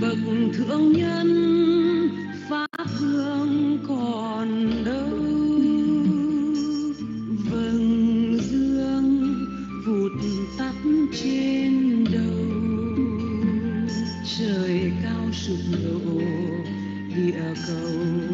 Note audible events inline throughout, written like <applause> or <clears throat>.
bậc thượng nhân, pháp hương còn đâu? Vầng dương vụt tắt trên đầu. Trời cao sụp đổ, địa cầu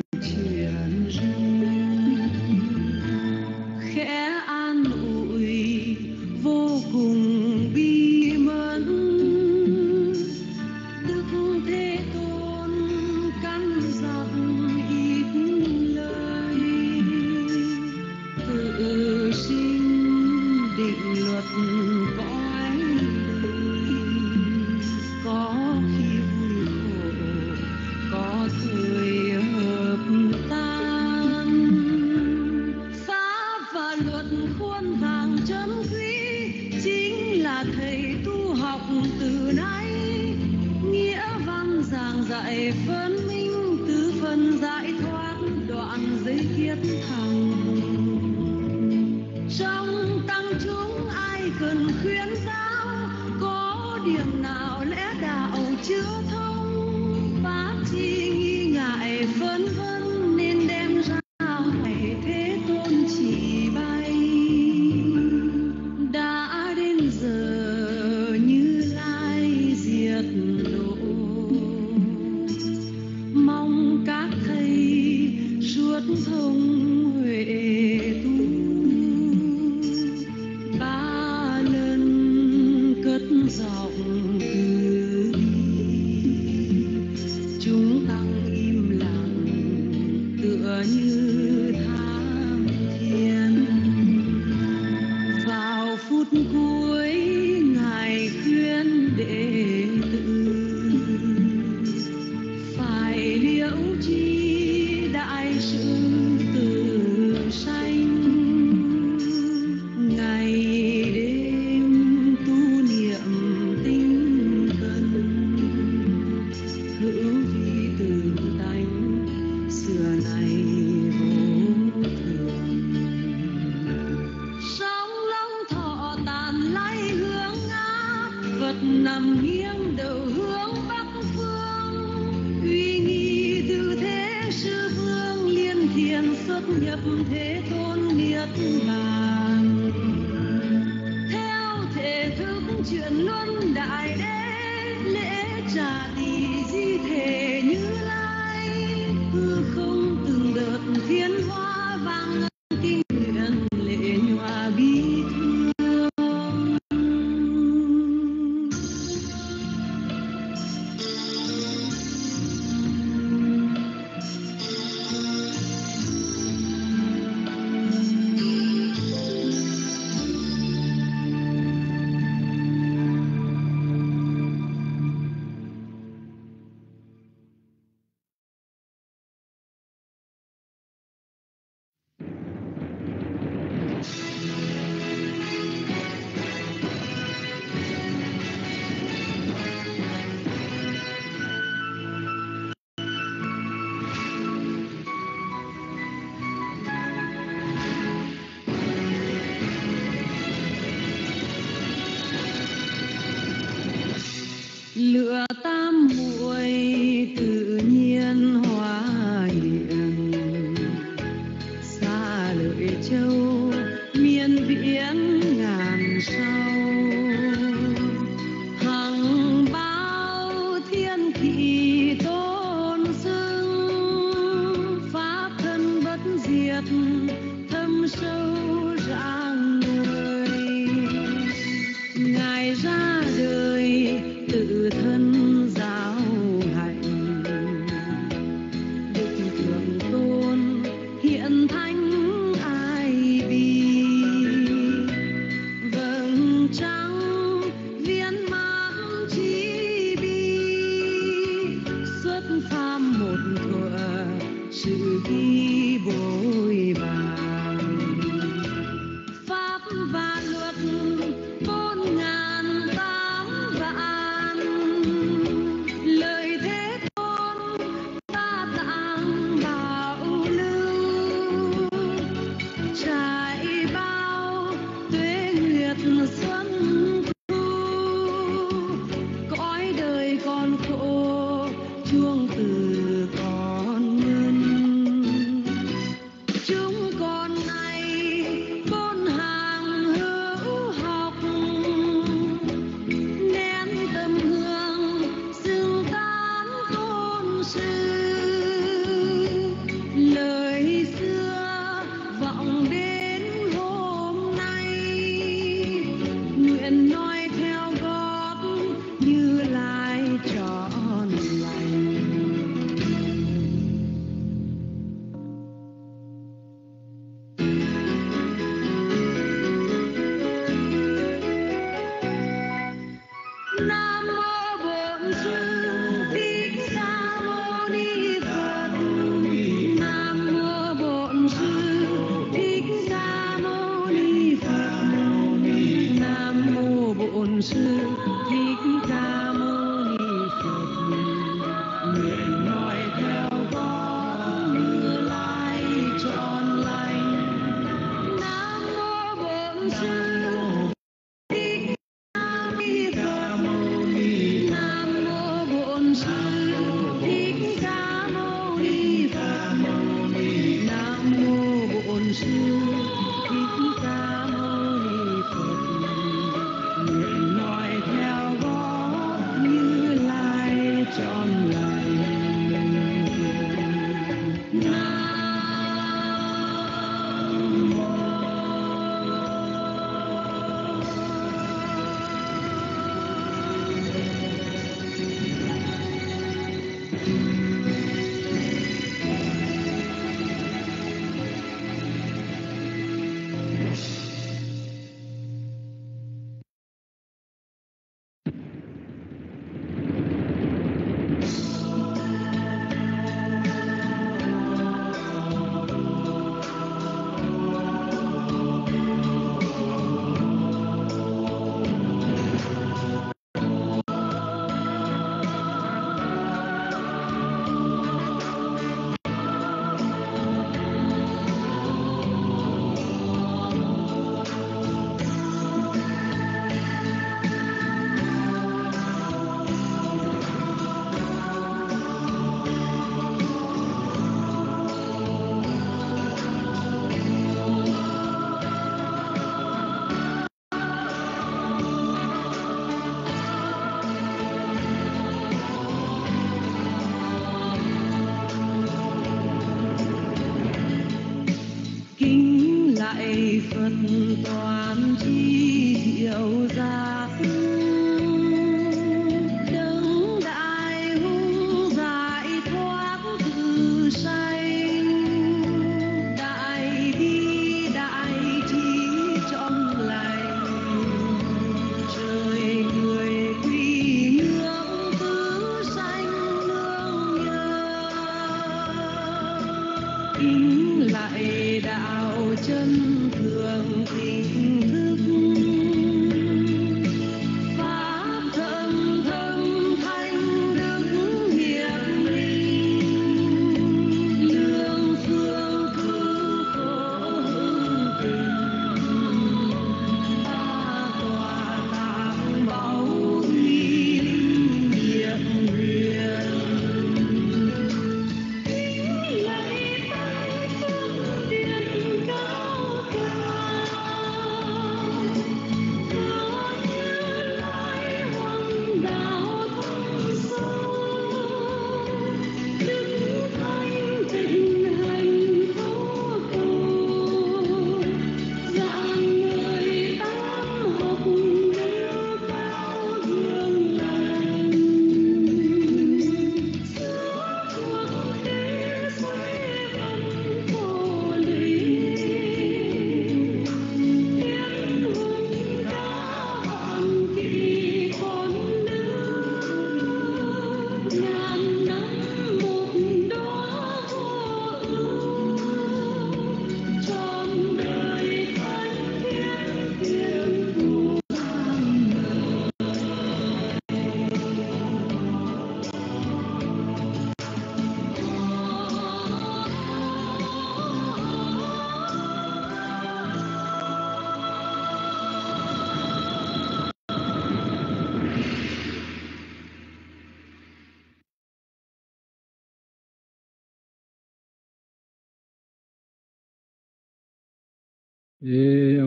เอ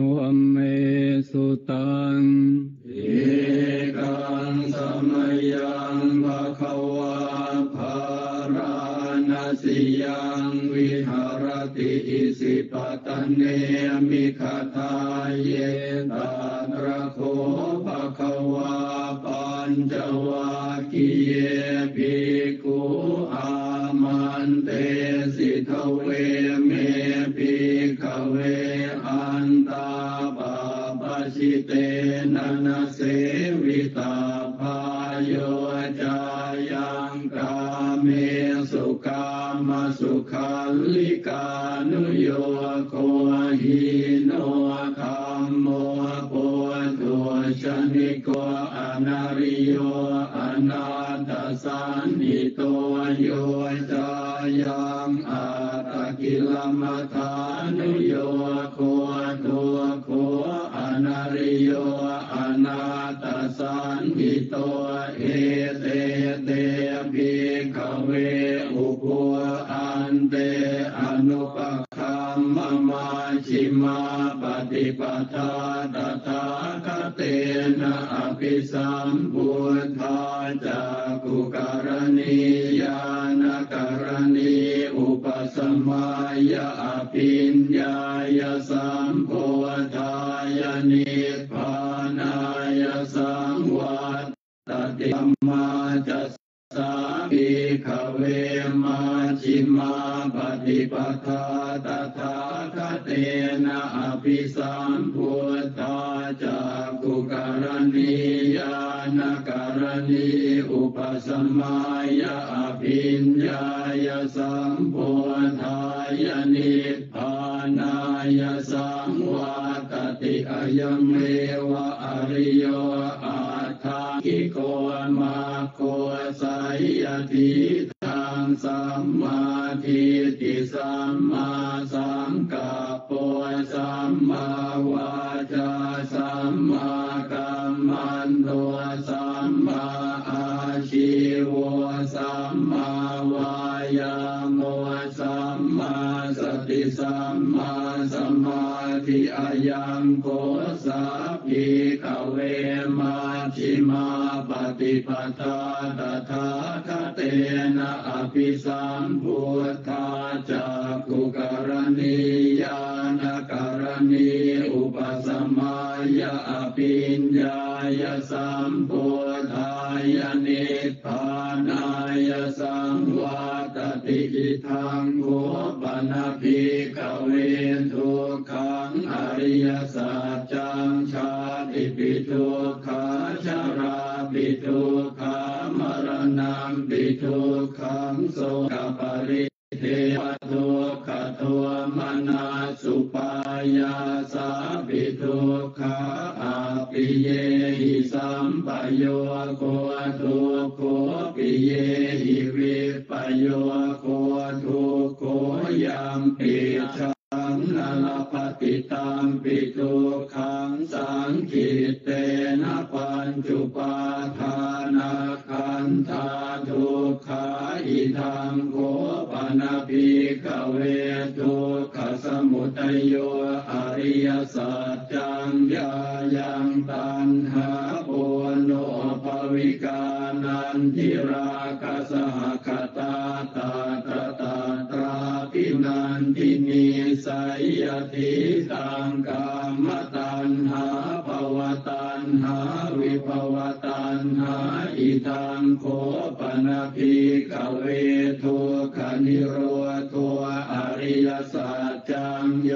ริยสัจจังโย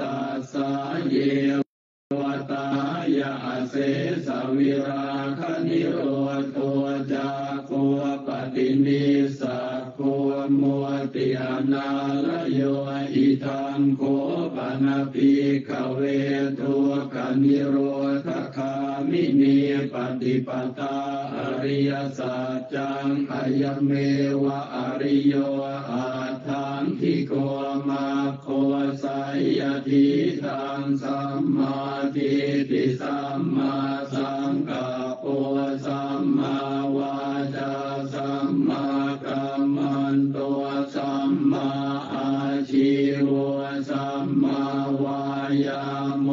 ตัสสะเยวตายาเสสวิราคนิโรธจาโวปฏินิสาโคโมติอนาลโยอิทังโคปนาปิกเวทุกนิโรธคามินีปฏิปตาอริยสัจจังอายเมวะอริโยอาทังทิโก วสัยยทิตังสัมมาทิฏฐิสัมมาสังกัปปะสัมมาวาจาสัมมากัมมันโตสัมมาอาชีวสัมมาวายาม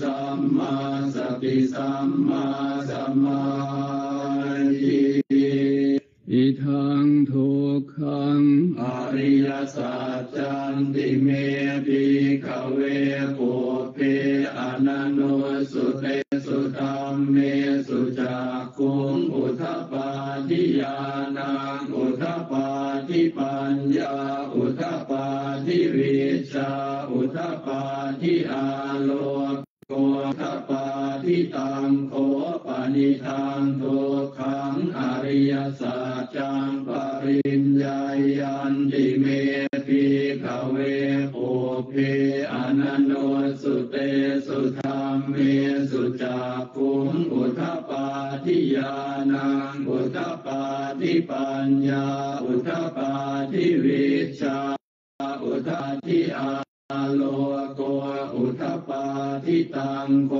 สัมมาสติสัมมาสัมมาทิอิทังโท ขังอริยสัจันติเมปิขเวปุเพอนันโนสุเตสุตัมเมสุจักคุงอุทปาทิยานังอุทปาทิปัญญาอุทปาทิวิชาอุทปาทิอาโล คปาทิตังโขปนิทังโทขังอริยสัจังปริญญายันติเมปิขเวโอเพอนันโนสุเตสุธรรมเมสุจาคุงอุทปาทิยานังอุทปาทิปัญญาอุทปาทิวิชาอุทาทิอา โลโกอุทปปาทิตังโก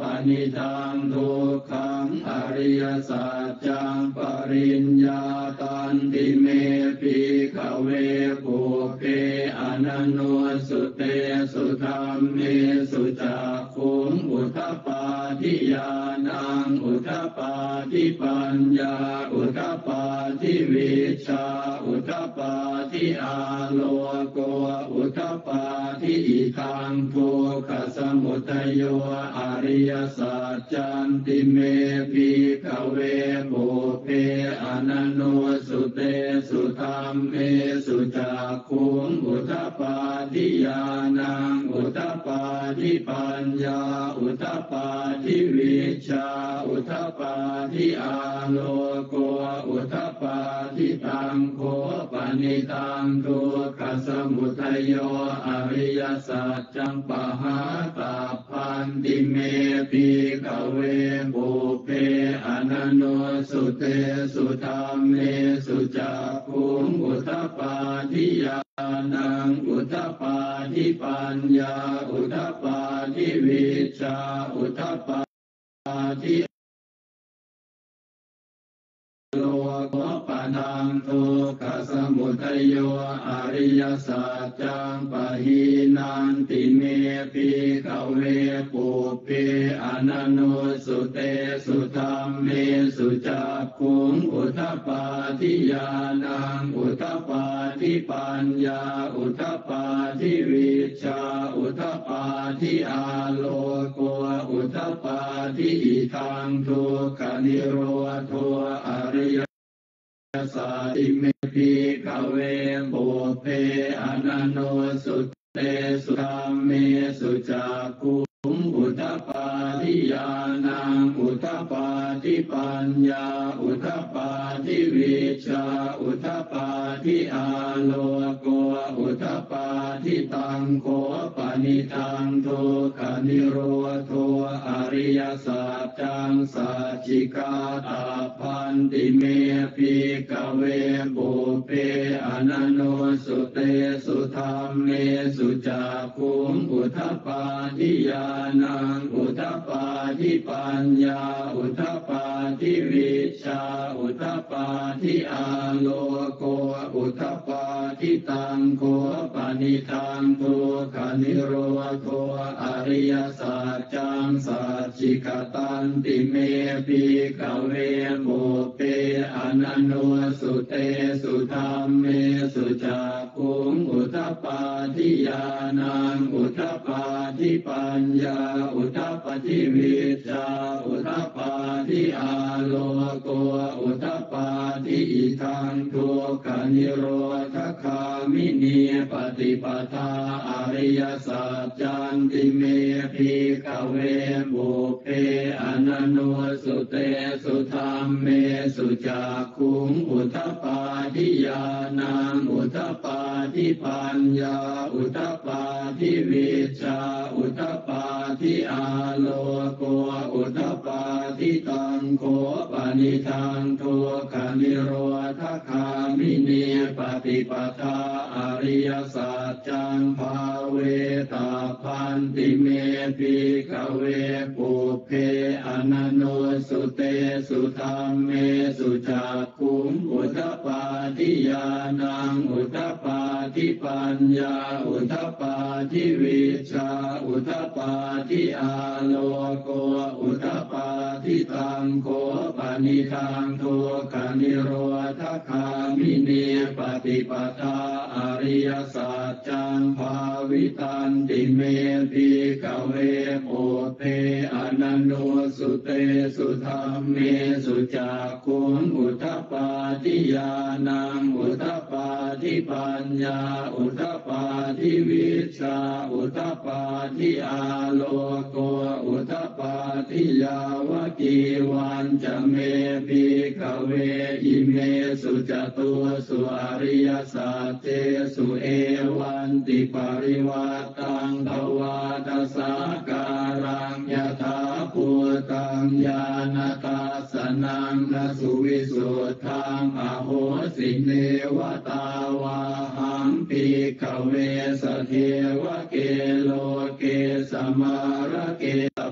ปานิทังทุกขังอริยสัจจังปริญญาตันติเมปิขเวปุเพอนันโนสุเตสุธรรมเมสุจักขุงอุทปปาทิยานังอุทปปาทิปัญญาอุทปปาทิวิชาอุทปปาทิอาโลโกอุทปาทิอิทังทุกขสมุทัยโยอริยสัจจันติเมปิขเวโมเพอนันโนสุเตสุธรรมเมสุจักขุงอุทปปาทิยานังอุทปปาทิปัญญาอุทปปาทิวิชาอุทปปาทิอาโลโกอุทปปาทิตังโคปนิตังทุกขสมุทัยโยอริยสัจจังปะหาตาพันติเมปิกเวปุเพอนันโนสุเตสุธรรมเมสุจักขุงอุทปปาทิยานังอุทปปาทิปัญญาอุทปปาทิวิชาอุทปาทิ โลกปะทังทุกขสมุทัยโยอริยสัจจังปะหีนันติเมปิขเวปุเพอนันโนสุเตสุธรรมเมสุจักขุงอุทปปาทิยานังอุทปปาทิปัญญาอุทปาทิวิชาอุทปาทิอาโลโกอุทปาทิอิทังทุกขนิโรธอริ สาติเมพิกเวโบเพอนันโนสุเตสุธรรมเมสุจักขุงอุทป ปาทิยานังอุทปปาทิปัญญา อุทปปาทิวิชา อุทปปาทิอาโลโกอุทปปาทิตังโคปนิทังโทุกขนิโรโทอริยสัจจังสัจจิกาตาพันติเมปิกเวปุเพอนันโนสุเตสุธรรมเมสุจักขุงอุทปปาทิยานังอุทปปาทิปัญญา อุทปปาทิวิชา อุทปปาทิอาโลโก อุทปปาทิตังโคปนิทังทุกขนิโรโทอริยสัจจังสัจจิกตันติเมปิกเวโมเปอนันโนสุเตสุธรรมเมสุจักุงอุทปปาทิยานังอุทปปาทิปัญญา อุทปาทิวิชาอุทปาทิอาโลโกอุทปปาทิอิทังทุกขนิโรธคามินีปฏิปทาอริยสัจจันติเมภิกเวบุ เตอนันโนสุเตสุธรรมเมสุจักุงอุทปปาทิยานังอุทปปาทิปัญญา อุทปปาทิวิชาอุทปปาทิอาโลโกอุทปปาทิตังโค นิทังทุกขนิโรธคามินีปฏิปทาอริยสัจจังภาเวตาพันติเมปิกเวปุเพอนันโนสุเตสุธรรมเมสุจักขุงอุทปปาทิยานังอุทปปาทิปัญญาอุทปปาทิวิชาอุทปปาทิอาโลโกอุทปปาทิตังโคปนิทังทุกขนิโรธคามินีปฏิปทาอริยสัจจังภาวิตันติเมปิกเวโอเทอนันโนสุเตสุธรรมเมสุจักขุงอุทปาทิยานังอุทปาทิปัญญาอุทปาทิวิชาอุทปาทิอาโลโกอุทปาทิยาวกีวันจะเมปิกเวอิเมสุจตุสุอริยสัจเจสุเอวันติปริวาตังภวาตสาการังยถาภูตังญาณทัสสนังนสุวิสุทธังอโหสิเนวตาวาหังปิกเวสเทวเกโลเกสมาระเก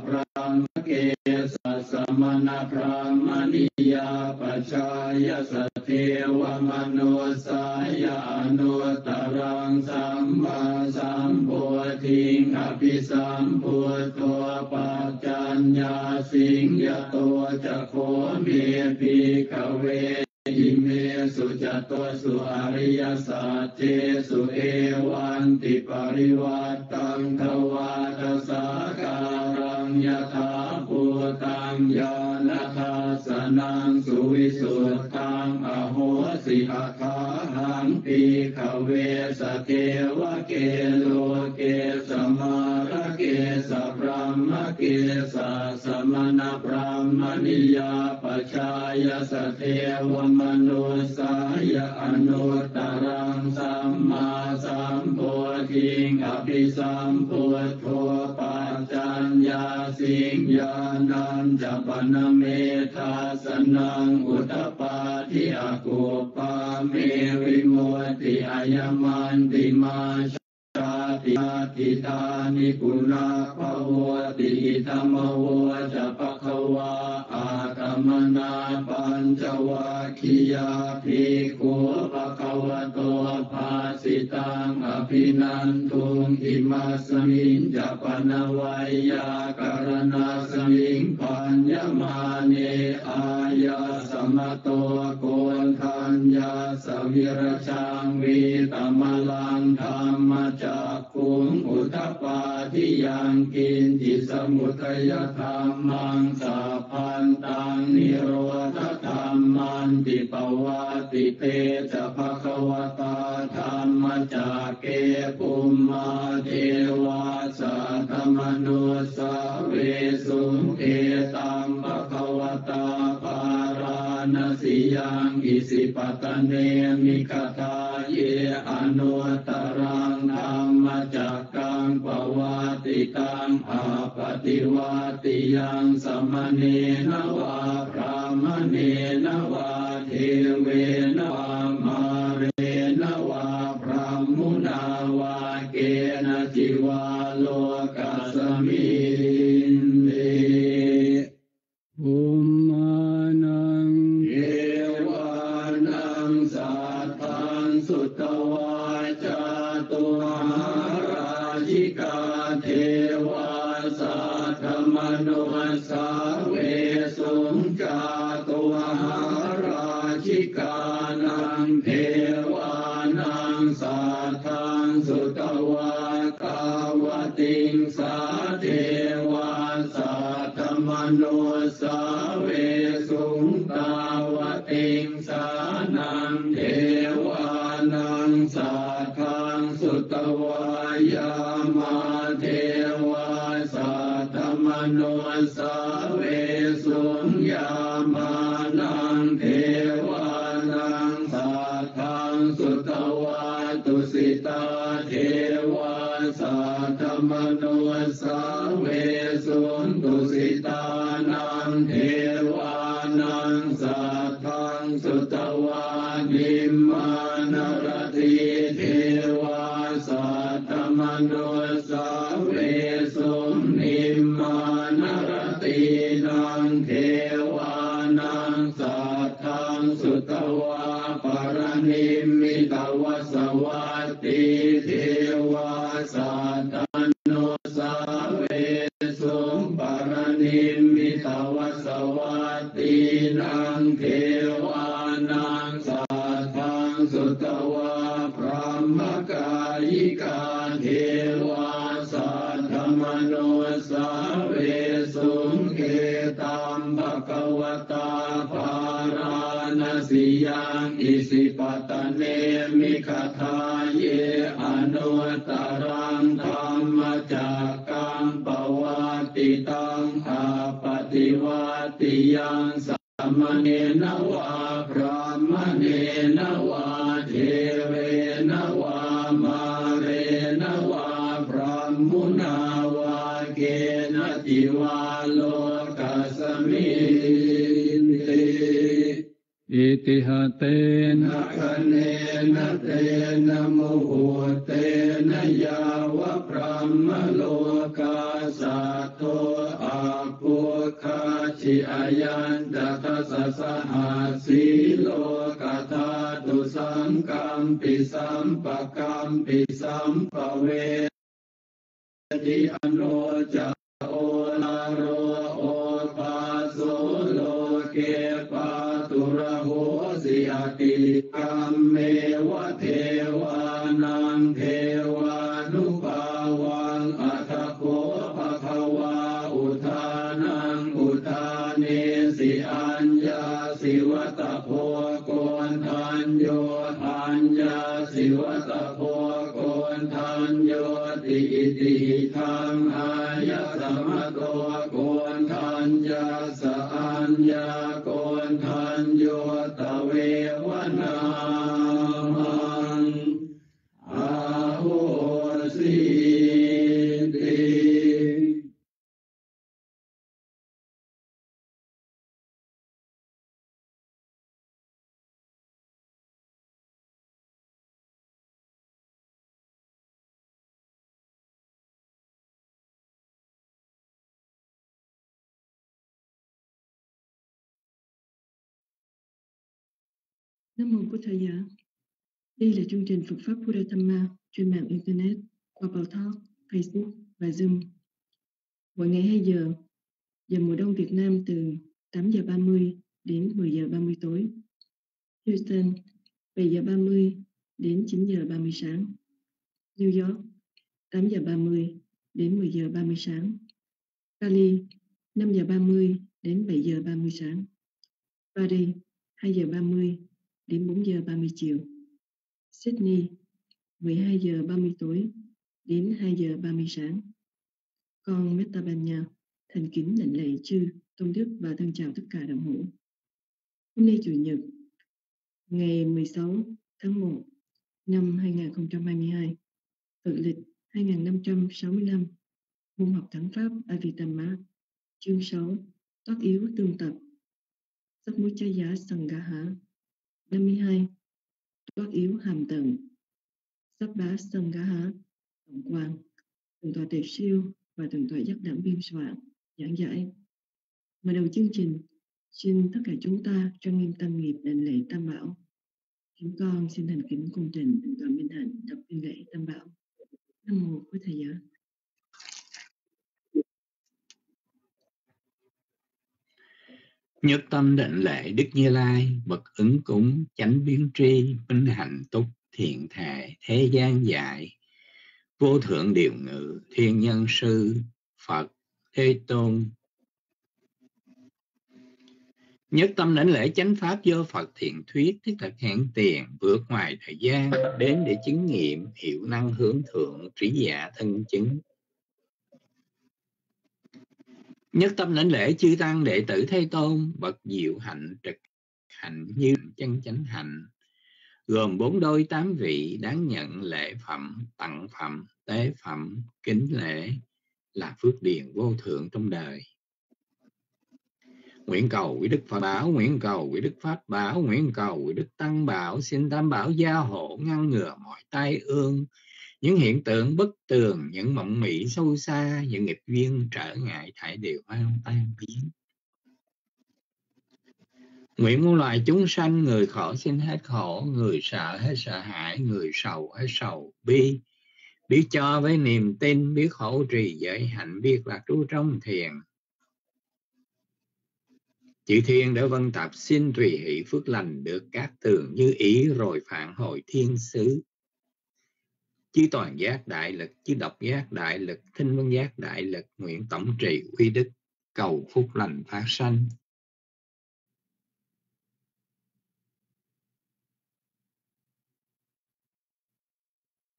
พรั งเกสัสมณพรามณิยาปชายสเทวมโนสายานุตรังสัมมาสัมปวทิงอภิสัมพุทโธปัจจัญญาสิงยโตจะโคเมปิกเว อิเมสุจโตสุอริยสัจเจสุเอวันติปริวัตตังทวาทสาการังยถาภูตังญาณทัสสนังสุวิสุทธังอโหสิหคาหังปีขเวสเทวเกโลเกสมาระเกสพรหมเกสสมณพรหมณิยาปชายสเทวมนุสายอนุตตรังสัมมาสัมโพธิงอภิสัมพุทโธปัจจัญญาสิงญานันจปนเมธาสนังอุตปาทิอากุปาเมวิโมติอายมันติมา ติอาทิตานิปุนาภวติธรรมโวจะปะคะวาอาตมนาปัญจวัคคียาภิกขุปะคะวะโตภาสิตังอภินันทุงอิมาสมิงจะปนวัยยาการณาสมิงปัญญมาเนอายาสมโตโกนทัญญาสวิรชังวีตมลังธรรมจักคุงอุทปาทิยังกินจิสมุทัยธรรมังสัพพันตังนิโรธธรรมันติปวาติเตจะภะควตาธรรมจักเกปุมมาเทวาสัตมนุสเวสุเอตัมภะควตาปารา ณสียังอิสิปตเนมิคทาเยอนุตรังธรรมจักกังปวาติตังอาปฏิวาติยังสมเนนวาพรามเนนวาเทเวนวามาเรนวาพรหมุนาวาเกณจิวาโลกัสมิ ธรรมโนสาเวสุงจาตุวหาราชิกานังเทวานังสัทธังสุตวากาวติงสาเทวาสัทธมโน ติหะเตนะคะเนนะเตนะโมโหเตนะยาวะพระมโลกาสัตโตอาปุคาชิอายันตทัสสะหาสีโลกาธาตุสังกัมปิสัมปะกัมปิสัมปะเวทิอโนจา อั Nam mô Bụt Thầy Giả. Đây là chương trình Phật pháp Buddha Dhamma trên mạng internet qua Bảo Talk, Facebook và Zoom. Mỗi ngày 2 giờ, giờ mùa đông Việt Nam từ 8 giờ 30 đến 10 giờ 30 tối. Houston 7 giờ 30 đến 9 giờ 30 sáng. New York 8 giờ 30 đến 10 giờ 30 sáng. Cali 5 giờ 30 đến 7 giờ 30 sáng. Paris 2 giờ 30 đến 4 giờ 30 chiều. Sydney 12 giờ 30 tối đến 2 giờ 30 sáng. Con Metabanya thành kính lệnh lạy chư tôn đức và thân chào tất cả đồng hữu. Hôm nay chủ nhật, ngày 16 tháng 1 năm 2022 tự lịch 2565 môn học thắng pháp Avitama, chương 6 tác yếu tương tập sắc muối cha giá Sangha 52 toát yếu hàm tận sắc bá há, tổng quan Từng tòa tề siêu và từng tòa giác đảm biên soạn, giảng giải. Mở đầu chương trình, xin tất cả chúng ta cho nghiêm tâm nghiệp đền lễ tam bảo. Chúng con xin thành kính cung trình thượng tọa minh hạnh đọc tuyên lễ tam bảo. Nam mô với thầy giáo. Nhất tâm định lệ đức như lai, bậc ứng cúng chánh biến tri minh hạnh túc thiện thệ thế gian dạy vô thượng điều ngự, thiên nhân sư, phật, thế tôn. Nhất tâm lãnh lễ chánh pháp do phật thiện thuyết thiết thực hẹn tiền, vượt ngoài thời gian, đến để chứng nghiệm hiệu năng hướng thượng, trí dạ thân chứng nhất tâm lãnh lễ chư tăng đệ tử thế tôn, bậc diệu hạnh trực hạnh như chân chánh hạnh gồm bốn đôi tám vị đáng nhận lễ phẩm, tặng phẩm, tế phẩm, kính lễ là phước điền vô thượng trong đời. Nguyện cầu quý đức phật bảo, nguyện cầu quý đức pháp bảo, nguyện cầu quý đức tăng bảo, xin tam bảo gia hộ ngăn ngừa mọi tai ương những hiện tượng bất tường, những mộng mị sâu xa, những nghiệp duyên trở ngại thải đều an tan biến. Nguyện muôn loài chúng sanh, người khổ xin hết khổ, người sợ hết sợ hãi, người sầu hết sầu bi. Biết cho với niềm tin, biết khổ trì giới hạnh, biết là trú trong thiền. Chữ thiên đã vân tập xin tùy hỷ phước lành được các tường như ý rồi phản hồi thiên sứ chí toàn giác đại lực chí độc giác đại lực thinh văn giác đại lực nguyện tổng trì uy đức cầu phúc lành phát sanh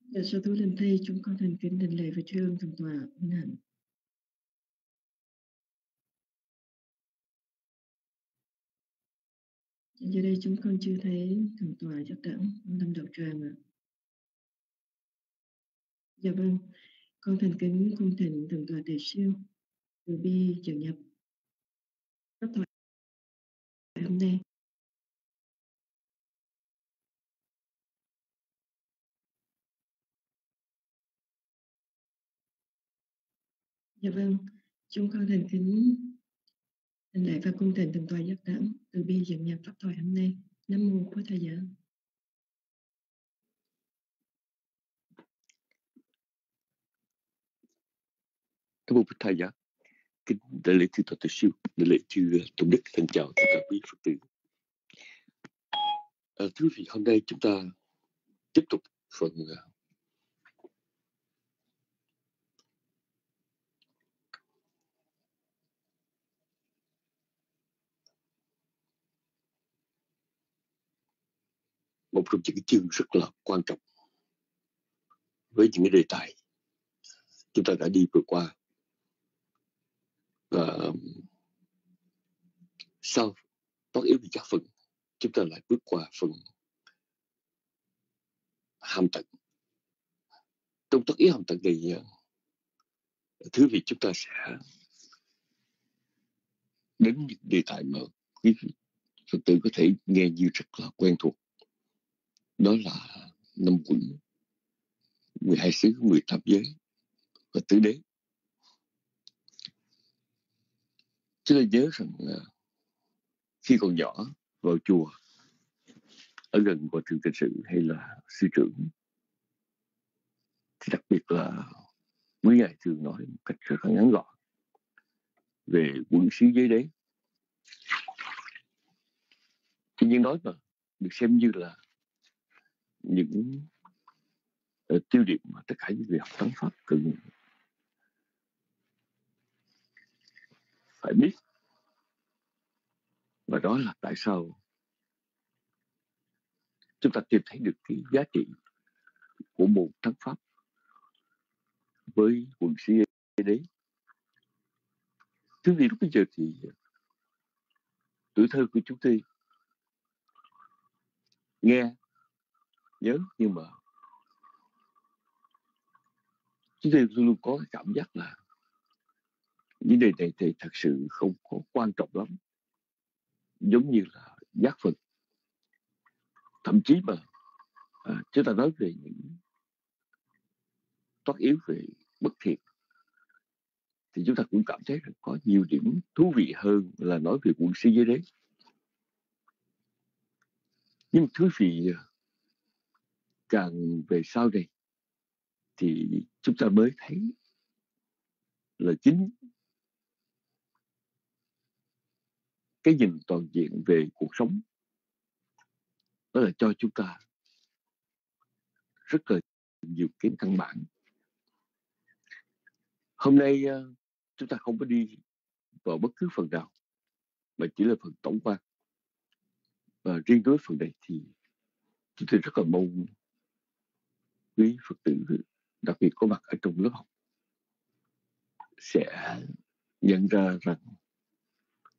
Dạ sư Tú Linh Thi, chúng con thành kính đền lễ với chư ương thượng tòa minh hạnh. Dạ, giờ đây chúng con chưa thấy thượng tọa chắc đẳng, tâm đạo tràng ạ. À. Dạ vâng, con thành kính cung thỉnh thượng tọa đại siêu từ bi trợ nhập pháp thoại hôm nay. Dạ vâng, chúng con thành kính thành đại và cung thỉnh thượng tọa giác đẳng từ bi trợ nhập pháp thoại hôm nay. Nam mô của Thầy giảng. Cảm ơn Thầy Giá. Kính đại lễ Thượng tổ Tự Siêu, đại lễ chư Tổng Đức thân chào tất cả quý Phật tử. À, thưa quý vị, hôm nay chúng ta tiếp tục phần ờ, một trong những cái chương rất là quan trọng với những cái đề tài chúng ta đã đi vừa qua Ờ, và sau tất yếu về các phần chúng ta lại bước qua phần hàm tận trong tất yếu hàm tận này, thứ vị chúng ta sẽ đến những đề tài mà quý Phật tử có thể nghe như rất là quen thuộc. Đó là năm quận 12 xứ 18 giới và tứ đế. Chúng tôi nhớ rằng là khi còn nhỏ vào chùa ở gần của trường tịch sự hay là sư trưởng thì đặc biệt là quý ngài thường nói một cách rất là ngắn gọn về quân sứ giới đế tuy nhiên nói mà được xem như là những uh, tiêu điểm mà tất cả những người học tấn pháp cần phải biết. Và đó là tại sao chúng ta tìm thấy được cái giá trị của một thắng pháp với quần sĩ đế. Thứ gì lúc bây giờ thì à, tuổi thơ của chúng tôi nghe, nhớ nhưng mà chúng tôi luôn luôn có cái cảm giác là những đề này thì thật sự không có quan trọng lắm. Giống như là giác phật. Thậm chí mà à, chúng ta nói về những toát yếu về bất thiện thì chúng ta cũng cảm thấy rằng có nhiều điểm thú vị hơn là nói về quận si giới đấy nhưng thứ thú vị à, càng về sau này thì chúng ta mới thấy là chính cái nhìn toàn diện về cuộc sống. Đó là cho chúng ta rất là nhiều kiến căn bản. Hôm nay ờ, chúng ta không có đi vào bất cứ phần nào, mà chỉ là phần tổng quan. Và riêng đối với phần này thì chúng tôi rất là mong quý phật tử, đặc biệt có mặt ở trong lớp học, sẽ nhận ra rằng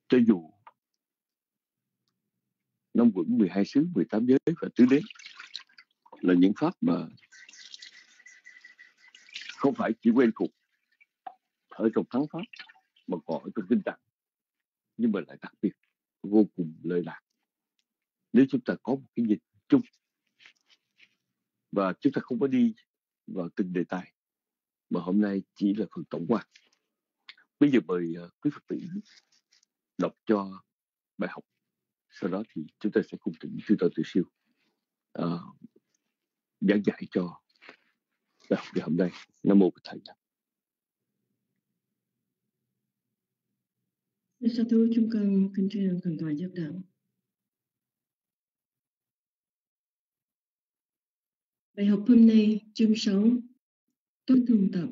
cho dù năm quận 12 xứ 18 giới và tứ đế là những pháp mà không phải chỉ quen thuộc ở trong thắng pháp mà còn ở trong kinh tạng, nhưng mà lại đặc biệt vô cùng lợi lạc. Nếu chúng ta có một cái nhìn chung và chúng ta không có đi vào từng đề tài, mà hôm nay chỉ là phần tổng quan. Bây giờ mời ờ, quý phật tử đọc cho bài học sau đó thì chúng ta sẽ cùng tỉnh sư tôi tự siêu uh, giảng dạy cho bài học ngày hôm nay. Nam mô bổn thầy Sa thú chúng con kính tri ân thần tòa giác đạo. Bài học hôm nay chương 6 Tốt thương tập.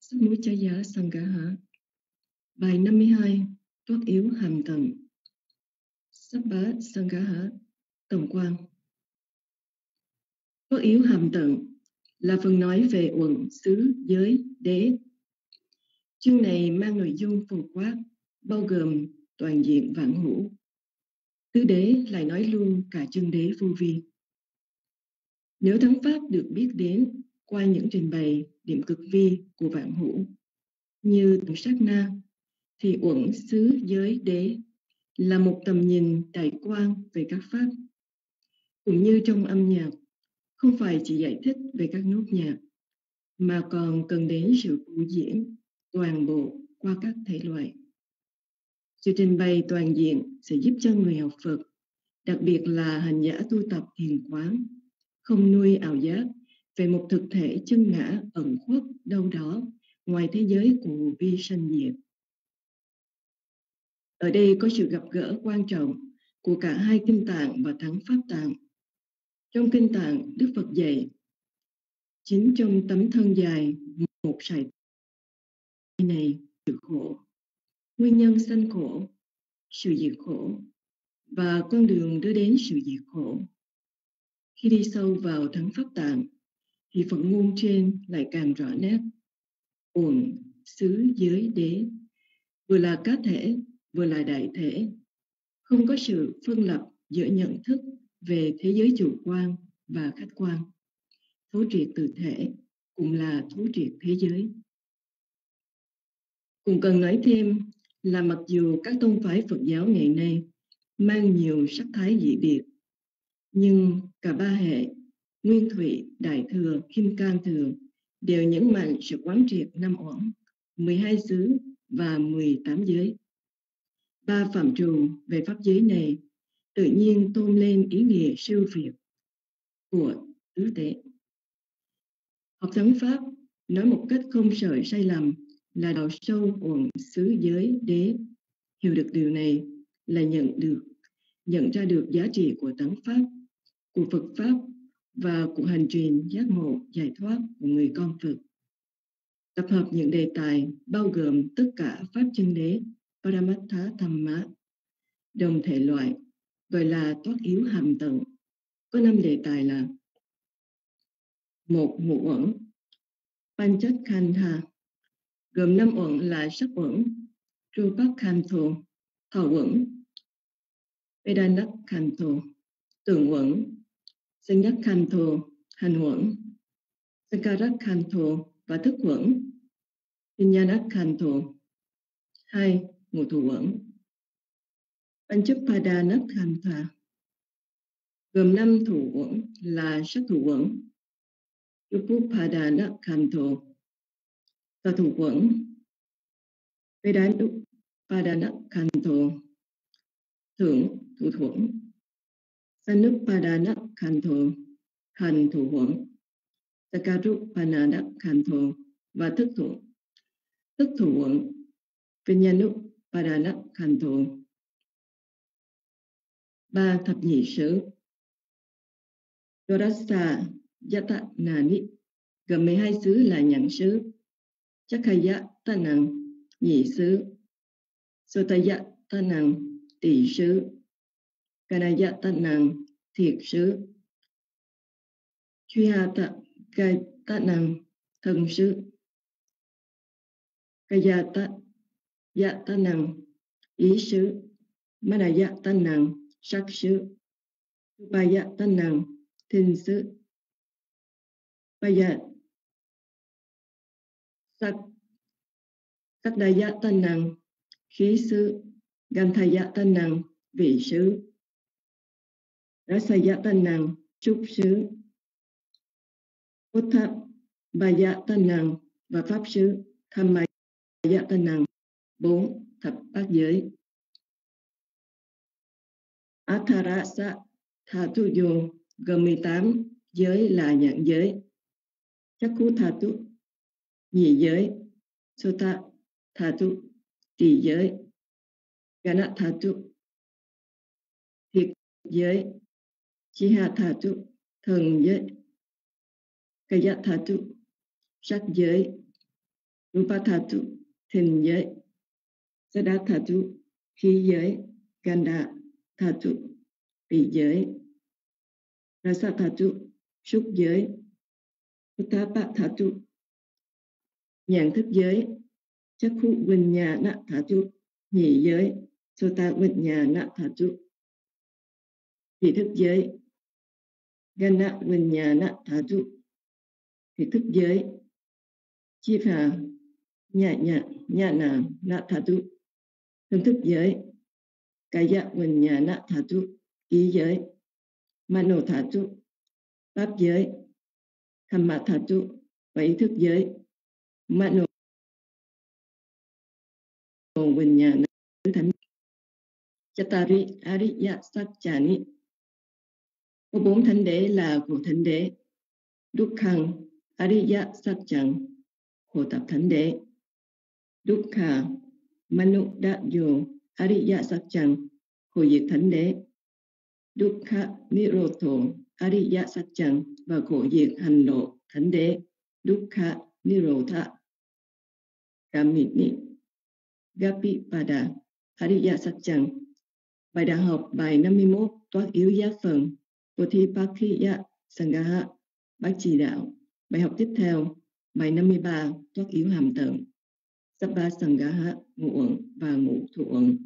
Sách mũi cha giả hả. Bài 52 Tốt yếu hàm tầng Sapa bá Tổng quan Có yếu hàm tận là phần nói về uẩn xứ giới đế. Chương này mang nội dung phổ quát, bao gồm toàn diện vạn hữu. Tứ đế lại nói luôn cả chân đế vô vi. Nếu thắng pháp được biết đến qua những trình bày điểm cực vi của vạn hữu như từng sát na thì uẩn xứ giới đế là một tầm nhìn đại quan về các pháp cũng như trong âm nhạc, không phải chỉ giải thích về các nốt nhạc, mà còn cần đến sự biểu diễn toàn bộ qua các thể loại sự trình bày toàn diện sẽ giúp cho người học Phật, đặc biệt là hành giả tu tập thiền quán, không nuôi ảo giác về một thực thể chân ngã ẩn khuất đâu đó ngoài thế giới của vi sanh diệt. Ở đây có sự gặp gỡ quan trọng của cả hai kinh tạng và thắng pháp tạng. Trong kinh tạng, Đức Phật dạy, chính trong tấm thân dài một sải này sự khổ, nguyên nhân sanh khổ, sự diệt khổ và con đường đưa đến sự diệt khổ. Khi đi sâu vào thắng pháp tạng, thì phần ngôn trên lại càng rõ nét. Uẩn, xứ, giới, đế vừa là cá thể, vừa là đại thể. Không có sự phân lập giữa nhận thức về thế giới chủ quan và khách quan. Thấu triệt từ thể cũng là thấu triệt thế giới. Cũng cần nói thêm là mặc dù các tôn phái Phật giáo ngày nay mang nhiều sắc thái dị biệt, nhưng cả ba hệ Nguyên Thủy, Đại Thừa, Kim Cang Thừa đều nhấn mạnh sự quán triệt năm uẩn, 12 xứ và 18 giới. Ba phạm trù về pháp giới này tự nhiên tôn lên ý nghĩa siêu việt của tứ tế. Học thắng Pháp nói một cách không sợi sai lầm là đào sâu uẩn xứ giới đế. Hiểu được điều này là nhận được, nhận ra được giá trị của tấn Pháp, của Phật Pháp và cuộc hành trình giác ngộ giải thoát của người con Phật. Tập hợp những đề tài bao gồm tất cả Pháp chân đế, Paramattha Thamma, đồng thể loại, gọi là thoát yếu hàm tận. Có năm đề tài là một ngũ uẩn, Panchat Khandha, gồm năm uẩn là sắc uẩn, Rupak Khanto, thọ uẩn, Vedanak Khanto, tưởng uẩn, sinh nhất khanh thù, hành uẩn, Sankarak khanh thù và thức uẩn, Vinyanak khanh thù. Hai, ngũ thủ uẩn. Panchapada khanh. Gồm năm thủ uẩn là sắc thủ uẩn, Upupada khanh và thủ uẩn, Vedana khanh thù, thượng thủ thuẫn Sanupadana Khanto, hành thủ huẩn, Sakarupanada Khanto và thức thủ. Thức thủ Paralat Vinyanupadana Khanto. Ba thập nhị sử Dorasa Yata Nani. Gồm 12 xứ là nhãn xứ Chakaya Tanang nhị xứ Sotaya Tanang tỷ xứ Kanaya Tanang thiệt sứ. Chuyata Gai Tanang xứ, sứ. Kayata dạ ta năng ý xứ mana dạ ta năng sắc xứ ba dạ ta năng thinh xứ ba dạ sắc sắc đa dạ ta năng khí xứ gan thay dạ ta năng vị xứ rasa dạ ta năng trúc xứ Buddha Baya Tanang và Pháp Sư Thamaya Tanang bốn Thập bát giới. Atharasa Thatuyo G18 giới là nhãn giới. Chakku Thatu, nhị giới. Sota Thatu tỷ giới. Gana Thatu, thiệt giới. Chiha Thatu, thần giới. Kaya Thatu, sắc giới. Rupa Thatu thình giới. Sadatatu khí giới, ganda, Thatu vị giới. Rasa thả xúc giới. Sotapa Thatu nhãn thức giới. Chắc khu vinh nhà nạ thả trụ nhị giới. Sota vinh nhà nạ thả trụ thị thức giới. Gana vinh nhà nạ thả trụ thị thức giới. Chi phà nhà nhà nhà nà nạ thả trụ hình thức giới. Kaya vinh nhà nạ thả trụ ý giới. Mano thả trụ, pháp giới. Tham mạ thả trụ, và ý thức giới. Mano vinh nhà nạ thánh Chatari Ariya Satchani. Có bốn thánh đế là của thánh đế Dukkhan Ariya Satchang khổ tập thánh đế. Dukkha Manu Dayo Ariya sắc chẳng hồi diệt thánh đế Dukkha Nirodho Ariya Satchang và khổ diệt hành lộ thánh đế Dukkha Nirotha Kamini. Gapipada Ariya Satchang Bài đã học bài 51 toát yếu giác phần. Bodhipakhiya Sangha Bác chỉ đạo. Bài học tiếp theo, Bài 53 toát yếu hàm tận. Sapa Sangaha ngũ uẩn và ngũ thủ uẩn.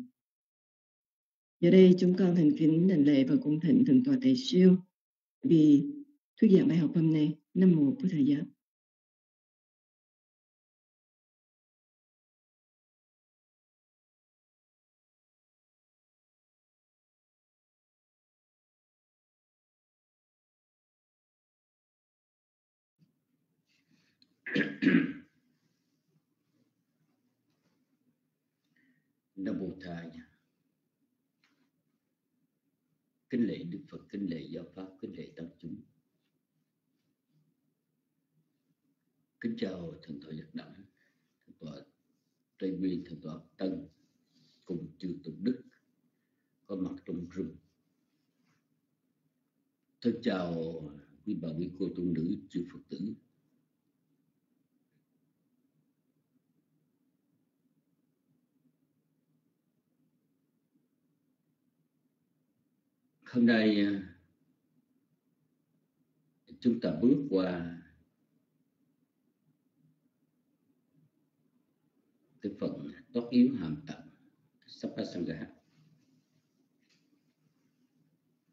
Giờ đây chúng con thành kính đảnh lễ và cung thịnh thượng tọa tề siêu. Vì thuyết giảng bài học hôm nay năm mùa của thời gian Nam Mô nha. Kính lễ Đức Phật, kính lễ Giáo Pháp, kính lễ Tăng chúng. Kính chào Thượng tọa Nhật Đẳng, Thượng tọa Tây Nguyên, Thượng tọa Tân cùng chư Tục Đức. Có mặt trong rừng. Thân chào quý bà quý cô tu nữ chư Phật tử. Hôm nay à, chúng ta bước qua cái phần tốt yếu hàm tận Sapasanga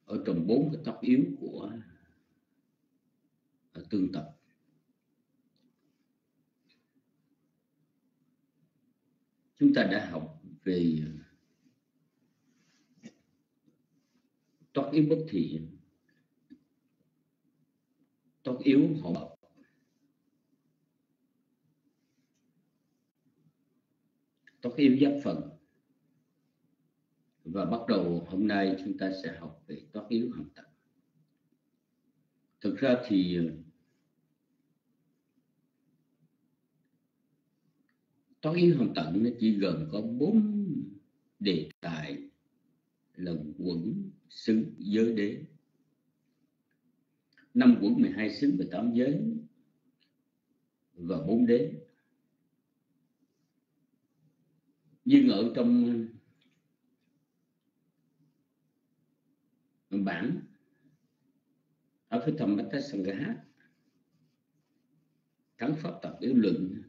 ở trong bốn cái tóc yếu của à, tương tập. Chúng ta đã học về tốt yếu bất thiện. Tốt yếu hộ hợp yếu giáp phần. Và bắt đầu hôm nay chúng ta sẽ học về tốt yếu hoàn tận thực ra thì, toán yếu hàm tận nó chỉ gồm có bốn đề tài lần quẩn xứ giới đế. Năm quận 12 xứ và tám giới và bốn đế. Nhưng ở trong bản ở phía thầm bát sangha thắng pháp tập yếu luận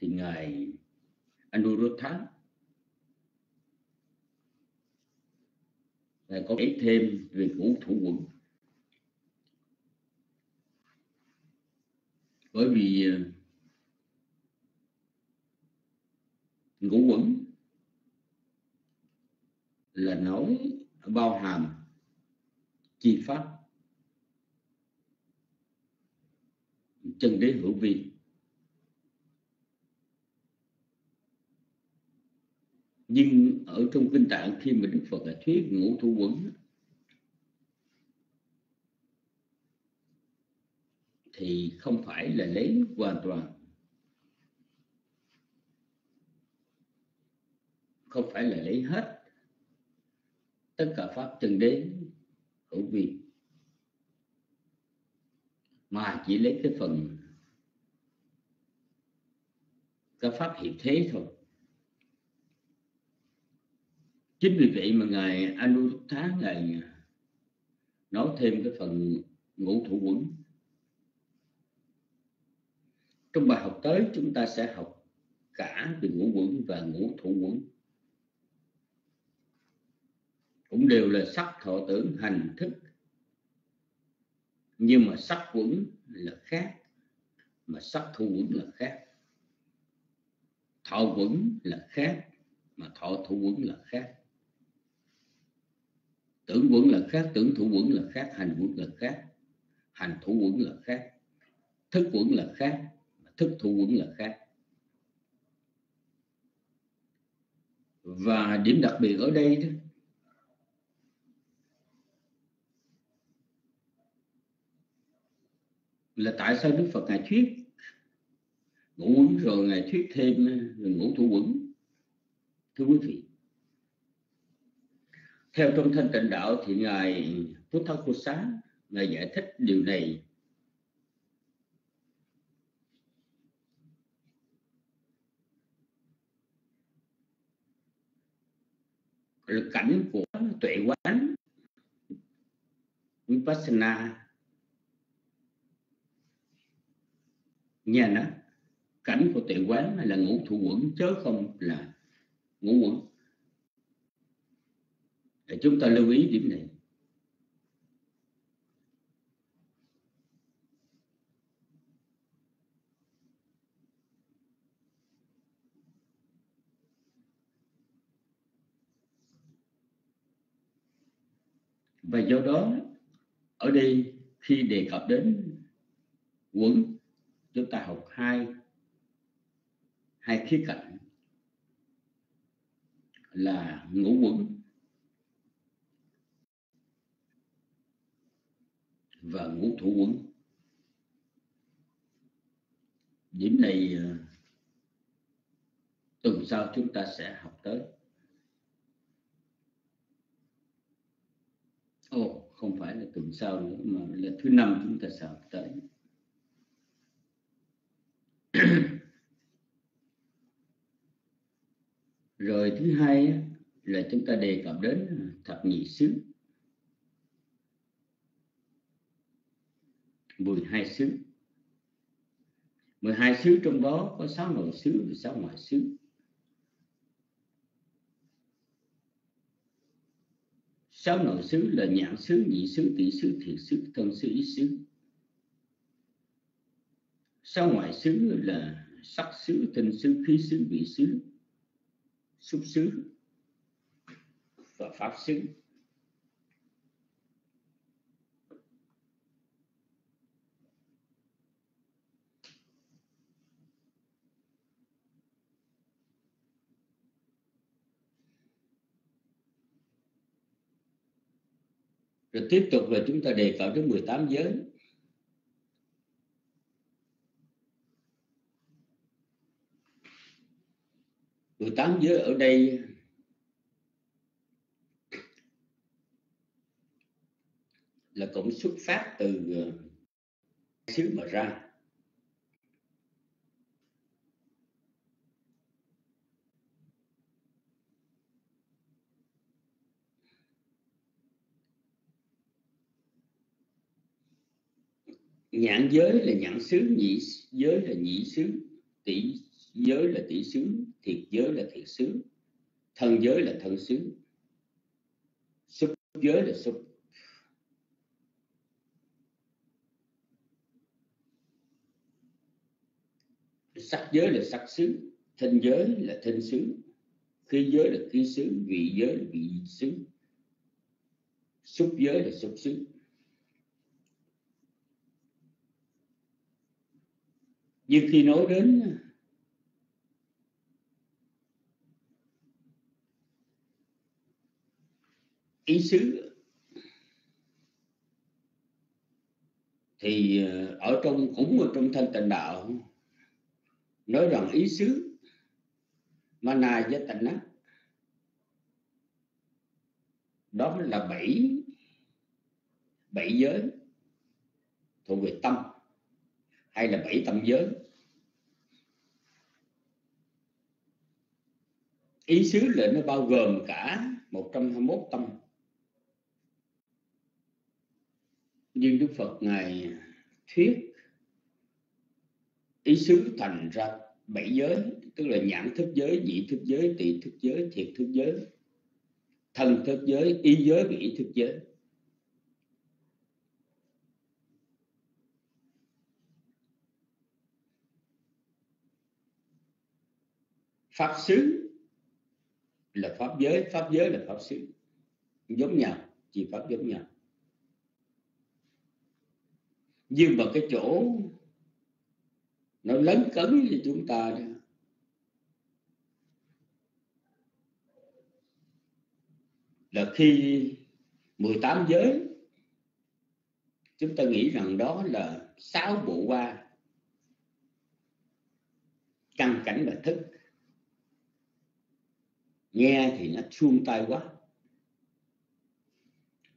thì ngài Anuruddha có biết thêm về ngũ thủ quận. Bởi vì à, ngũ quẩn là nói bao hàm chi pháp, chân đế hữu vi. Nhưng ở trong kinh tạng khi mà đức phật đã thuyết ngũ thủ quẩn thì không phải là lấy hoàn toàn. Không phải là lấy hết tất cả pháp chân đế, hữu vi, mà chỉ lấy cái phần cái pháp hiệp thế thôi. Chính vì vậy mà ngài Anuruddha ngài nói thêm cái phần ngũ thủ quẩn. Trong bài học tới, chúng ta sẽ học cả về ngũ quẩn và ngũ thủ quẩn. Cũng đều là sắc thọ tưởng, hành thức. Nhưng mà sắc quẩn là khác, mà sắc thu quẩn là khác. Thọ quẩn là khác, mà thọ thủ quẩn là khác tưởng quẩn là khác, tưởng thủ quẩn là khác, hành quẩn là khác. Hành thủ quẩn là khác, thức quẩn là khác thức thủ quẩn là khác. Và điểm đặc biệt ở đây đó, là tại sao Đức Phật ngài thuyết ngũ quẩn rồi ngài thuyết thêm ngũ thủ quẩn. Thưa quý vị theo trong thanh tịnh đạo thì ngài Phú Thân Phú Xá, ngài giải thích điều này. Là cảnh của tuệ quán vipassana. Nha nó cảnh của tuệ quán là ngũ thủ quẩn, chớ không là ngũ quẩn để chúng ta lưu ý điểm này. Và do đó, ở đây khi đề cập đến quẩn, chúng ta học hai hai khía cạnh là ngũ quẩn và ngũ thủ quấn. Điểm này à, tuần sau chúng ta sẽ học tới. Ồ, không phải là tuần sau nữa, mà là thứ năm chúng ta sẽ học tới. <clears throat> Rồi thứ hai là chúng ta đề cập đến à, thập nhị xứ. 12 xứ. 12 xứ trong đó có 6 nội xứ và 6 ngoại xứ. Sáu nội xứ là nhãn xứ, nhị xứ tỷ xứ thiệt xứ, thân xứ, ý xứ. Sáu ngoại xứ là sắc xứ, tinh xứ, khí xứ, vị xứ, xúc xứ và pháp xứ. Rồi tiếp tục là chúng ta đề cập đến 18 giới. mười tám giới ở đây là cũng xuất phát từ ờ, xứ mà ra. Nhãn giới là nhãn xứ nhị giới là nhị xứ tỷ giới là tỷ xứ thiệt giới là thiệt xứ thân giới là thân xứ xúc giới là xúc sắc giới là sắc xứ thân giới là thân xứ khí giới là khí xứ vị giới là vị xứ xúc giới là xúc xứ nhưng khi nói đến ý xứ, thì ờ, ở trong, cũng ở trong thanh tịnh đạo, nói rằng ý xứ mana với tịnh á, đó là bảy bảy giới thuộc về tâm hay là bảy tâm giới. Ý xứ là nó bao gồm cả 121 tâm. Nhưng Đức Phật ngài thuyết ý xứ thành ra bảy giới, tức là nhãn thức giới, nhị thức giới, tỳ thức giới, thiệt thức giới, thân thức giới, ý giới và ý thức giới. Pháp xứ là pháp giới pháp giới là pháp xứ. Giống nhau, chỉ pháp giống nhau. Nhưng mà cái chỗ nó lấn cấn với chúng ta đó, là khi 18 giới, chúng ta nghĩ rằng đó là sáu bộ ba căn cảnh và thức nghe thì nó xuông tai quá.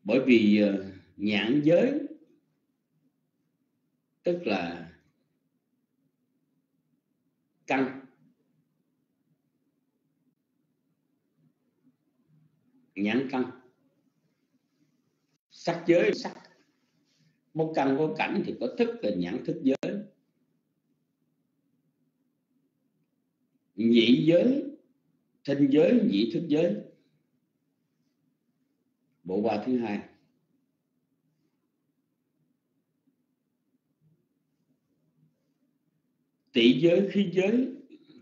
Bởi vì ờ, nhãn giới, tức là căn. Nhãn căn. Sắc giới, sắc. Một căn có cảnh thì có thức là nhãn thức giới. Nhị giới thinh giới nhị thức giới. Bộ ba thứ hai. Tỷ giới khi giới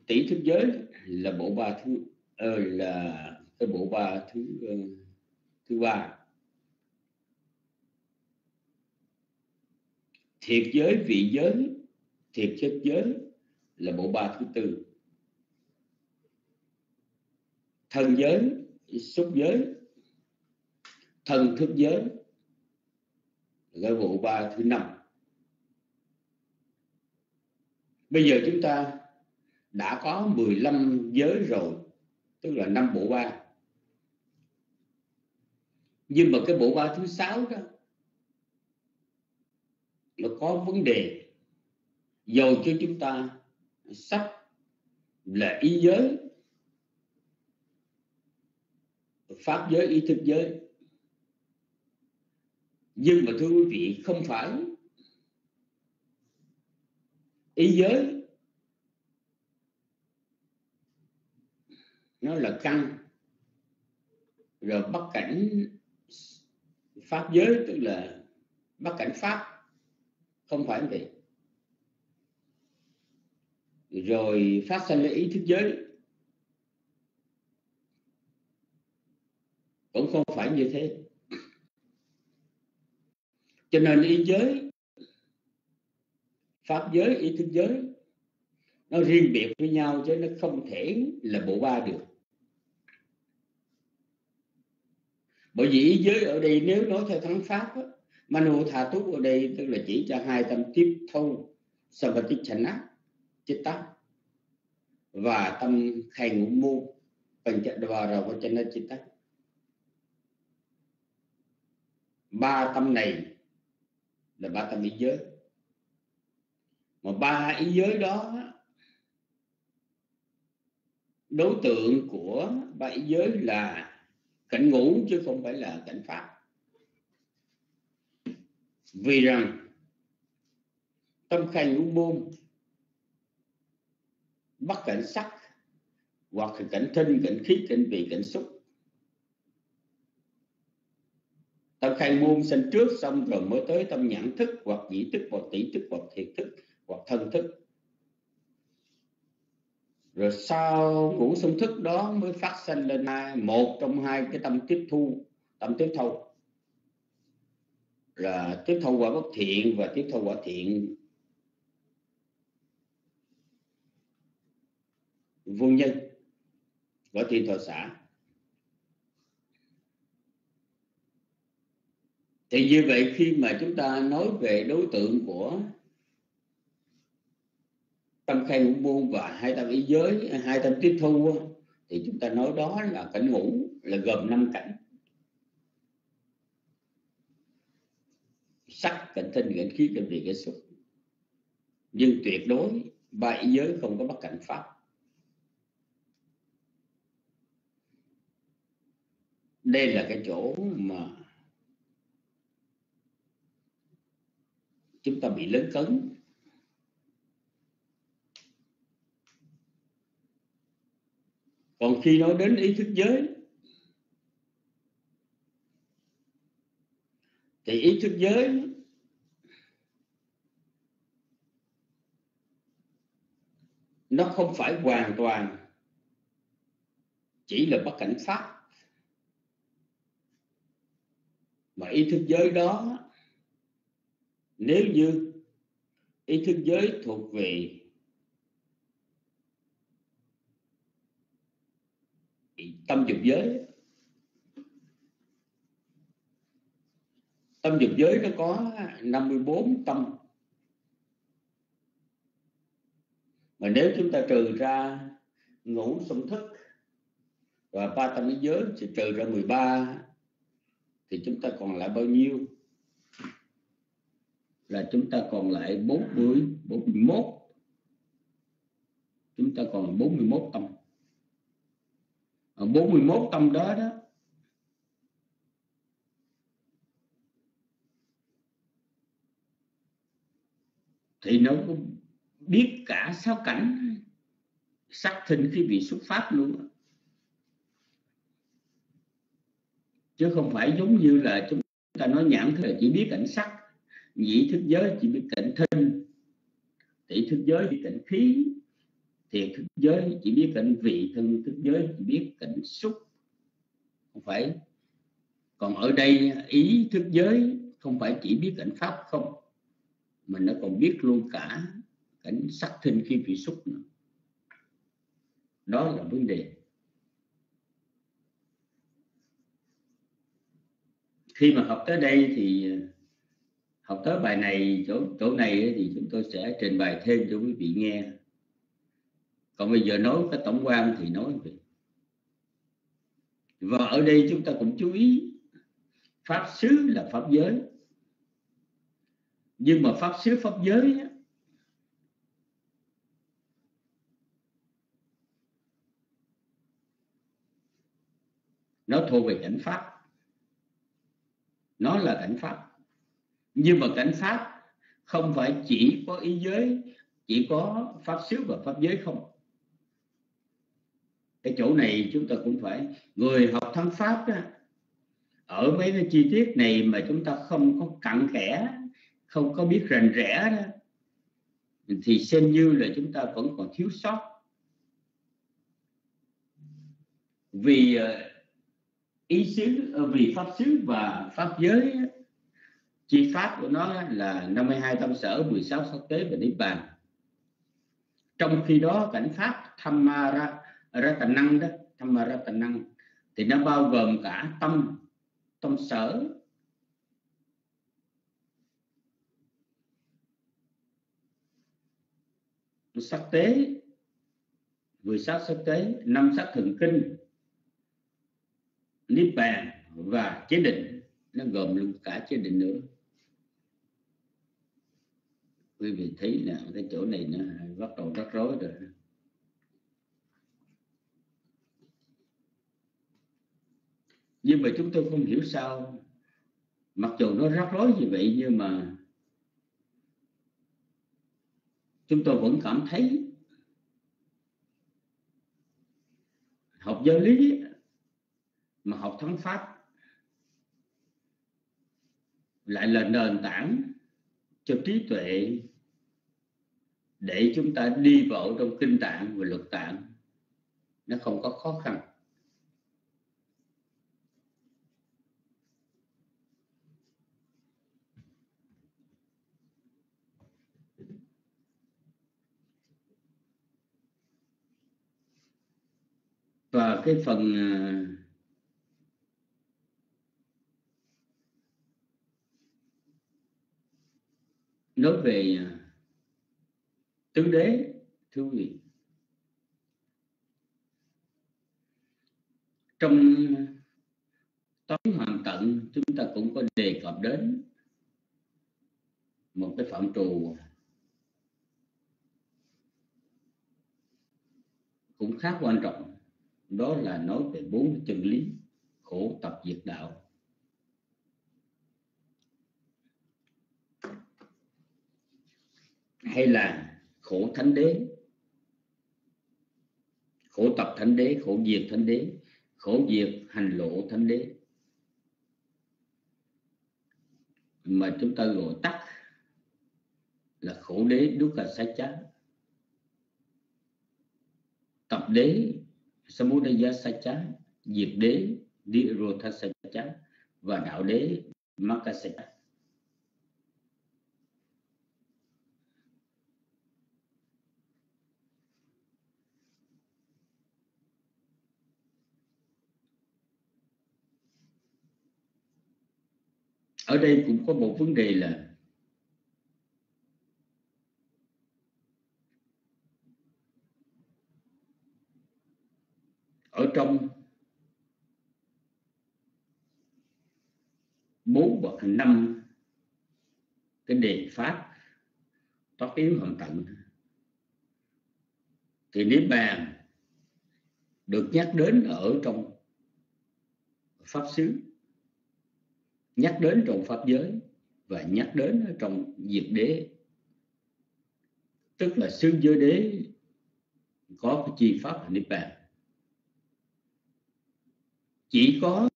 tỷ thức giới là bộ ba thứ uh, là cái bộ ba thứ uh, thứ ba. Thiệt giới vị giới thiệt chất giới là bộ ba thứ tư. Thân giới, xúc giới thân thức giới là bộ ba thứ năm. Bây giờ chúng ta đã có 15 giới rồi, tức là năm bộ ba. Nhưng mà cái bộ ba thứ sáu đó, nó có vấn đề dầu cho chúng ta sắp là ý giới. Pháp giới, ý thức giới. Nhưng mà thưa quý vị, không phải. Ý giới, nó là căn. Rồi bắt cảnh pháp giới, tức là bắt cảnh pháp. Không phải vậy. Rồi phát sinh ra ý thức giới. Cũng không phải như thế. Cho nên ý giới pháp giới ý thức giới nó riêng biệt với nhau chứ nó không thể là bộ ba được. Bởi vì ý giới ở đây nếu nói theo thắng pháp á, manu tha túc ở đây tức là chỉ cho hai tâm tiếp thâu savatichana chitta và tâm khai ngũ môn panchadvara vachana chitta. Ba tâm này là ba tâm ý giới. Mà ba ý giới đó, đối tượng của ba ý giới là cảnh ngũ chứ không phải là cảnh pháp. Vì rằng, tâm khai ngũ môn, bắt cảnh sắc, hoặc cảnh thinh cảnh khí, cảnh vị, cảnh xúc tâm khai môn sinh trước, xong rồi mới tới tâm nhãn thức, hoặc nhĩ thức, hoặc tỷ thức, hoặc thiệt thức, hoặc thân thức. Rồi sau ngũ xung thức đó mới phát sinh lên hai, một trong hai cái tâm tiếp thu, tâm tiếp thu là tiếp thu quả bất thiện và tiếp thu quả thiện. Vô nhân, quả thiện thọ xã thì như vậy khi mà chúng ta nói về đối tượng của tâm khai ngũ môn và hai tâm ý giới, hai tâm tiếp thu thì chúng ta nói đó là cảnh ngũ là gồm năm cảnh. Sắc, cảnh thân, cảnh khí, cảnh vị cảnh xúc. Nhưng tuyệt đối, ba ý giới không có bất cảnh pháp. Đây là cái chỗ mà chúng ta bị lấn cấn. Còn khi nói đến ý thức giới, thì ý thức giới nó không phải hoàn toàn chỉ là bất cảnh pháp mà ý thức giới đó nếu như ý thức giới thuộc về tâm dục giới, tâm dục giới nó có 54 tâm. Mà nếu chúng ta trừ ra ngủ sống thức và ba tâm ý giới, thì trừ ra 13 thì chúng ta còn lại bao nhiêu? Là chúng ta còn lại 40 41 chúng ta còn 41 tâm. Ở 41 tâm đó đó, thì nó cũng biết cả sáu cảnh sắc thinh khi bị xuất phát luôn chứ không phải giống như là chúng ta nói nhãn thì là chỉ biết cảnh sắc nhĩ thức giới chỉ biết cảnh thinh. Tỷ thức giới biết cảnh khí. Thiệt thức giới chỉ biết cảnh vị thân. Thức giới chỉ biết cảnh xúc. Không phải. Còn ở đây, ý thức giới không phải chỉ biết cảnh pháp không. Mà nó còn biết luôn cả cảnh sắc thinh khi vị xúc nữa. Đó là vấn đề. Khi mà học tới đây thì học tới bài này, chỗ chỗ này thì chúng tôi sẽ trình bày thêm cho quý vị nghe. Còn bây giờ nói cái tổng quan thì nói về. Và ở đây chúng ta cũng chú ý, pháp xứ là pháp giới. Nhưng mà pháp xứ, pháp giới nó thuộc về cảnh pháp. Nó là cảnh pháp nhưng mà cảnh pháp không phải chỉ có ý giới chỉ có pháp xứ và pháp giới không. Cái chỗ này chúng ta cũng phải người học thắng pháp đó, ở mấy cái chi tiết này mà chúng ta không có cặn kẽ không có biết rành rẽ đó thì xem như là chúng ta vẫn còn thiếu sót. Vì ờ, ý xứ ờ, vì pháp xứ và pháp giới chi pháp của nó là 52 tâm sở 16 sắc tế và niết bàn. Trong khi đó, cảnh pháp tham ra ra năng đó tham ra năng thì nó bao gồm cả tâm tâm sở. Sắc tế 16 sắc tế, năm sắc thượng kinh, niết bàn và chế định. Nó gồm luôn cả chế định nữa quý vị thấy là cái chỗ này nó bắt đầu rắc rối rồi. Nhưng mà chúng tôi không hiểu sao, mặc dù nó rắc rối như vậy nhưng mà chúng tôi vẫn cảm thấy học giáo lý mà học thắng pháp lại là nền tảng cho trí tuệ để chúng ta đi vào trong kinh tạng và luật tạng. Nó không có khó khăn. Và cái phần à, nói về à, tứ đế, thưa quý vị. Trong tối hoàn tận, chúng ta cũng có đề cập đến một cái phạm trù cũng khá quan trọng, đó là nói về bốn chân lý, khổ, tập, diệt đạo. Hay là khổ thánh đế? Khổ tập thánh đế, khổ diệt thánh đế, khổ diệt hành lộ thánh đế. Mà chúng ta gọi tắt là khổ đế đúc là sai satcha tập đế samudaya sai satcha diệt đế nirotha satcha và đạo đế makka satcha ở đây cũng có một vấn đề là ở trong bốn hoặc năm cái đề pháp tất yếu hoàn tận, thì niết bàn được nhắc đến ở trong pháp xứ nhắc đến trong pháp giới và nhắc đến trong diệt đế. Tức là xương giới đế có cái chi pháp là niết bàn. Chỉ có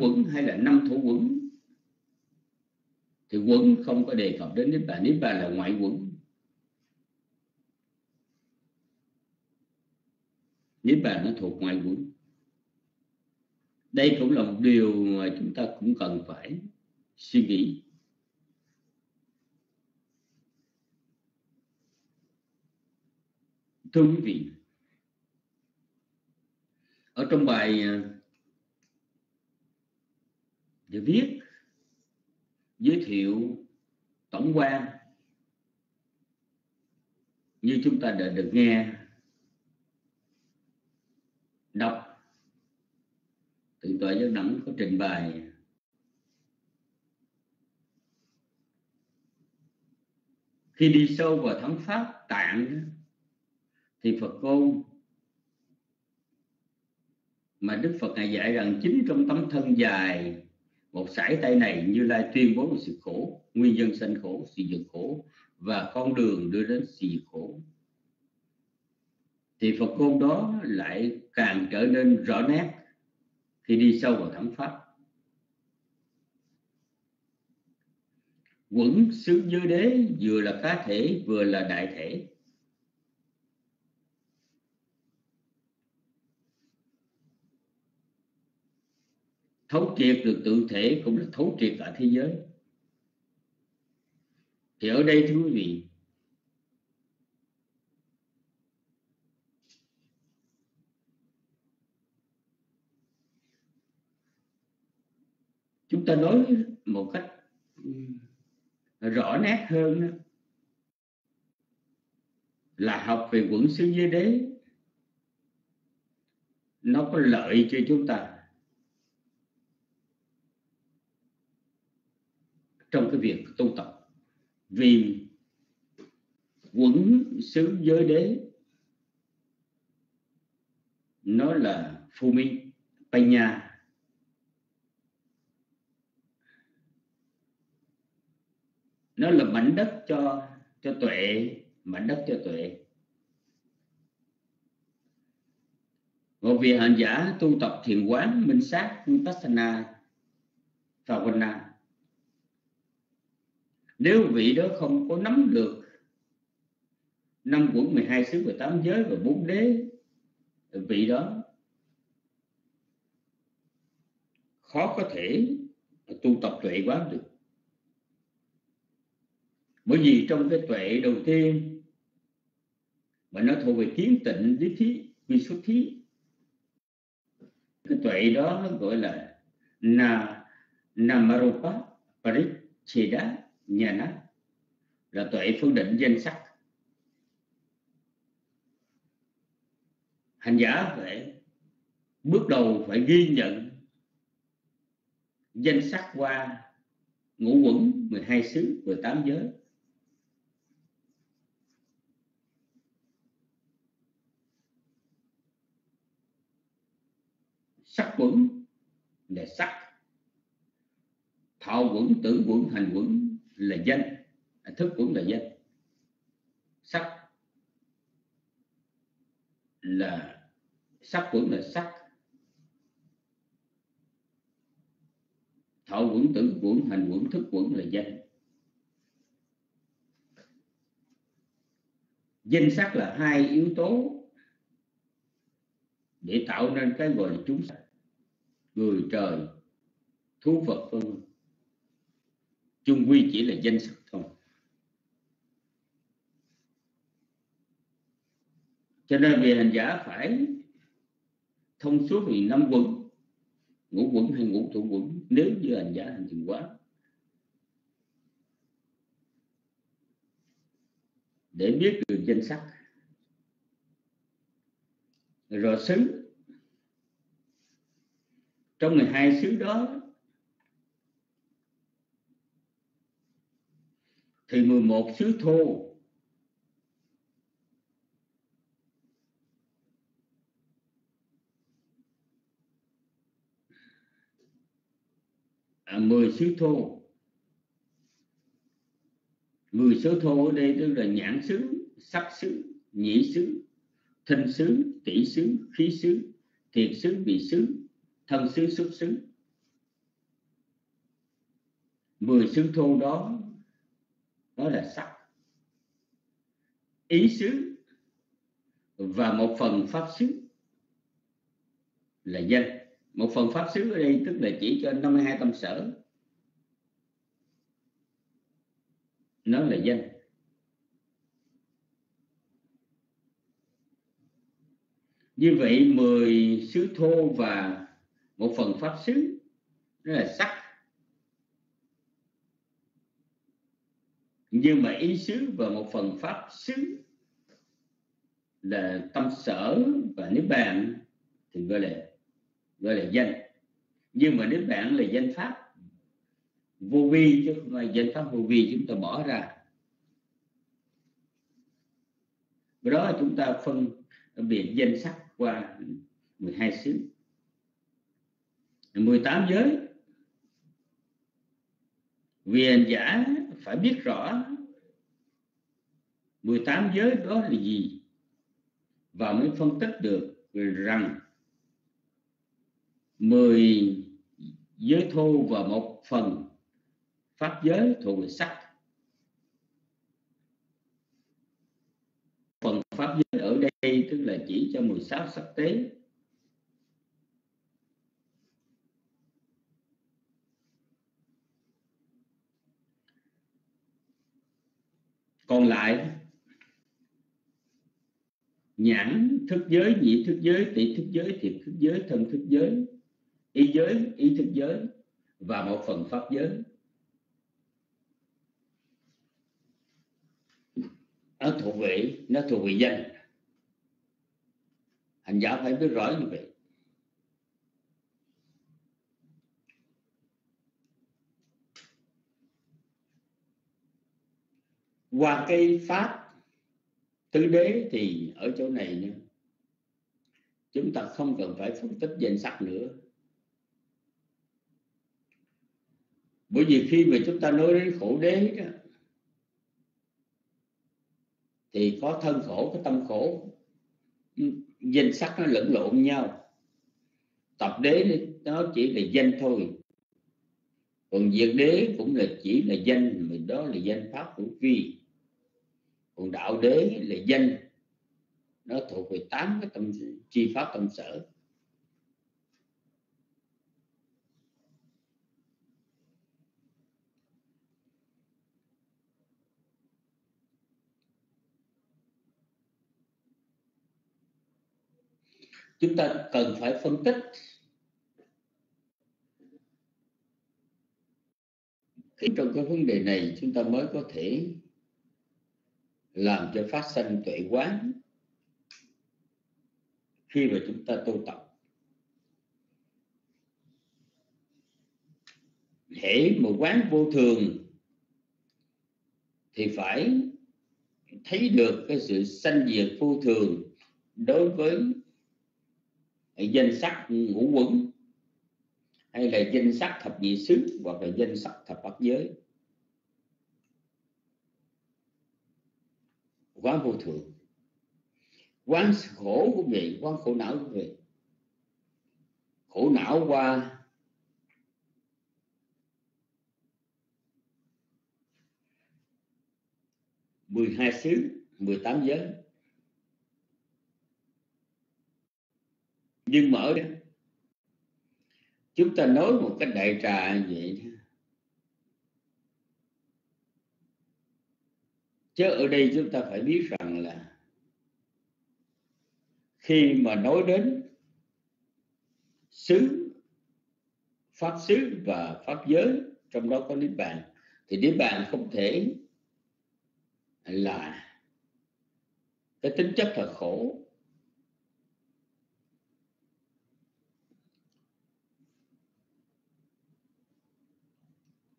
quẩn hay là năm thủ quẩn, thì quẩn không có đề cập đến niết bàn. Niết bàn là ngoại quẩn. Niết bàn nó thuộc ngoại quẩn đây cũng là một điều mà chúng ta cũng cần phải suy nghĩ. Thưa quý vị, ở trong bài à, để viết, giới thiệu tổng quan, như chúng ta đã được nghe, đọc từ tòa giáo đẳng có trình bày. Khi đi sâu vào thắng pháp tạng thì Phật ngôn mà Đức Phật ngài dạy rằng chính trong tấm thân dài, một sải tay này như lai tuyên bố sự khổ, nguyên nhân sanh khổ sự diệt khổ, và con đường đưa đến sự diệt khổ. Thì Phật ngôn đó lại càng trở nên rõ nét khi đi sâu vào thắng pháp. Quẩn xứ như đế vừa là cá thể, vừa là đại thể. Thấu triệt được tự thể cũng là thấu triệt cả thế giới. Thì ở đây thưa quý vị chúng ta nói một cách ừ, rõ nét hơn là học về quẩn sư giới đế, nó có lợi cho chúng ta trong cái việc tu tập. Vì quẩn xứ giới đế, nó là phu mi panya nó là mảnh đất cho cho tuệ, mảnh đất cho tuệ. Một vị hành giả tu tập thiền quán minh sát vipassana Phavana nếu vị đó không có nắm được năm quẩn 12 xứ và tám giới và bốn đế, vị đó khó có thể tu tập tuệ quán được bởi vì trong cái tuệ đầu tiên mà nó thuộc về kiến tịnh lý thí, quy xuất thí, cái tuệ đó nó gọi là na namarupa paricheda nhana là tuệ phân định danh sắc. Hành giả phải bước đầu phải ghi nhận danh sắc qua ngũ quẩn 12 xứ và tám giới. Sắc quẩn là sắc. Thọ quẩn tưởng quẩn, hành quẩn là danh. À, thức quẩn là danh. Sắc là, sắc quẩn là sắc. Thọ quẩn tưởng quẩn, hành quẩn, thức quẩn là danh. Danh sắc là hai yếu tố để tạo nên cái gọi là chúng sanh người trời, thú vật vân chung quy chỉ là danh sắc thôi cho nên vì hành giả phải thông suốt vì năm quẩn ngũ quẩn hay ngũ thủ quẩn nếu như hành giả hành thiền quá. Để biết được danh sắc rồi xứng trong 12 xứ đó thì 11 xứ thô à, 10 xứ thô. 10 xứ thô ở đây tức là nhãn xứ sắc xứ nhĩ xứ thân xứ tỷ xứ khí xứ thiệt xứ vị xứ thân xứ xúc xứ. Mười xứ thô đó đó là sắc. Ý xứ và một phần pháp xứ là danh. Một phần pháp xứ ở đây tức là chỉ cho 52 tâm sở. Nó là danh. Như vậy 10 xứ thô và một phần pháp xứ, đó là sắc. Nhưng mà ý xứ và một phần pháp xứ là tâm sở và nếu bạn thì gọi là gọi là danh. Nhưng mà nếu bạn là danh pháp vô vi chứ không phải danh pháp vô vi chúng ta bỏ ra. Và đó chúng ta phân biệt danh sắc qua 12 xứ. 18 giới. Vì hành giả phải biết rõ 18 giới đó là gì và mới phân tích được rằng 10 giới thô và một phần pháp giới thuộc về sắc. Phần pháp giới ở đây tức là chỉ cho 16 sắc tế. Còn lại, nhãn, thức giới nhị thức giới, tỷ thức giới, thiệt thức giới, thân thức giới ý giới ý thức giới và một phần pháp giới. Nó thuộc vị nó thuộc vị danh. Hành giả phải biết rõ như vậy. Qua cái pháp tứ đế thì ở chỗ này nữa, chúng ta không cần phải phân tích danh sắc nữa. Bởi vì khi mà chúng ta nói đến khổ đế đó, thì có thân khổ, có tâm khổ, danh sắc nó lẫn lộn nhau. Tập đế nó chỉ là danh thôi. Còn diệt đế cũng là chỉ là danh, mà đó là danh pháp của vi còn đạo đế là danh. Nó thuộc về tám cái tâm, chi pháp tâm sở. Chúng ta cần phải phân tích cái trong cái vấn đề này, chúng ta mới có thể làm cho phát sinh tuệ quán khi mà chúng ta tu tập. Hễ một quán vô thường thì phải thấy được cái sự sanh diệt vô thường đối với danh sắc ngũ quẩn, hay là danh sắc thập nhị xứ, hoặc là danh sắc thập bát giới. Quá vô thường quán khổ của vị, quán khổ não của vị. Khổ não qua mười hai xứ, mười tám giới. Nhưng mà ở chúng ta nói một cách đại trà như vậy chứ ở đây chúng ta phải biết rằng là khi mà nói đến xứ, pháp xứ và pháp giới, trong đó có niết bàn, thì niết bàn không thể là cái tính chất là khổ.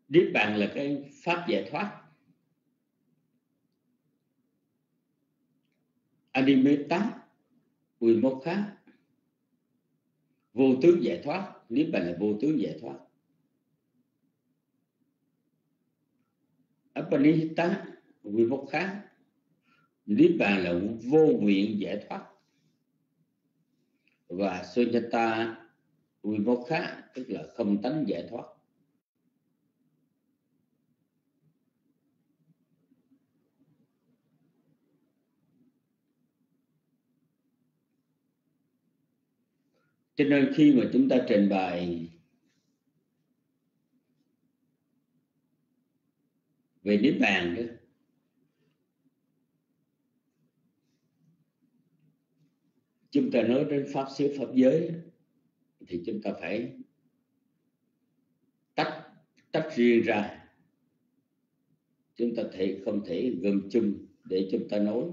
Niết bàn là cái pháp giải thoát. Animeta vimokha vô tướng giải thoát. Niết bàn là vô tướng giải thoát. Apanihita vimokha niết bàn là vô nguyện giải thoát. Và sunyata vimokha tức là không tánh giải thoát. Cho nên khi mà chúng ta trình bày về niết bàn đó, chúng ta nói đến pháp xứ, pháp giới thì chúng ta phải tách tách riêng ra. Chúng ta thể không thể gom chung để chúng ta nói.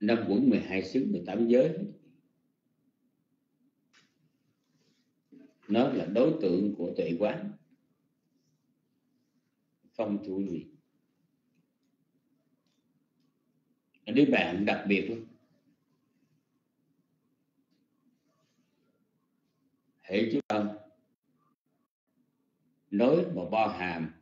Năm quẩn 12 xứ 18 giới. Nó là đối tượng của tuệ quán. Không chủ gì đứa bạn đặc biệt lắm hệ chúng ta nói mà bao hàm.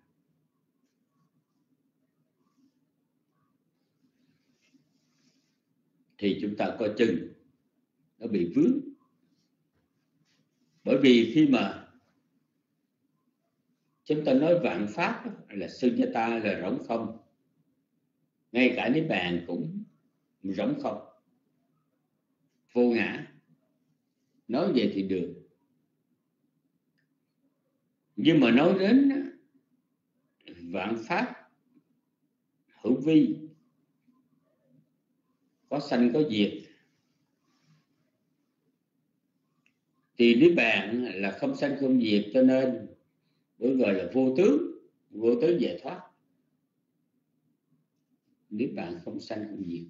Thì chúng ta coi chừng nó bị vướng. Bởi vì khi mà chúng ta nói vạn pháp là ta là rỗng không, ngay cả niết bàn cũng rỗng không. Vô ngã. Nói về thì được. Nhưng mà nói đến vạn pháp, hữu vi có sanh có diệt. Thì nếu bạn là không sanh không diệt cho nên mới gọi là vô tướng vô tướng giải thoát. Nếu bạn không sanh không diệt.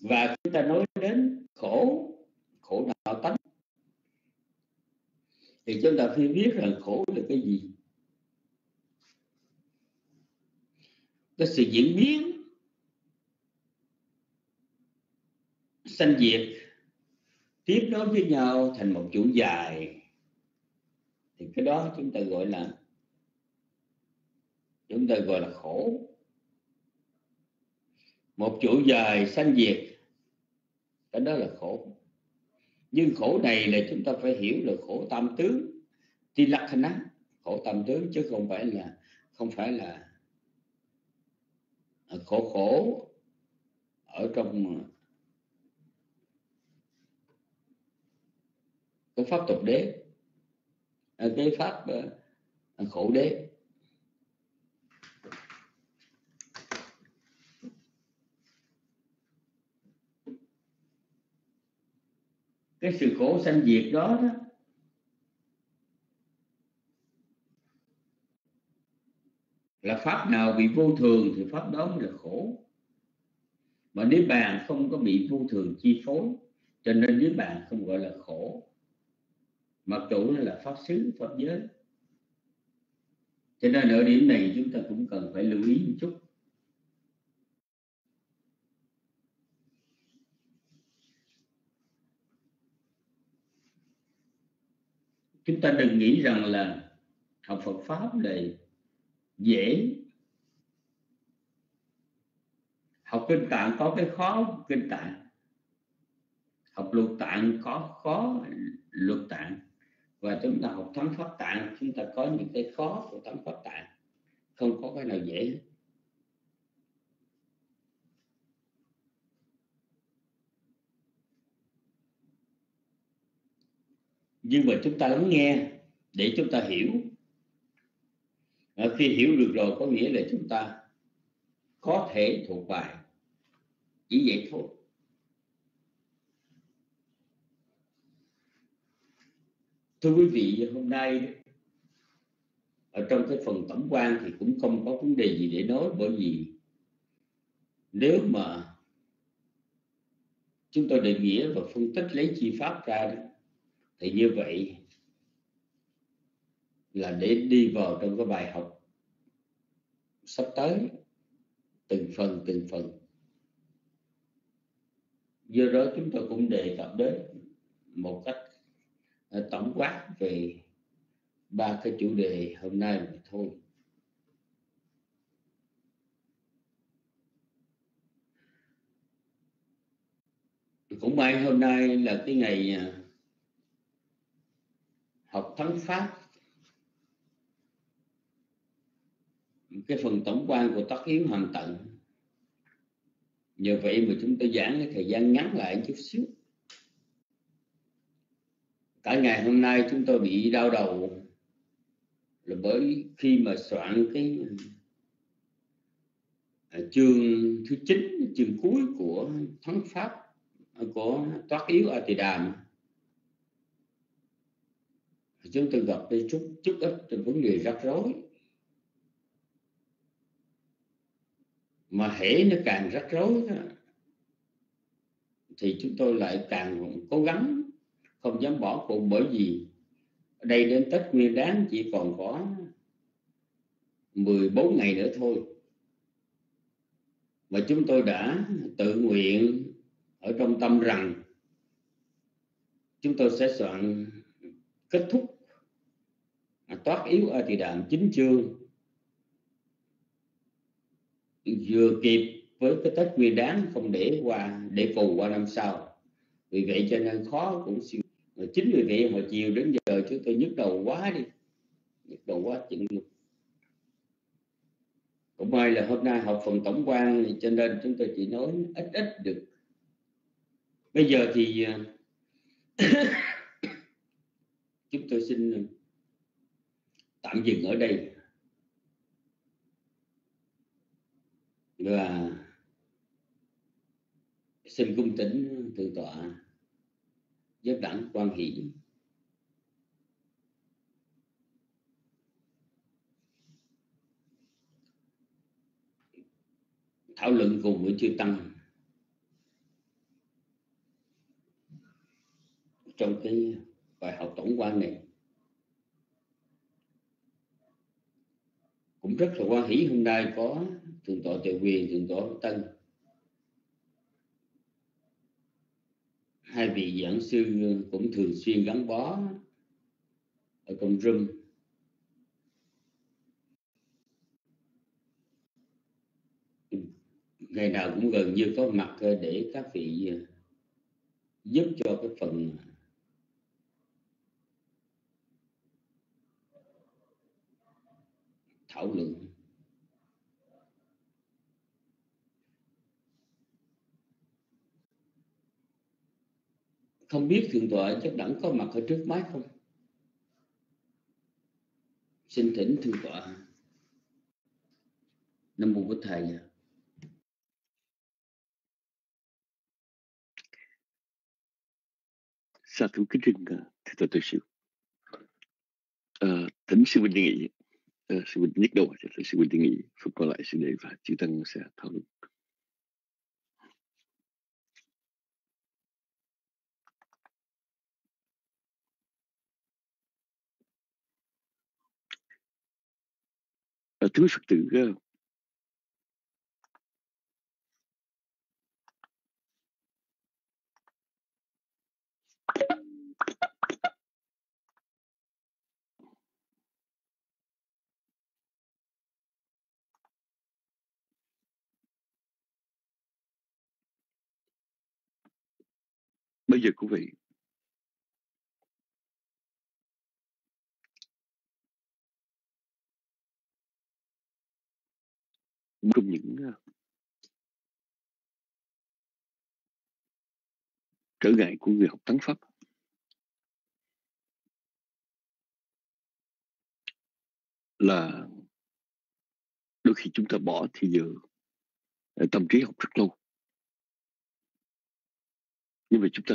Và chúng ta nói đến khổ khổ đạo tánh. Thì chúng ta phải biết rằng khổ là cái gì? Cái sự diễn biến sanh diệt tiếp nối với nhau thành một chuỗi dài. Thì cái đó chúng ta gọi là, chúng ta gọi là khổ. Một chuỗi dài sanh diệt, cái đó là khổ. Nhưng khổ này là chúng ta phải hiểu là khổ tam tướng. Thì lắc hành khổ tam tướng chứ không phải là, không phải là Ờ, khổ khổ ở trong ờ, cái pháp tục đế. Ờ, cái pháp khổ đế. Cái sự khổ sanh diệt đó, đó là pháp nào bị vô thường thì pháp đó mới là khổ. Mà nếu bàn không có bị vô thường chi phối, cho nên nếu bàn không gọi là khổ. Mặc chủ là pháp xứ, pháp giới. Cho nên ở điểm này chúng ta cũng cần phải lưu ý một chút. Chúng ta đừng nghĩ rằng là học Phật pháp này dễ. Học kinh tạng có cái khó, kinh tạng. Học luật tạng có khó, luật tạng. Và chúng ta học thắng pháp tạng, chúng ta có những cái khó của thắng pháp tạng. Không có cái nào dễ. Hết nhưng mà chúng ta lắng nghe để chúng ta hiểu. Ờ, khi hiểu được rồi có nghĩa là chúng ta có thể thuộc bài. Chỉ vậy thôi. Thưa quý vị, hôm nay ở trong cái phần tổng quan thì cũng không có vấn đề gì để nói, bởi vì nếu mà chúng tôi định nghĩa và phân tích lấy chi pháp ra thì như vậy là để đi vào trong cái bài học sắp tới, từng phần từng phần. Do đó chúng tôi cũng đề cập đến một cách à, tổng quát về ba cái chủ đề hôm nay mà thôi. Cũng may hôm nay là cái ngày à, học thắng pháp. Cái phần tổng quan của tất hiến hoàn tận. Nhờ vậy mà chúng tôi giảng cái thời gian ngắn lại chút xíu. Cả ngày hôm nay chúng tôi bị đau đầu là bởi khi mà soạn cái à, chương thứ chín, chương cuối của thắng pháp à, của toát yếu a tỳ đàm chúng tôi gặp cái chút chút ít vấn đề rắc rối. Mà hễ nó càng rắc rối đó, thì chúng tôi lại càng cố gắng không dám bỏ cuộc bởi vì đây đến Tết Nguyên Đán chỉ còn có 14 ngày nữa thôi. Và chúng tôi đã tự nguyện ở trong tâm rằng chúng tôi sẽ soạn kết thúc toát yếu a tỳ đàm chính chương vừa kịp với cái tết nguyên đáng không để qua, để phù qua năm sau. Vì vậy cho nên khó cũng siêu chính vì vậy hồi chiều đến giờ chúng tôi nhức đầu quá đi. Nhức đầu quá chừng cũng may là hôm nay học phần tổng quan, cho nên chúng tôi chỉ nói ít ít được. Bây giờ thì à, <coughs> chúng tôi xin à, tạm dừng ở đây. Và xin cung kính thượng tọa, giúp đẳng quan hỷ. Thảo luận cùng với chư tăng. Trong cái bài học tổng quan này, cũng rất là quan hỷ hôm nay có thượng tọa tuệ quyền thượng tọa tân hai vị giảng sư cũng thường xuyên gắn bó ở công rung ngày nào cũng gần như có mặt để các vị giúp cho cái phần thảo luận. Không biết thượng tọa chắc đẳng có mặt ở trước máy không? Xin thỉnh thượng tọa. Nam mô bổn thầy. Sa thú kính trình thưa tọa tôi sư. À, thỉnh sư huynh đề nghị à, ờ, sư huynh nhức đầu cho sư huynh đề nghị phật còn lại sư đệ và chư tăng sẽ thảo luận. là thứ sự tự cơ bây giờ quý vị trong những trở ngại của người học tấn pháp. Là đôi khi chúng ta bỏ thì giờ ờ, tâm trí học rất lâu. Nhưng mà chúng ta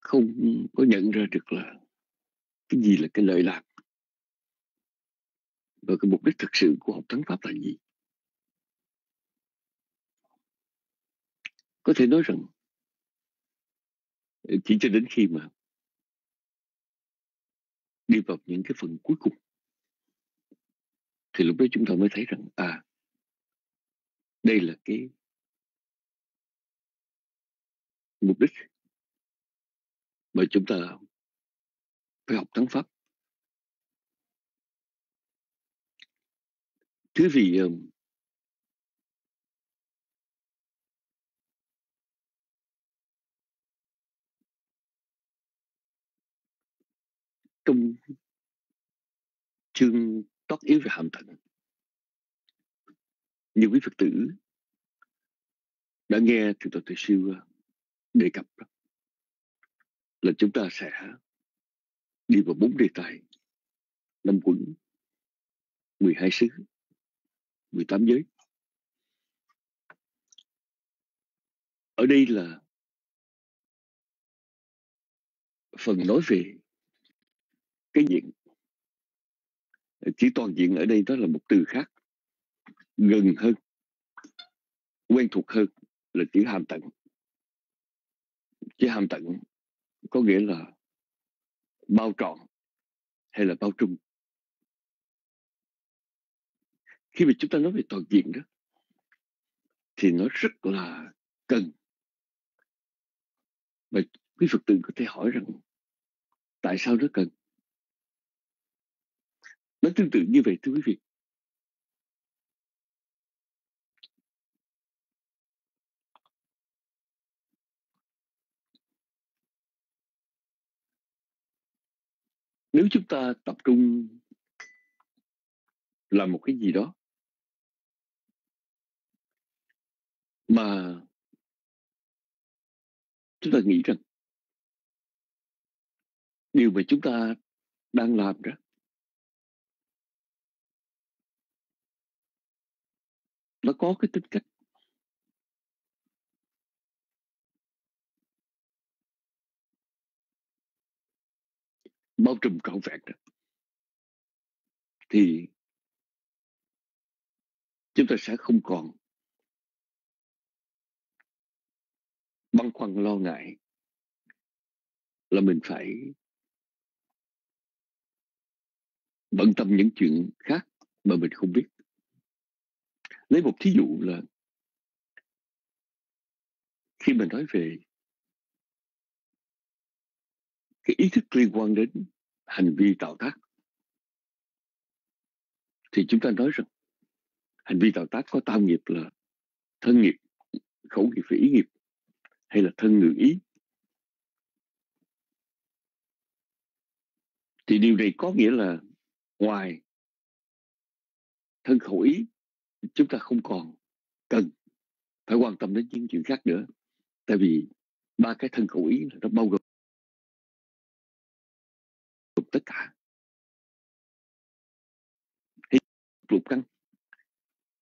không có nhận ra được là cái gì là cái lợi lạc và cái mục đích thực sự của học thắng pháp là gì? Có thể nói rằng ờ, chỉ cho đến khi mà đi vào những cái phần cuối cùng, thì lúc đó chúng ta mới thấy rằng à đây là cái mục đích mà chúng ta phải học thắng pháp. Thứ vị um, ờ, trong chương tót yếu về hàm thận nhiều quý phật tử đã nghe từ tổ thầy siêu đề cập là chúng ta sẽ đi vào bốn đề tài năm quận 12 xứ 18 giới. Ở đây là phần nói về cái diện. Chỉ toàn diện ở đây đó là một từ khác. Gần hơn, quen thuộc hơn là chữ hàm tận. Chữ hàm tận có nghĩa là bao trọn hay là bao trung khi mà chúng ta nói về toàn diện đó, thì nó rất là cần. Và quý phật tử có thể hỏi rằng, tại sao nó cần? Nó tương tự như vậy, thưa quý vị. Nếu chúng ta tập trung làm một cái gì đó mà chúng ta nghĩ rằng điều mà chúng ta đang làm đó nó có cái tính cách bao trùm trọn vẹn đó, thì chúng ta sẽ không còn băn khoăn, lo ngại là mình phải bận tâm những chuyện khác mà mình không biết. Lấy một thí dụ là khi mình nói về cái ý thức liên quan đến hành vi tạo tác, thì chúng ta nói rằng hành vi tạo tác có tam nghiệp là thân nghiệp, khẩu nghiệp và ý nghiệp hay là thân ngữ ý? Thì điều này có nghĩa là ngoài thân khẩu ý, chúng ta không còn cần phải quan tâm đến những chuyện khác nữa. Tại vì ba cái thân khẩu ý nó bao gồm tất cả. Lục căn.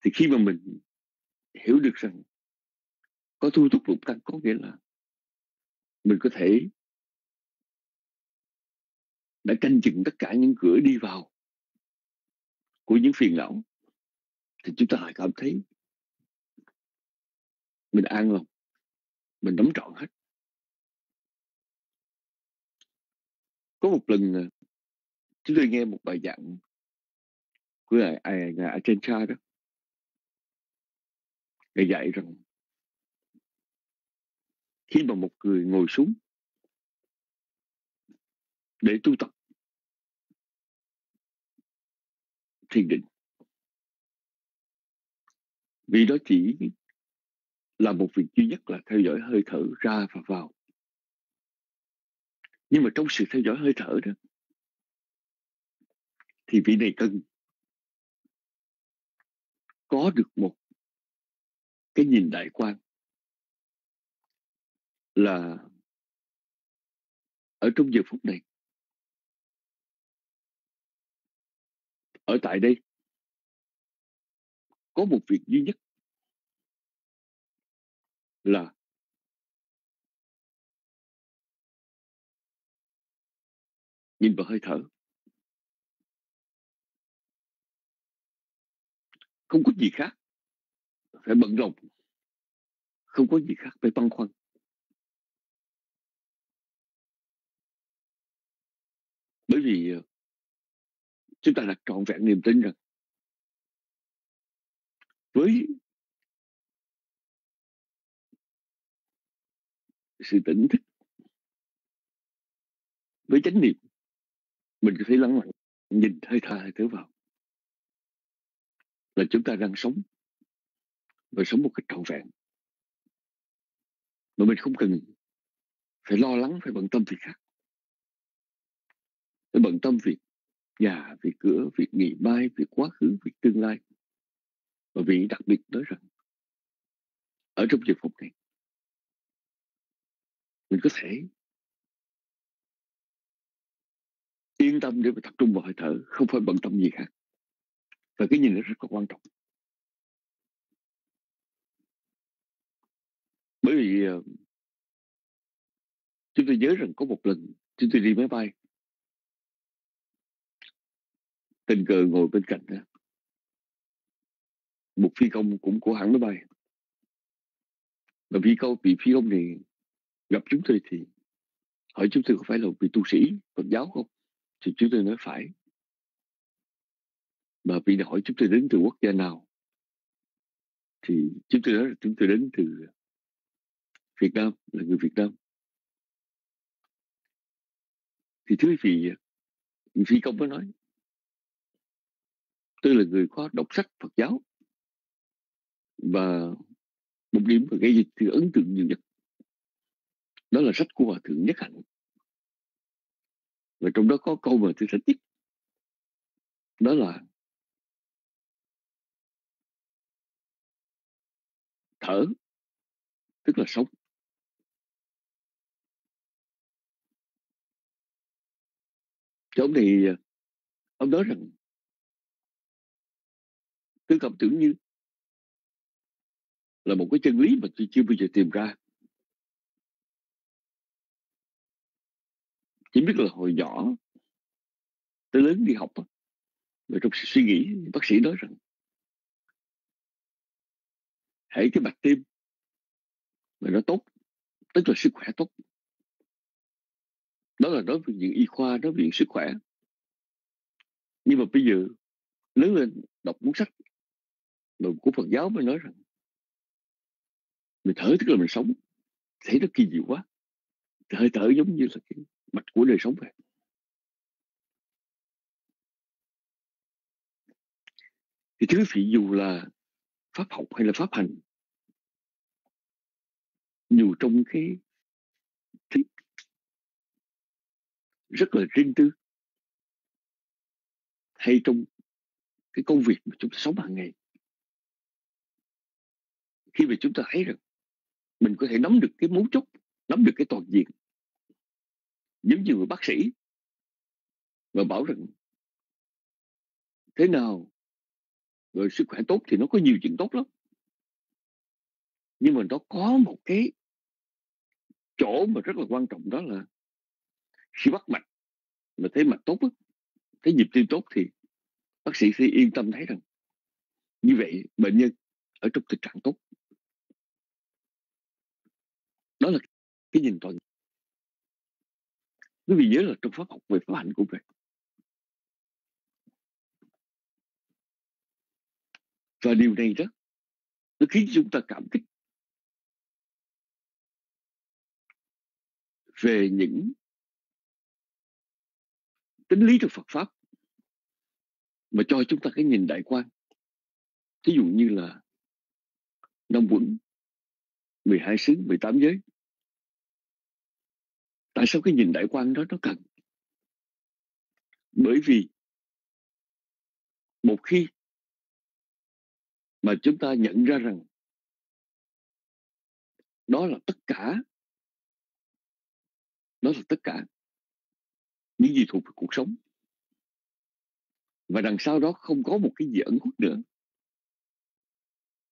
Thì khi mà mình hiểu được rằng có thu thúc lục căn có nghĩa là mình có thể đã canh chừng tất cả những cửa đi vào của những phiền não thì chúng ta lại cảm thấy mình an lòng mình nắm trọn hết. Có một lần ờ, chúng tôi nghe một bài giảng của ngài, à, ngài, ngài đó ngài dạy rằng khi mà một người ngồi xuống để tu tập thiền định. Vì đó chỉ là một việc duy nhất là theo dõi hơi thở ra và vào. Nhưng mà trong sự theo dõi hơi thở đó, thì vị này cần có được một cái nhìn đại quan là ở trong giờ phút này. Ở tại đây. Có một việc duy nhất. Là nhìn vào hơi thở. Không có gì khác. Phải bận rộn. Không có gì khác, phải băn khoăn. Bởi vì ờ, chúng ta đặt trọn vẹn niềm tin rằng với sự tỉnh thức với chánh niệm, mình có thể lắng lặng, nhìn hơi thở hơi thở vào. Là chúng ta đang sống và sống một cách trọn vẹn. Mà mình không cần phải lo lắng phải bận tâm gì khác phải bận tâm việc nhà, việc cửa, việc ngày mai, việc quá khứ, việc tương lai. Và vị đặc biệt nói rằng, ở trong giờ phút này, mình có thể yên tâm để mà tập trung vào hơi thở, không phải bận tâm gì khác. Và cái nhìn đó rất là quan trọng. Bởi vì ờ, chúng tôi nhớ rằng có một lần chúng tôi đi máy bay. Tình cờ ngồi bên cạnh đó. một phi công cũng của hãng máy bay. Và phi công bị phi công này gặp chúng tôi thì hỏi chúng tôi có phải là vị tu sĩ, Phật giáo không? Thì chúng tôi nói phải. Mà vị hỏi chúng tôi đến từ quốc gia nào, thì chúng tôi nói là chúng tôi đến từ Việt Nam, là người Việt Nam. Thì thưa quý vị phi công mới nói tôi là người có đọc sách Phật giáo. Và một điểm mà gây dịch ấn tượng nhiều nhất. Đó là sách của hòa thượng nhất hạnh. Và trong đó có câu mà tôi thích nhất đó là thở tức là sống. Chỗ thì à, ông nói rằng tôi cảm tưởng như. Là một cái chân lý mà tôi chưa bao giờ tìm ra. Chỉ biết là hồi nhỏ, tới lớn đi học rồi trong suy nghĩ, bác sĩ nói rằng, hãy cái bạch tim mà nó tốt, tức là sức khỏe tốt. Đó là đối với những y khoa đối với những sức khỏe. Nhưng mà bây giờ, lớn lên, đọc cuốn sách mà của Phật giáo mới nói rằng, mình thở tức là mình sống. Thấy nó kỳ diệu quá. Hơi thở giống như là cái mạch của đời sống vậy. Thì thứ vị, dù là pháp học hay là pháp hành, dù trong cái thích rất là riêng tư, hay trong cái công việc mà chúng ta sống hàng ngày khi mà chúng ta thấy rằng mình có thể nắm được cái mấu chốt, nắm được cái toàn diện. Giống như người bác sĩ và bảo rằng, thế nào rồi sức khỏe tốt thì nó có nhiều chuyện tốt lắm. Nhưng mà nó có một cái chỗ mà rất là quan trọng đó là khi bắt mạch mà thấy mạch tốt thấy nhịp tim tốt thì bác sĩ sẽ yên tâm thấy rằng như vậy bệnh nhân ở trong tình trạng tốt đó là cái nhìn toàn quý vị nhớ là trong pháp học về pháp hạnh cũng vậy và điều này đó, nó khiến chúng ta cảm kích về những tính lý trong Phật pháp mà cho chúng ta cái nhìn đại quan. Thí dụ như là năm quẩn 12 xứ 18 giới tại sao cái nhìn đại quan đó nó cần? Bởi vì một khi mà chúng ta nhận ra rằng đó là tất cả, đó là tất cả những gì thuộc về cuộc sống, và đằng sau đó không có một cái gì ẩn khuất nữa,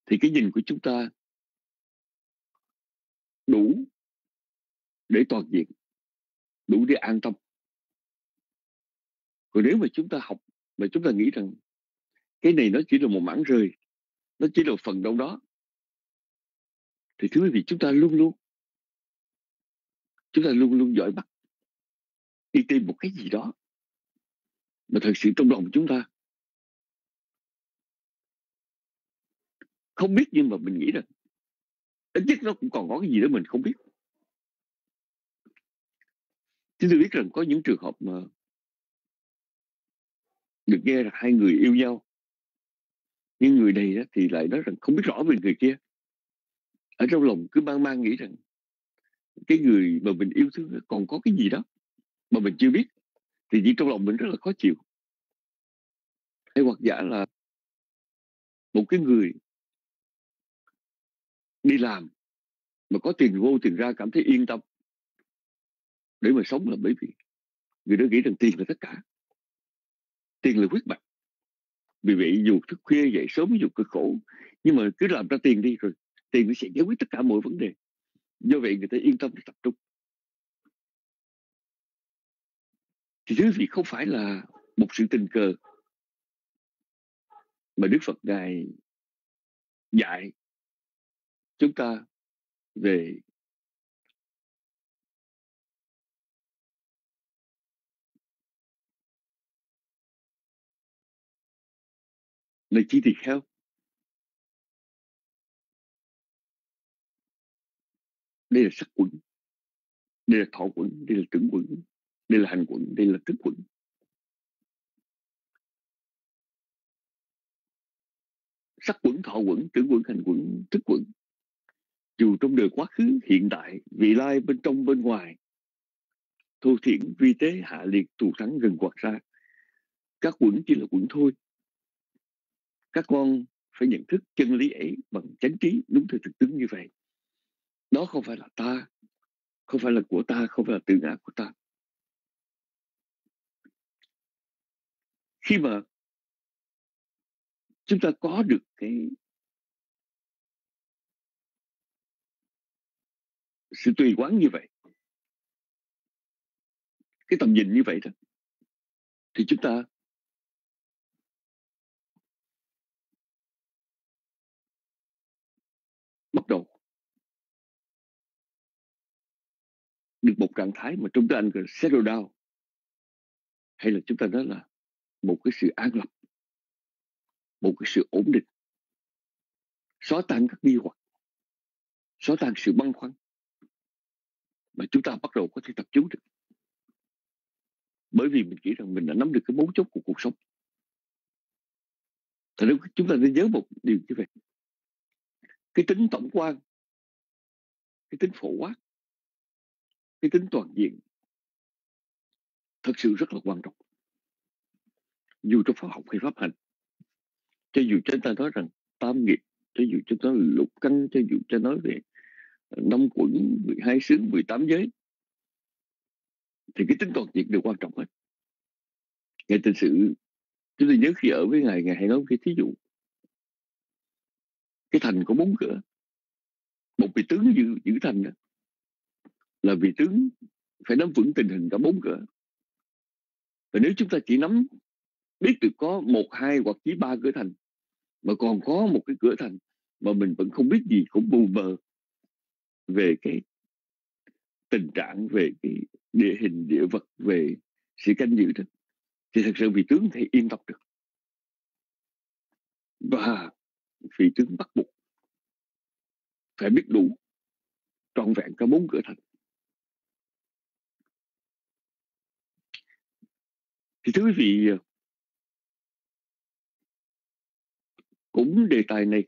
thì cái nhìn của chúng ta đủ để toàn diện đủ để an tâm. Còn nếu mà chúng ta học, mà chúng ta nghĩ rằng cái này nó chỉ là một mảng rời, nó chỉ là phần đâu đó, thì thưa quý vị, chúng ta luôn luôn, chúng ta luôn luôn giỏi bắt, đi tìm một cái gì đó mà thật sự trong lòng chúng ta. Không biết nhưng mà mình nghĩ rằng ít nhất nó cũng còn có cái gì đó mình không biết chúng tôi biết rằng có những trường hợp mà được nghe là hai người yêu nhau, nhưng người này thì lại nói rằng không biết rõ về người kia. Ở trong lòng cứ mang mang nghĩ rằng cái người mà mình yêu thương còn có cái gì đó mà mình chưa biết, thì chỉ trong lòng mình rất là khó chịu. Hay hoặc giả là một cái người đi làm mà có tiền vô, tiền ra cảm thấy yên tâm để mà sống là bởi vì người đó nghĩ rằng tiền là tất cả. Tiền là quyết mạch. Vì vậy dù thức khuya dậy sớm dù cực khổ, nhưng mà cứ làm ra tiền đi rồi tiền nó sẽ giải quyết tất cả mọi vấn đề. Do vậy người ta yên tâm tập trung. Thì thứ vị không phải là một sự tình cờ mà Đức Phật Ngài dạy chúng ta về lời chi thì theo đây là sắc quẩn. Đây là thọ quẩn. Đây là tưởng quẩn. Đây là hành quẩn. Đây là thức quẩn. Sắc quẩn, thọ quẩn, tưởng quẩn, hành quẩn, thức quẩn. Dù trong đời quá khứ, hiện tại, vị lai bên trong, bên ngoài, thô thiển, vi tế, hạ liệt thù thắng gần quạt ra, các quẩn chỉ là quẩn thôi các con phải nhận thức chân lý ấy bằng chánh trí, đúng theo thực tướng như vậy. Đó không phải là ta, không phải là của ta, không phải là tự ngã của ta. Khi mà chúng ta có được cái sự tùy quán như vậy, cái tầm nhìn như vậy đó, thì chúng ta bắt đầu được một trạng thái mà chúng ta anh gọi settle down, hay là chúng ta nói là một cái sự an lập, một cái sự ổn định, xóa tan các nghi hoặc, xóa tan sự băn khoăn mà chúng ta bắt đầu có thể tập trung được. Bởi vì mình nghĩ rằng mình đã nắm được cái mấu chốt của cuộc sống. Thật ra chúng ta nên nhớ một điều như vậy cái tính tổng quan, cái tính phổ quát, cái tính toàn diện thật sự rất là quan trọng. Dù trong pháp học hay pháp hành, cho dù chúng ta nói rằng tam nghiệp, cho dù chúng ta lục căn, cho dù cho nói về ờ, năm quẩn 12 xứ 18 giới, thì cái tính toàn diện đều quan trọng hết. Ngài tình sự, chúng tôi nhớ khi ở với ngài ngài hay nói cái thí dụ cái thành có bốn cửa. Một vị tướng giữ, giữ thành đó là vị tướng phải nắm vững tình hình cả bốn cửa. Và nếu chúng ta chỉ nắm biết được có một hai hoặc chỉ ba cửa thành mà còn có một cái cửa thành mà mình vẫn không biết gì cũng bù mờ về cái tình trạng về cái địa hình địa vật về sự canh giữ đó thì thật sự vị tướng thì yên tâm được. Và vị tướng bắt buộc phải biết đủ trọn vẹn cả bốn cửa thành. Thì thưa quý vị, cũng đề tài này,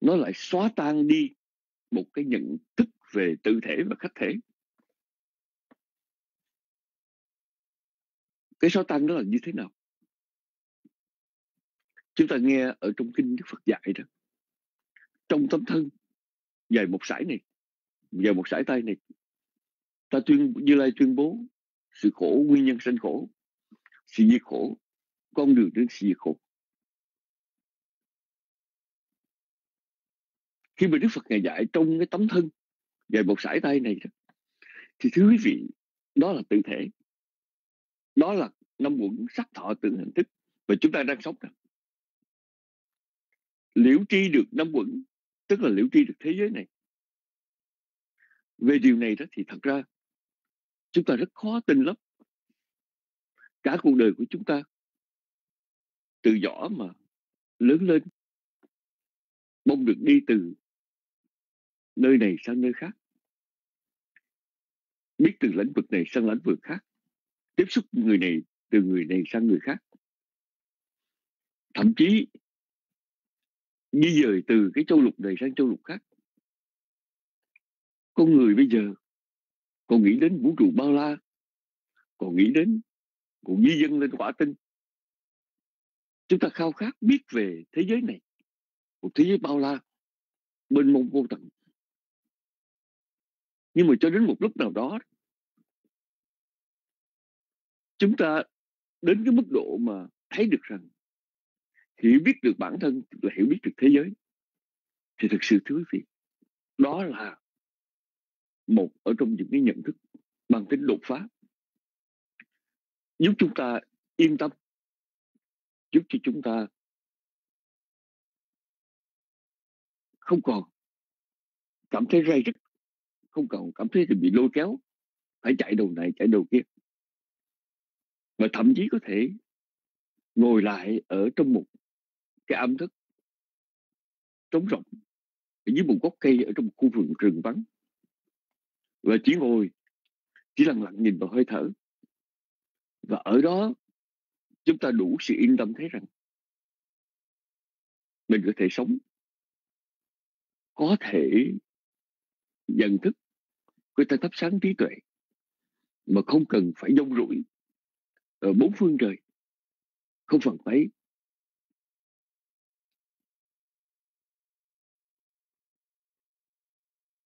nó lại xóa tan đi một cái nhận thức về tự thể và khách thể cái xóa tan đó là như thế nào? Chúng ta nghe ở trong kinh đức phật dạy đó. Trong tấm thân dài một sải này dài một sải tay này, ta tuyên, như lai tuyên bố, sự khổ, nguyên nhân sanh khổ, sự diệt khổ, con đường đến sự diệt khổ. Khi mà đức phật ngài dạy trong cái tấm thân dài một sải tay này thì thưa quý vị, đó là tự thể. Đó là năm quận sắc thọ tưởng hình thức và chúng ta đang sống đó liễu tri được năm quẩn tức là liễu tri được thế giới này. Về điều này đó thì thật ra, chúng ta rất khó tin lắm. Cả cuộc đời của chúng ta, từ nhỏ mà lớn lên, mong được đi từ nơi này sang nơi khác. Biết từ lĩnh vực này sang lĩnh vực khác, tiếp xúc người này từ người này sang người khác. Thậm chí di dời từ cái châu lục này sang châu lục khác. Con người bây giờ còn nghĩ đến vũ trụ bao la, còn nghĩ đến còn di dân lên quả tinh. Chúng ta khao khát biết về thế giới này, một thế giới bao la bên mông vô tận. Nhưng mà cho đến một lúc nào đó, chúng ta đến cái mức độ mà thấy được rằng hiểu biết được bản thân, là hiểu biết được thế giới, thì thực sự, thưa quý vị, đó là một ở trong những cái nhận thức bằng tính đột phá. Giúp chúng ta yên tâm, giúp cho chúng ta không còn cảm thấy ray rứt, không còn cảm thấy thì bị lôi kéo, phải chạy đầu này, chạy đầu kia. Và thậm chí có thể ngồi lại ở trong một cái âm thức. Trống rộng dưới một gốc cây ở trong một khu vườn rừng vắng. Và chỉ ngồi chỉ lặng lặng nhìn vào hơi thở. Và ở đó chúng ta đủ sự yên tâm thấy rằng mình có thể sống có thể nhận thức có thể thắp sáng trí tuệ mà không cần phải dông rủi ở bốn phương trời không phần phải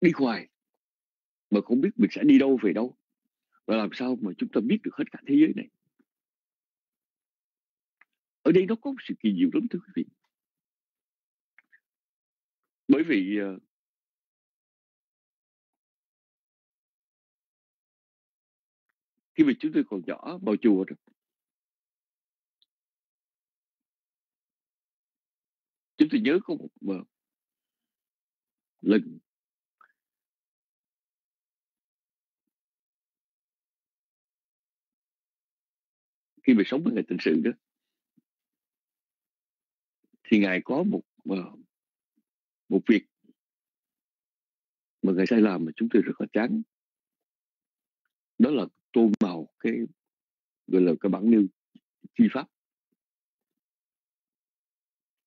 đi hoài, mà không biết mình sẽ đi đâu về đâu. Và làm sao mà chúng ta biết được hết cả thế giới này? Ở đây nó có một sự kỳ diệu lắm, thưa quý vị. Bởi vì ờ, khi mà chúng tôi còn nhỏ vào chùa rồi chúng tôi nhớ có một ờ, lần khi mà sống với ngài tịnh sự đó, thì ngài có một ờ, một việc mà ngài sai làm mà chúng tôi rất là chán. Đó là tô màu cái, gọi là cái bản nêu chi pháp.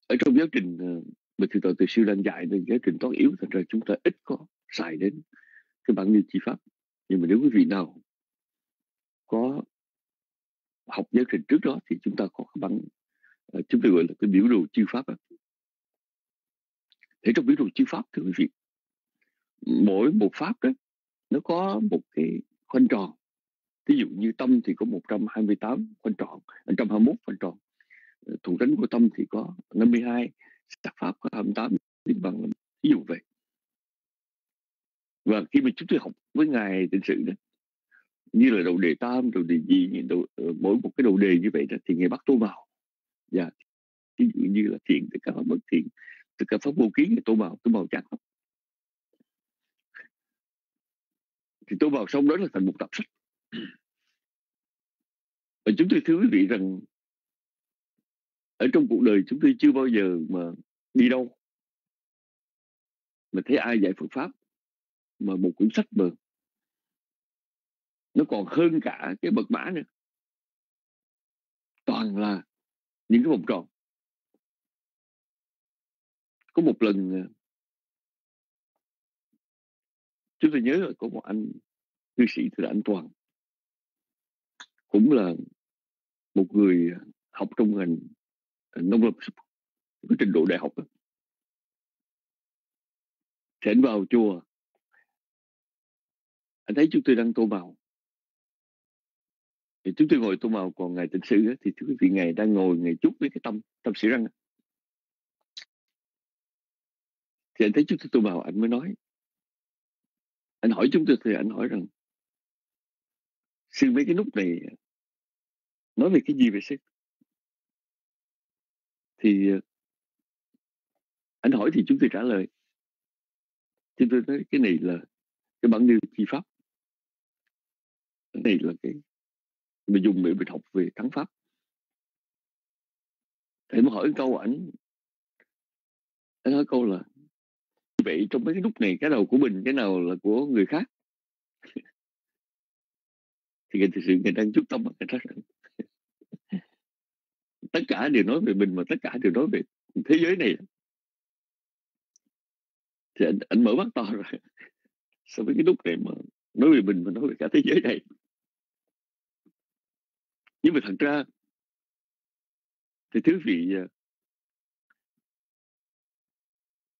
Ở trong giáo trình ờ, mà từ từ từ siêu đang dạy nên giáo trình toán yếu, thành ra chúng ta ít có xài đến cái bản nêu chi pháp. Nhưng mà nếu quý vị nào có học giáo trình trước đó thì chúng ta có cái bằng uh, ờ, chúng tôi gọi là cái biểu đồ chư pháp Thế trong biểu đồ chư pháp thưa quý vị mỗi một pháp đó nó có một cái khoanh tròn. Ví dụ như tâm thì có 128 khoanh tròn 121 khoanh tròn. Ờ, thủ tránh của tâm thì có 52 sắc pháp có 28 liên bằng ví dụ vậy. Và khi mà chúng tôi học với ngài tịnh sự đó như là đầu đề tam đầu đề gì như đầu, ờ, mỗi một cái đầu đề như vậy đó thì ngài bắt tô vào. Dạ, Và ví dụ như là thiện tất cả bất thiện tất cả pháp vô kiến thì tô vào tô vào trắng thì tô vào xong đó là thành một tập sách. Và chúng tôi thưa quý vị rằng ở trong cuộc đời chúng tôi chưa bao giờ mà đi đâu mà thấy ai dạy Phật pháp mà một quyển sách mà nó còn hơn cả cái mật mã nữa. Toàn là những cái vòng tròn. Có một lần ờ, chúng tôi nhớ là có một anh cư sĩ từ anh Toàn. Cũng là một người ờ, học trong ngành ờ, nông lâm có trình độ đại học đó. thì anh vào chùa. Anh thấy chúng tôi đang tô màu thì chúng tôi ngồi tô màu còn ngày tịnh sư thì thưa quý vị ngày đang ngồi ngày chút với cái tâm tâm sĩ răng thì anh thấy chúng tôi tô màu anh mới nói. Anh hỏi chúng tôi thì anh hỏi rằng, sư, mấy cái nút này, nói về cái gì vậy sư? Thì ờ, anh hỏi thì chúng tôi trả lời. Chúng tôi nói cái này là cái bản điều chi pháp. Cái này là cái mình dùng miệng mình học về thắng pháp. Thì mới hỏi câu ảnh anh nói câu là vậy trong mấy cái lúc này cái đầu của mình cái nào là của người khác? <laughs> Thì thực sự người đang chút tâm người ta <laughs> tất cả đều nói về mình mà tất cả đều nói về thế giới này. Thì anh, anh mở mắt to rồi. <laughs> So với cái lúc này mà nói về mình mà nói về cả thế giới này? Nhưng mà thật ra thì thứ vị ờ,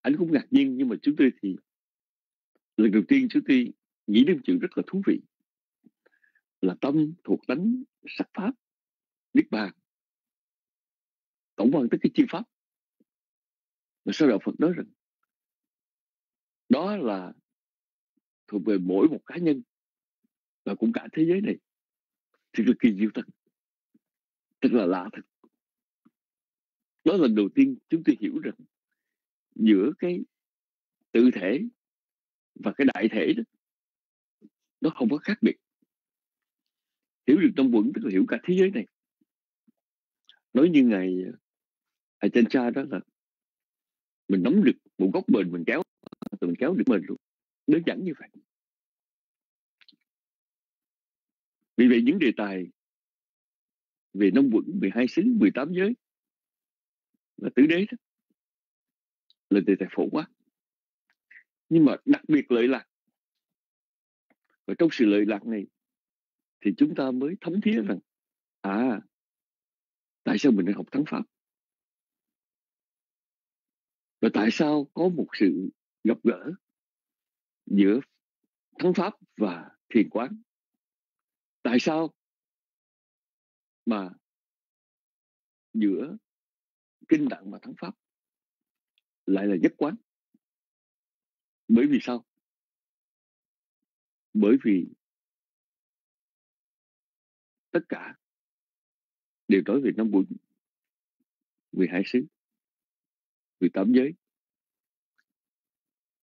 anh cũng ngạc nhiên, nhưng mà chúng tôi thì lần đầu tiên chúng tôi nghĩ đến chuyện rất là thú vị, là tâm thuộc tánh sắc pháp, niết bàn. Tổng quan tới cái chi pháp. Và sau đạo Phật nói rằng, đó là thuộc về mỗi một cá nhân và cũng cả thế giới này. Thì cực kỳ diệu thật thật là lạ thật. Đó là lần đầu tiên chúng tôi hiểu rằng giữa cái tự thể và cái đại thể đó, nó không có khác biệt. Hiểu được trong quẩn, tức là hiểu cả thế giới này. Nói như ngày ờ, ở trên cha đó là mình nắm được một góc bền mình kéo, rồi mình kéo được mình luôn. Đơn giản như vậy. Vì vậy, những đề tài về nông quận 12 xứ 18 giới. Là tứ đế đó. Là từ tài phổ quá. Nhưng mà đặc biệt lợi lạc. Và trong sự lợi lạc này, thì chúng ta mới thấm thía rằng à tại sao mình lại học thắng pháp? Và tại sao có một sự gặp gỡ giữa thắng pháp và thiền quán? Tại sao mà giữa kinh tạng và thắng pháp lại là nhất quán. Bởi vì sao? Bởi vì tất cả đều nói về năm buổi 12 xứ 18 giới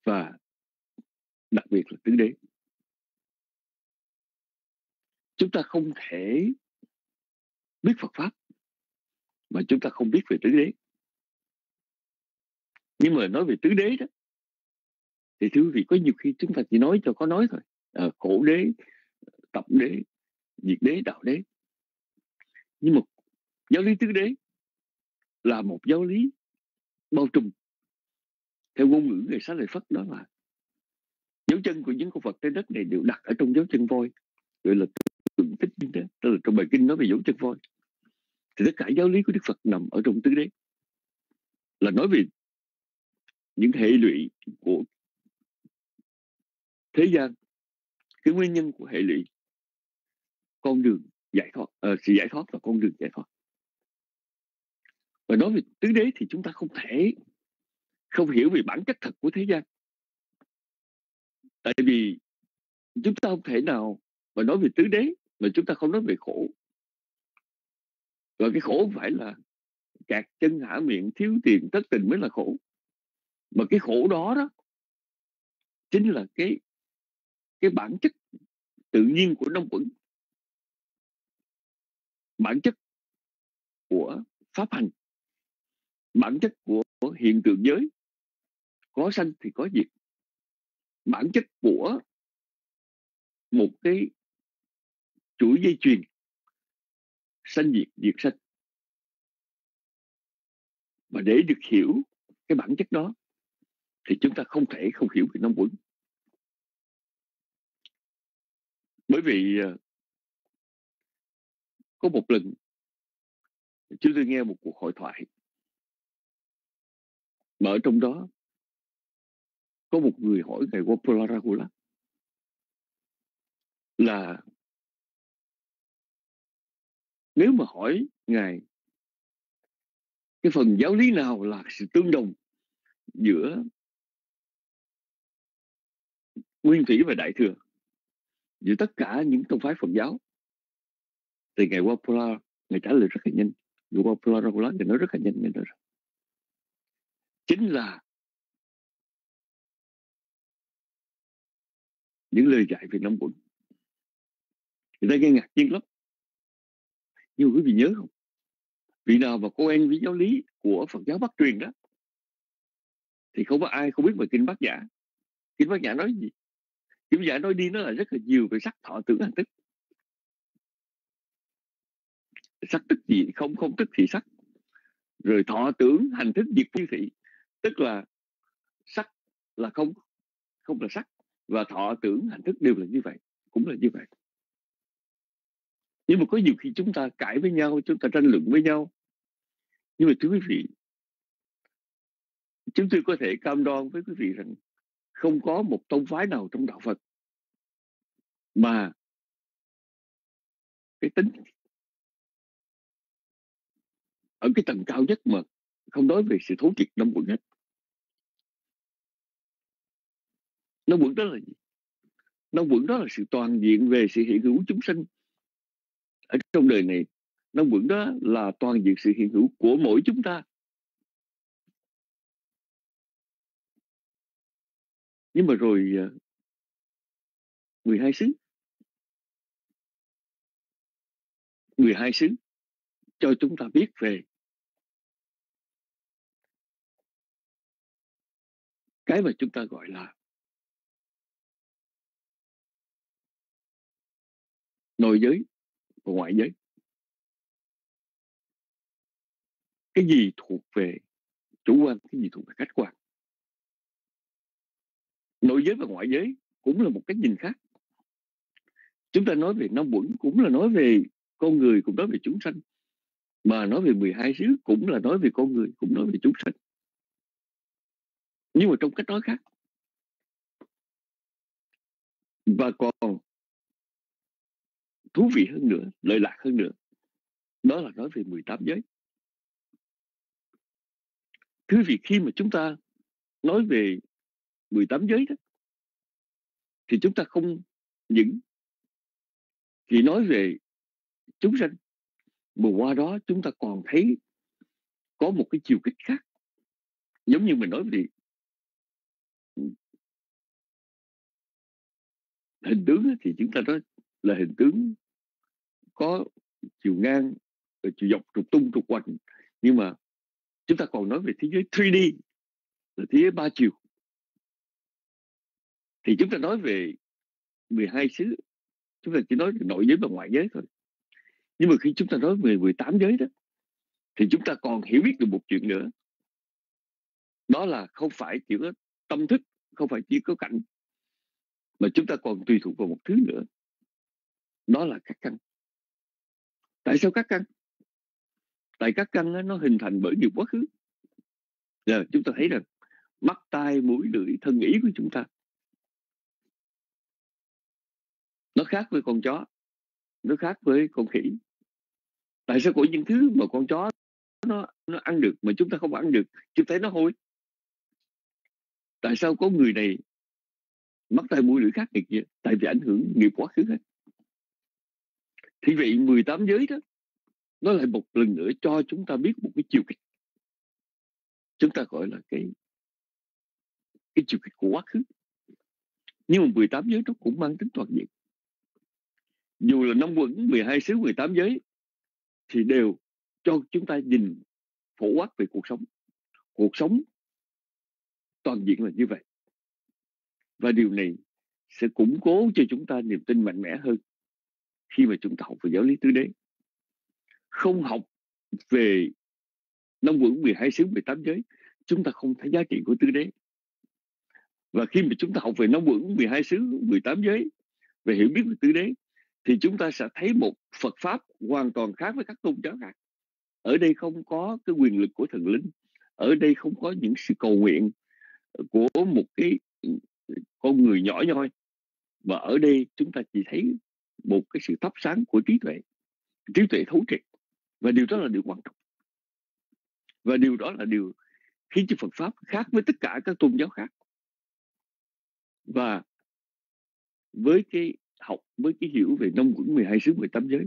và đặc biệt là tứ đế. Chúng ta không thể biết Phật pháp mà chúng ta không biết về tứ đế. Nhưng mà nói về tứ đế đó thì thưa quý vị có nhiều khi chúng ta chỉ nói cho có nói thôi. À, khổ đế tập đế diệt đế đạo đế. Nhưng mà giáo lý tứ đế là một giáo lý bao trùm theo ngôn ngữ người sáng lợi phất đó là dấu chân của những con vật trên đất này đều đặt ở trong dấu chân voi gọi là tượng thích như thế. Tức là trong bài kinh nói về dấu chân voi. Thì tất cả giáo lý của đức phật nằm ở trong tứ đế. Là nói về những hệ lụy của thế gian cái nguyên nhân của hệ lụy. Con đường giải thoát uh, sự giải thoát và con đường giải thoát. Và nói về tứ đế thì chúng ta không thể không hiểu về bản chất thật của thế gian. Tại vì chúng ta không thể nào mà nói về tứ đế mà chúng ta không nói về khổ. Và cái khổ phải là cạt chân hạ miệng thiếu tiền thất tình mới là khổ. Mà cái khổ đó đó chính là cái cái bản chất tự nhiên của nông quẩn bản chất của pháp hành. Bản chất của hiện tượng giới. Có sanh thì có diệt. Bản chất của một cái chuỗi dây chuyền, sanh diệt diệt sanh. Mà để được hiểu cái bản chất đó, thì chúng ta không thể không hiểu về nông quẩn. Bởi vì ờ, có một lần, chúng tôi nghe một cuộc hội thoại, mà ở trong đó có một người hỏi ngài Wapalaragula là nếu mà hỏi ngài, cái phần giáo lý nào là sự tương đồng giữa nguyên thủy và đại thừa, giữa tất cả những tông phái Phật giáo, thì ngày Wapula ngài trả lời rất là nhanh. Ngài Wapula Wapula ngài nói rất là nhanh, ngài nói rằng, chính là những lời dạy về năm quận người ta nghe ngạc nhiên lắm nhưng mà quý vị nhớ không? Vị nào mà quen với giáo lý của Phật giáo Bắc truyền đó, thì không có ai không biết về kinh Bát giả. kinh Bát giả nói gì? Kinh Bát giả nói đi nó là rất là nhiều về sắc thọ tưởng hành thức. Sắc tức gì không không tức thì sắc. Rồi thọ tưởng hành thức diệt phi thị. Tức là sắc là không không là sắc. Và thọ tưởng hành thức đều là như vậy, cũng là như vậy nhưng mà có nhiều khi chúng ta cãi với nhau, chúng ta tranh luận với nhau. Nhưng mà thưa quý vị, chúng tôi có thể cam đoan với quý vị rằng không có một tông phái nào trong đạo Phật mà cái tính ở cái tầng cao nhất mà không nói về sự thấu triệt năm quận hết. Năm quận đó là gì? Năm quận đó là sự toàn diện về sự hiện hữu chúng sinh ở trong đời này năm quận đó là toàn diện sự hiện hữu của mỗi chúng ta. Nhưng mà rồi ờ, 12 xứ. 12 xứ cho chúng ta biết về. Cái mà chúng ta gọi là nội giới và ngoại giới. Cái gì thuộc về chủ quan, cái gì thuộc về khách quan? Nội giới và ngoại giới cũng là một cách nhìn khác. Chúng ta nói về năm quẩn cũng là nói về con người, cũng nói về chúng sanh. Mà nói về 12 xứ cũng là nói về con người, cũng nói về chúng sanh. Nhưng mà trong cách nói khác. Và còn thú vị hơn nữa, lợi lạc hơn nữa. Đó là nói về 18 giới. Thứ vì khi mà chúng ta nói về 18 giới đó, thì chúng ta không những chỉ nói về chúng sanh, mà qua đó chúng ta còn thấy có một cái chiều kích khác. Giống như mình nói về hình tướng thì chúng ta nói là hình tướng có chiều ngang ờ, chiều dọc, trục tung, trục hoành nhưng mà chúng ta còn nói về thế giới 3D là thế giới ba chiều. Thì chúng ta nói về 12 xứ, chúng ta chỉ nói nội giới và ngoại giới thôi. Nhưng mà khi chúng ta nói về 18 giới đó, thì chúng ta còn hiểu biết được một chuyện nữa. Đó là không phải chỉ có tâm thức, không phải chỉ có cảnh, mà chúng ta còn tùy thuộc vào một thứ nữa. Đó là các căn tại sao các căn? Tại các căn nó hình thành bởi nhiều quá khứ. Giờ chúng ta thấy rằng mắt, tai, mũi, lưỡi, thân ý của chúng ta, nó khác với con chó, nó khác với con khỉ. Tại sao có những thứ mà con chó nó nó ăn được mà chúng ta không ăn được? Chúng thấy nó hôi. Tại sao có người này mắt, tai, mũi, lưỡi khác người kia tại vì ảnh hưởng nghiệp quá khứ hết thì vậy 18 giới đó, nó lại một lần nữa cho chúng ta biết một cái chiều kích chúng ta gọi là cái cái chiều kích của quá khứ. Nhưng mà 18 giới nó cũng mang tính toàn diện. Dù là năm quận 12 xứ 18 giới, thì đều cho chúng ta nhìn phổ quát về cuộc sống. Cuộc sống toàn diện là như vậy. Và điều này sẽ củng cố cho chúng ta niềm tin mạnh mẽ hơn khi mà chúng ta học về giáo lý tứ đế. Không học về năm quẩn 12 xứ 18 giới, chúng ta không thấy giá trị của tứ đế. Và khi mà chúng ta học về năm quẩn 12 xứ 18 giới về hiểu biết về tứ đế, thì chúng ta sẽ thấy một Phật pháp hoàn toàn khác với các tôn giáo khác. Ở đây không có cái quyền lực của thần linh, ở đây không có những sự cầu nguyện của một cái con người nhỏ nhoi. Mà ở đây chúng ta chỉ thấy một cái sự thắp sáng của trí tuệ trí tuệ thấu triệt. Và điều đó là điều quan trọng. Và điều đó là điều khiến cho Phật pháp khác với tất cả các tôn giáo khác. Và với cái học, với cái hiểu về năm quẩn 12 xứ 18 giới,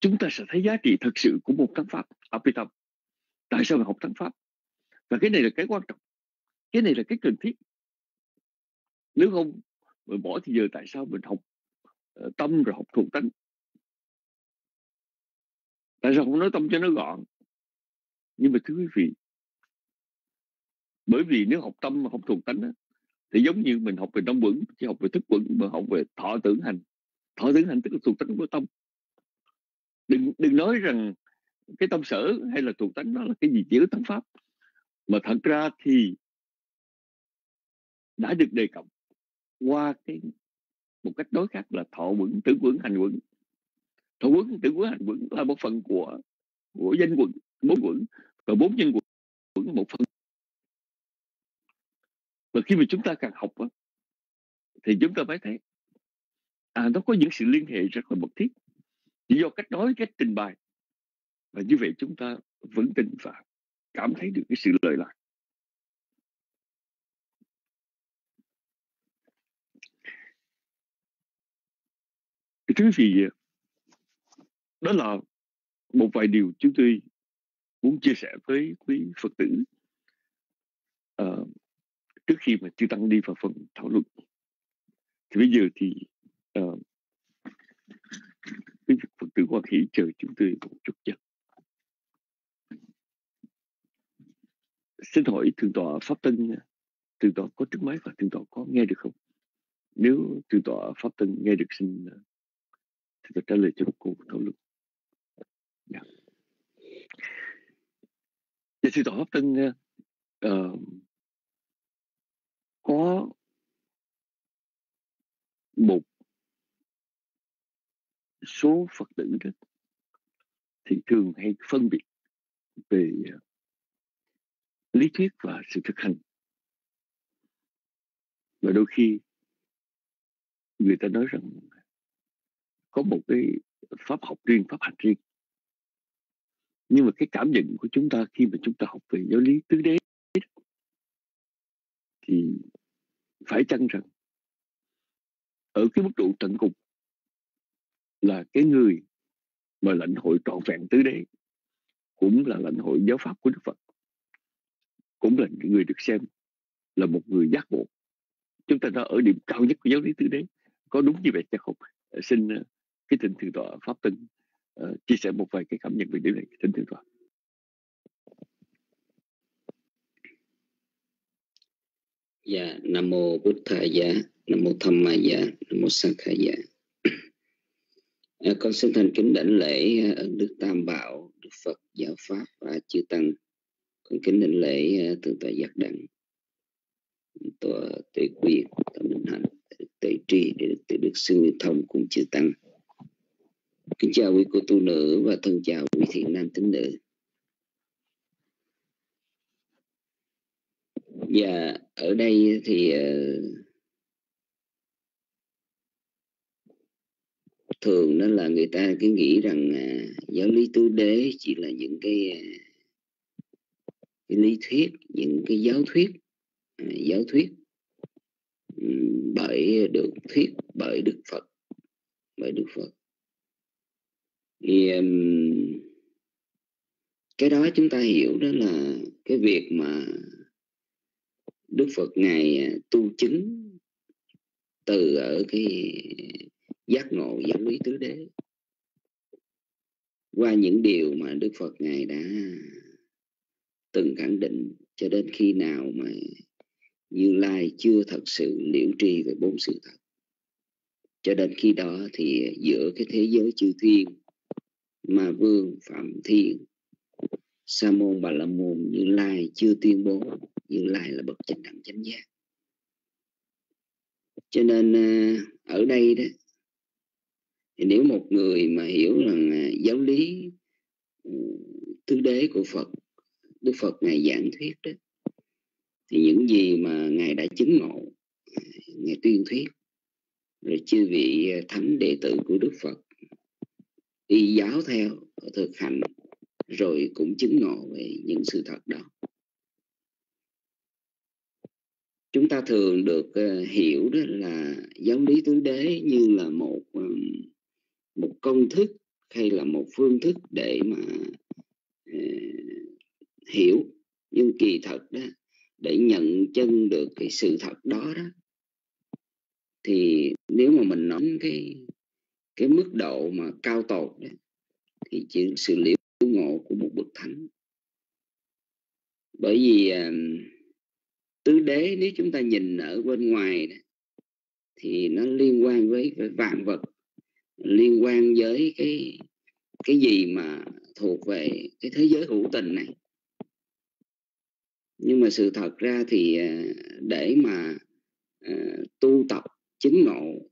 chúng ta sẽ thấy giá trị thật sự của một tăng pháp, Apitam. Tại sao mà học tăng pháp? Và cái này là cái quan trọng. Cái này là cái cần thiết. Nếu không, mình bỏ thì giờ tại sao mình học Ờ, tâm rồi học thuộc tánh. Tại sao không nói tâm cho nó gọn? Nhưng mà thưa quý vị, bởi vì nếu học tâm mà học thuộc tánh thì giống như mình học về tâm quẩn chỉ học về thức quẩn, mà học về thọ tưởng hành. Thọ tưởng hành tức là thuộc tánh của tâm. Đừng đừng nói rằng cái tâm sở hay là thuộc tánh nó là cái gì chỉ có tánh pháp. Mà thật ra thì đã được đề cập qua cái một cách đối khác là thọ quẩn tử quẩn hành quẩn. Thọ quẩn tử quẩn hành quẩn là một phần của của danh quẩn bốn quẩn và bốn nhân quẩn quẩn một phần. Và khi mà chúng ta càng học á, thì chúng ta mới thấy à nó có những sự liên hệ rất là mật thiết. Chỉ do cách nói cách trình bày và như vậy chúng ta vững tin và cảm thấy được cái sự lợi lạc. Cái thứ gì vậy? đó là một vài điều chúng tôi muốn chia sẻ với quý phật tử uh, trước khi mà chư tăng đi vào phần thảo luận. Thì bây giờ thì uh, quý phật tử quan hỷ chờ chúng tôi một chút chứ xin hỏi thượng tọa pháp tân thượng tọa có trước máy và thượng tọa có nghe được không? Nếu thượng tọa pháp tân nghe được xin à, thì tôi trả lời cho cuộc thảo luận yeah. Dạ thưa tổ pháp tân uh, có một số phật tử đó thì thường hay phân biệt về ờ, lý thuyết và sự thực hành và đôi khi người ta nói rằng có một cái pháp học riêng, pháp hành riêng. Nhưng mà cái cảm nhận của chúng ta khi mà chúng ta học về giáo lý tứ đế thì phải chăng rằng ở cái mức độ tận cùng là cái người mà lãnh hội trọn vẹn tứ đế cũng là lãnh hội giáo pháp của Đức Phật, cũng là người được xem là một người giác ngộ. Chúng ta đã ở điểm cao nhất của giáo lý tứ đế, có đúng như vậy chắc không? Xin cái tình thượng tọa pháp tân uh, chia sẻ một vài cái cảm nhận về điều này thỉnh thượng tọa. Dạ, Nam Mô bút Thầy Dạ, Nam Mô Tham Ma Dạ, Nam Mô Sang Khai Dạ. Ờ, à, con xin thành kính đảnh lễ ơn Đức Tam Bảo, Đức Phật, Giáo Pháp và Chư Tăng. Con kính đảnh lễ thượng tọa giác đẳng tọa tuệ quyền tâm minh hạnh tuệ tri để được tự đức sư thông cùng chư tăng kính chào quý cô tu nữ và thân chào quý thiện nam tín nữ. Và ở đây thì ờ, thường đó là người ta cứ nghĩ rằng à, giáo lý tu đế chỉ là những cái à, cái lý thuyết, những cái giáo thuyết à, giáo thuyết bởi được thuyết, bởi đức phật, bởi đức phật thì um, cái đó chúng ta hiểu đó là cái việc mà đức phật ngài à, tu chứng từ ở cái giác ngộ giáo lý tứ đế qua những điều mà đức phật ngài đã từng khẳng định cho đến khi nào mà Như Lai chưa thật sự liễu tri về bốn sự thật. Cho đến khi đó thì giữa cái thế giới chư thiên, mà Vương, Phạm Thiên, Sa môn Bà La môn Như Lai chưa tuyên bố Như Lai là bậc chánh đẳng chánh giác. Cho nên à, ở đây đó thì nếu một người mà hiểu rằng à, giáo lý ừ, tứ đế của Phật Đức Phật ngài giảng thuyết đó thì những gì mà ngài đã chứng ngộ ngài tuyên thuyết rồi chư vị à, thánh đệ tử của Đức Phật y giáo theo thực hành rồi cũng chứng ngộ về những sự thật đó. Chúng ta thường được ờ, hiểu đó là giáo lý tứ đế như là một ờ, một công thức hay là một phương thức để mà uh, hiểu nhưng kỳ thật đó để nhận chân được cái sự thật đó đó. Thì nếu mà mình nói cái cái mức độ mà cao tột đấy, thì chỉ sự liễu ngộ của một bậc thánh. Bởi vì à, tứ đế nếu chúng ta nhìn ở bên ngoài đấy, thì nó liên quan với, với vạn vật liên quan với cái cái gì mà thuộc về cái thế giới hữu tình này. Nhưng mà sự thật ra thì à, để mà uh, tu tập chứng ngộ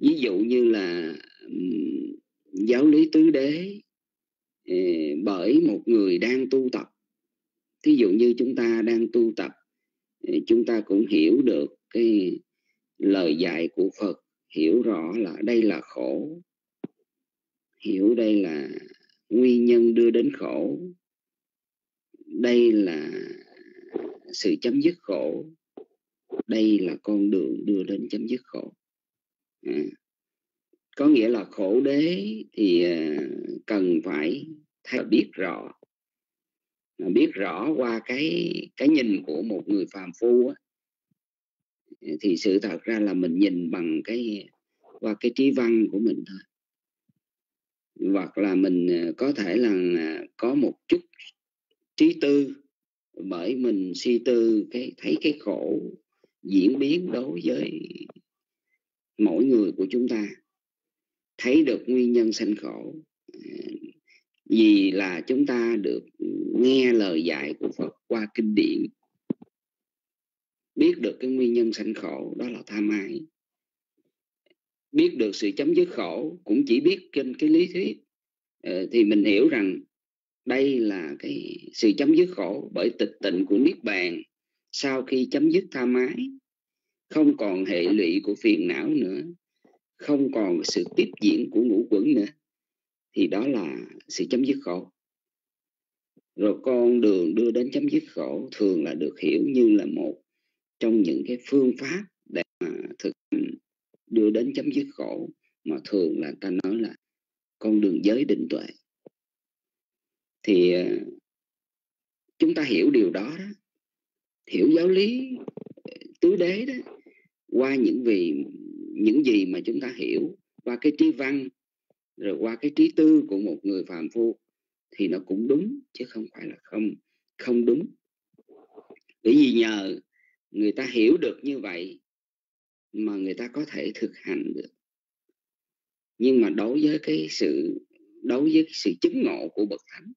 ví dụ như là giáo lý tứ đế ờ, bởi một người đang tu tập. Thí dụ như chúng ta đang tu tập ờ, chúng ta cũng hiểu được cái lời dạy của Phật, hiểu rõ là đây là khổ, hiểu đây là nguyên nhân đưa đến khổ, đây là sự chấm dứt khổ, đây là con đường đưa đến chấm dứt khổ à. có nghĩa là khổ đế thì à, cần phải thấy biết rõ biết rõ qua cái cái nhìn của một người phàm phu á, thì sự thật ra là mình nhìn bằng cái qua cái trí văn của mình thôi hoặc là mình à, có thể là à, có một chút trí tư bởi mình suy tư cái thấy cái khổ diễn biến đối với mỗi người của chúng ta thấy được nguyên nhân sanh khổ. Ờ, vì là chúng ta được nghe lời dạy của Phật qua kinh điển, biết được cái nguyên nhân sanh khổ, đó là tham ái. Biết được sự chấm dứt khổ, cũng chỉ biết trên cái lý thuyết. Ờ, thì mình hiểu rằng đây là cái sự chấm dứt khổ bởi tịch tịnh của niết bàn. Sau khi chấm dứt tham ái không còn hệ lụy của phiền não nữa. Không còn sự tiếp diễn của ngũ quẩn nữa. Thì đó là sự chấm dứt khổ. Rồi con đường đưa đến chấm dứt khổ thường là được hiểu như là một trong những cái phương pháp để mà thực hành đưa đến chấm dứt khổ mà thường là ta nói là con đường giới định tuệ. Thì ờ, chúng ta hiểu điều đó, đó. Hiểu giáo lý ờ, tứ đế đó qua những vì những gì mà chúng ta hiểu qua cái trí văn rồi qua cái trí tư của một người phàm phu thì nó cũng đúng chứ không phải là không không đúng. Bởi vì nhờ người ta hiểu được như vậy mà người ta có thể thực hành được. Nhưng mà đối với cái sự đối với cái sự chứng ngộ của bậc thánh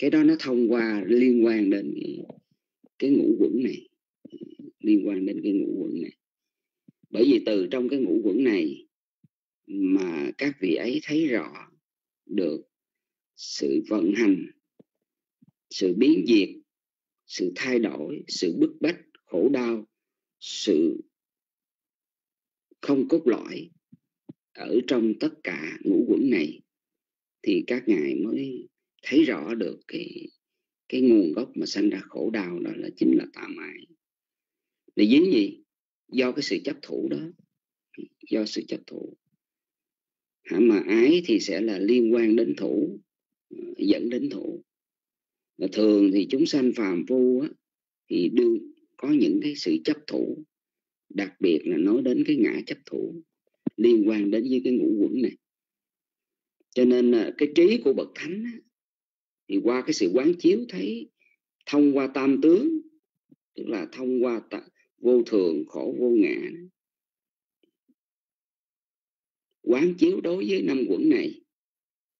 cái đó nó thông qua liên quan đến cái, cái ngũ quẩn này liên quan đến cái ngũ quẩn này bởi vì từ trong cái ngũ quẩn này mà các vị ấy thấy rõ được sự vận hành, sự biến diệt, sự thay đổi, sự bức bách, khổ đau, sự không cốt lõi ở trong tất cả ngũ quẩn này, thì các ngài mới thấy rõ được cái cái nguồn gốc mà sanh ra khổ đau đó là chính là tà mại là dính gì? Do cái sự chấp thủ đó. Do sự chấp thủ. Hả? Mà ái thì sẽ là liên quan đến thủ dẫn đến thủ. Và thường thì chúng sanh phàm phu á, thì đương có những cái sự chấp thủ. Đặc biệt là nói đến cái ngã chấp thủ liên quan đến với cái ngũ quẩn này. Cho nên à, cái trí của bậc thánh á, thì qua cái sự quán chiếu thấy thông qua tam tướng tức là thông qua vô thường khổ vô ngã. Quán chiếu đối với năm quẩn này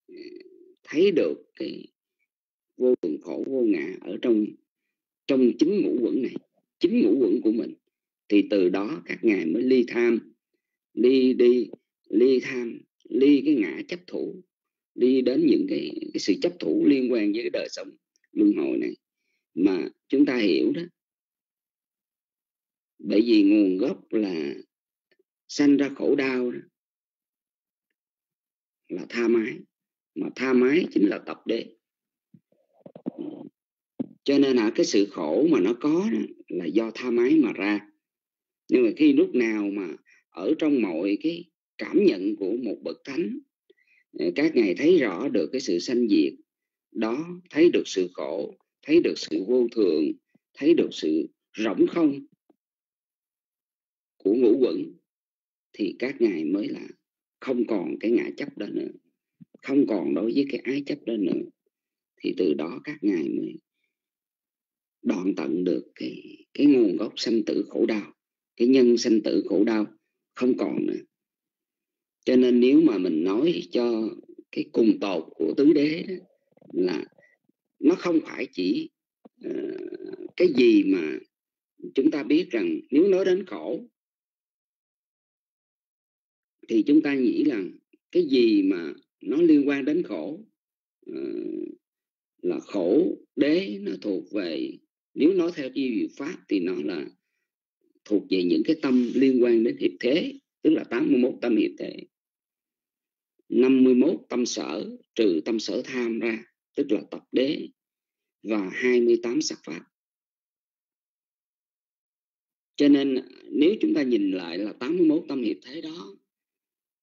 à, thấy được cái vô thường khổ vô ngã ở trong trong chính ngũ quẩn này chính ngũ quẩn của mình thì từ đó các ngài mới ly tham ly đi ly tham ly cái ngã chấp thủ đi đến những cái, cái sự chấp thủ liên quan với cái đời sống luân hồi này. Mà chúng ta hiểu đó bởi vì nguồn gốc là sanh ra khổ đau đó, là tha mái. Mà tha mái chính là tập đế. Cho nên là cái sự khổ mà nó có đó, là do tha mái mà ra. Nhưng mà khi lúc nào mà ở trong mọi cái cảm nhận của một bậc thánh ờ, các ngài thấy rõ được cái sự sanh diệt đó thấy được sự khổ thấy được sự vô thường thấy được sự rỗng không của ngũ quẩn thì các ngài mới là không còn cái ngã chấp đó nữa. Không còn đối với cái ái chấp đó nữa. Thì từ đó các ngài mới đoạn tận được cái cái nguồn gốc sanh tử khổ đau cái nhân sanh tử khổ đau không còn nữa. Cho nên nếu mà mình nói cho cái cùng tột của tứ đế đó là nó không phải chỉ uh, cái gì mà chúng ta biết rằng nếu nói đến khổ thì chúng ta nghĩ rằng cái gì mà nó liên quan đến khổ? Uh, là khổ đế nó thuộc về nếu nói theo chi pháp thì nó là thuộc về những cái tâm liên quan đến hiệp thế tức là 81 tâm hiệp thế. 51 tâm sở trừ tâm sở tham ra tức là tập đế và 28 sắc pháp. Cho nên à, nếu chúng ta nhìn lại là 81 tâm hiệp thế đó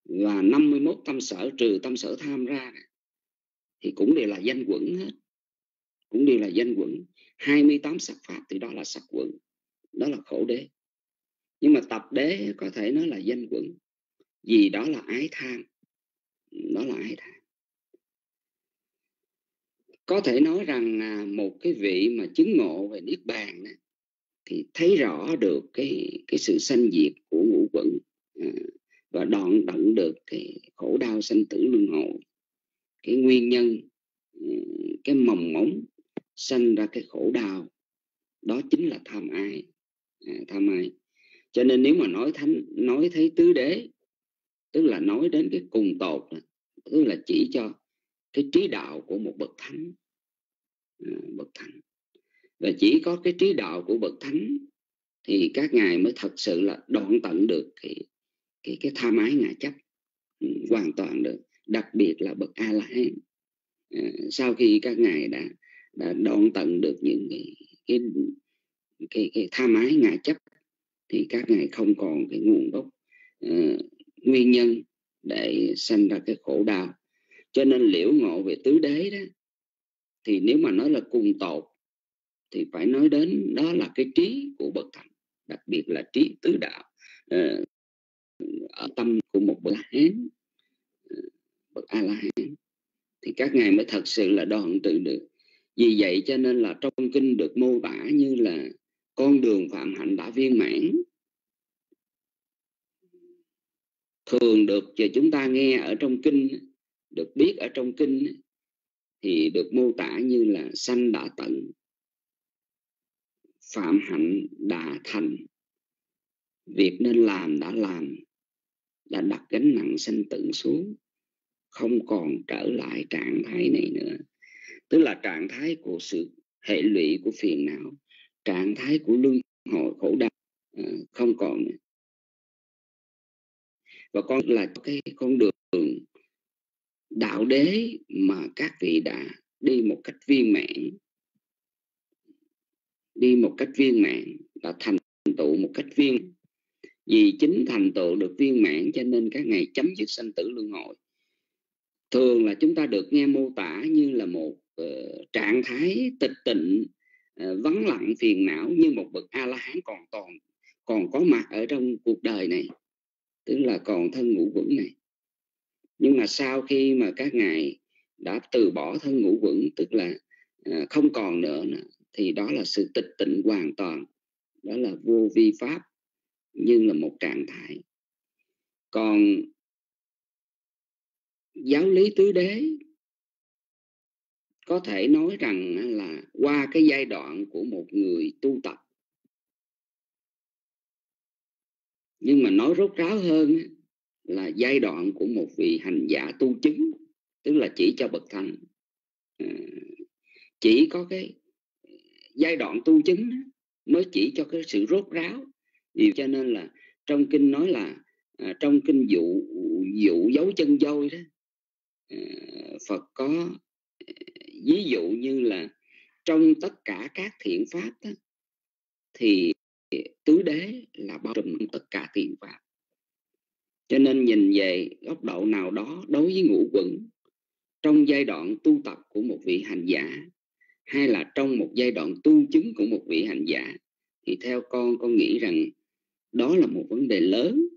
và 51 tâm sở, trừ tâm sở tham ra thì cũng đều là danh quẩn hết. Cũng đều là danh quẩn. 28 sắc pháp thì đó là sắc quẩn, đó là khổ đế. Nhưng mà tập đế có thể nói là danh quẩn, vì đó là ái tham. Đó là ái tham. Có thể nói rằng à, một cái vị mà chứng ngộ về niết bàn thì thấy rõ được cái cái sự sanh diệt của ngũ quẩn à, và đoạn tận được cái khổ đau sanh tử luân hồi. Cái nguyên nhân cái mầm móng sanh ra cái khổ đau đó chính là tham ái. À, tham ái. Cho nên nếu mà nói thánh nói thấy tứ đế tức là nói đến cái cùng tột tức là chỉ cho cái trí đạo của một bậc thánh. À, bậc thánh. Và chỉ có cái trí đạo của bậc thánh thì các ngài mới thật sự là đoạn tận được cái cái cái tham ái ngã chấp ừ, hoàn toàn được đặc biệt là bậc a la hán. Ờ, sau khi các ngài đã đã đoạn tận được những cái cái cái, cái tham ái ngã chấp thì các ngài không còn cái nguồn gốc uh, nguyên nhân để sanh ra cái khổ đau. Cho nên liễu ngộ về tứ đế đó thì nếu mà nói là cùng tột thì phải nói đến đó là cái trí của bậc thánh đặc biệt là trí tứ đạo. Uh, ở tâm của một bậc hán ờ, bậc a la hán, thì các ngài mới thật sự là đoạn tự được. Vì vậy cho nên là trong kinh được mô tả như là con đường phạm hạnh đã viên mãn. Thường được giờ chúng ta nghe ở trong kinh, được biết ở trong kinh thì được mô tả như là sanh đã tận, phạm hạnh đã thành, việc nên làm đã làm đã đặt gánh nặng sanh tử xuống. Không còn trở lại trạng thái này nữa. Tức là trạng thái của sự hệ lụy của phiền não, trạng thái của luân hồi khổ đau ờ, không còn và con là cái con đường đạo đế mà các vị đã đi một cách viên mãn. Đi một cách viên mãn, đã thành tựu một cách viên vì chính thành tựu được viên mãn cho nên các ngày chấm dứt sanh tử luân hồi. Thường là chúng ta được nghe mô tả như là một uh, trạng thái tịch tịnh uh, vắng lặng phiền não như một bậc a la hán còn toàn còn có mặt ở trong cuộc đời này tức là còn thân ngũ quẩn này. Nhưng mà sau khi mà các ngài đã từ bỏ thân ngũ quẩn tức là uh, không còn nữa, nữa thì đó là sự tịch tịnh hoàn toàn đó là vô vi pháp như là một trạng thái. Còn giáo lý tứ đế có thể nói rằng là qua cái giai đoạn của một người tu tập. Nhưng mà nói rốt ráo hơn là giai đoạn của một vị hành giả tu chứng, tức là chỉ cho bậc thành ờ, chỉ có cái giai đoạn tu chứng mới chỉ cho cái sự rốt ráo vì cho nên là trong kinh nói là à, trong kinh dụ dụ dấu chân dôi đó à, Phật có à, ví dụ như là trong tất cả các thiện pháp đó, thì tứ đế là bao trùm tất cả thiện pháp. Cho nên nhìn về góc độ nào đó đối với ngũ quẩn trong giai đoạn tu tập của một vị hành giả hay là trong một giai đoạn tu chứng của một vị hành giả thì theo con con nghĩ rằng đó là một vấn đề lớn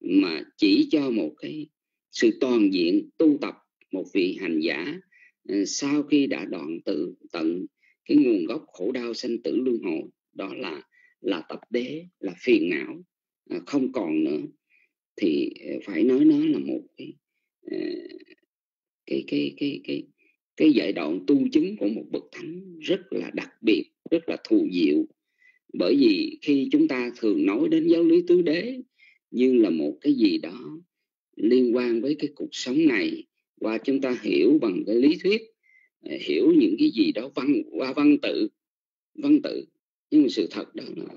mà chỉ cho một cái sự toàn diện tu tập một vị hành giả ờ, sau khi đã đoạn tự tận cái nguồn gốc khổ đau sanh tử luân hồi, đó là là tập đế, là phiền não ờ, không còn nữa. Thì ờ, phải nói nó là một cái cái cái cái cái cái giai đoạn tu chứng của một bậc thánh rất là đặc biệt, rất là thù diệu bởi vì khi chúng ta thường nói đến giáo lý tứ đế như là một cái gì đó liên quan với cái cuộc sống này và chúng ta hiểu bằng cái lý thuyết à, hiểu những cái gì đó văn, qua văn tự văn tự. Nhưng mà sự thật đó là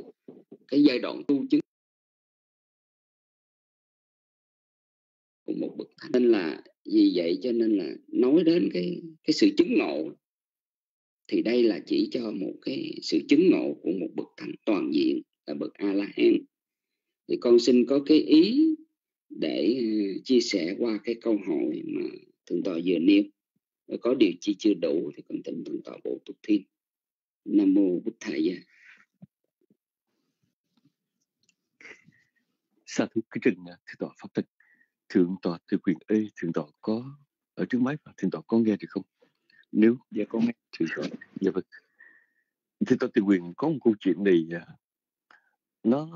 cái giai đoạn tu chứng của một bậc thánh. Nên là vì vậy cho nên là nói đến cái cái sự chứng ngộ thì đây là chỉ cho một cái sự chứng ngộ của một bậc thánh toàn diện là bậc a la hán thì con xin có cái ý để ờ, chia sẻ qua cái câu hỏi mà thượng tọa vừa nêu. Có điều chi chưa đủ thì con tỉnh thượng tọa bổ túc thêm nam mô bích thầy gia. Sa thú cái trình à, thượng tọa pháp tịch. Thượng tọa từ quyền ê, thượng tọa có ở trước máy và thượng tọa có nghe được không? Nếu dạ con nghe thì tọa dạ vâng. Thì tôi tự quyền có một câu chuyện này à, nó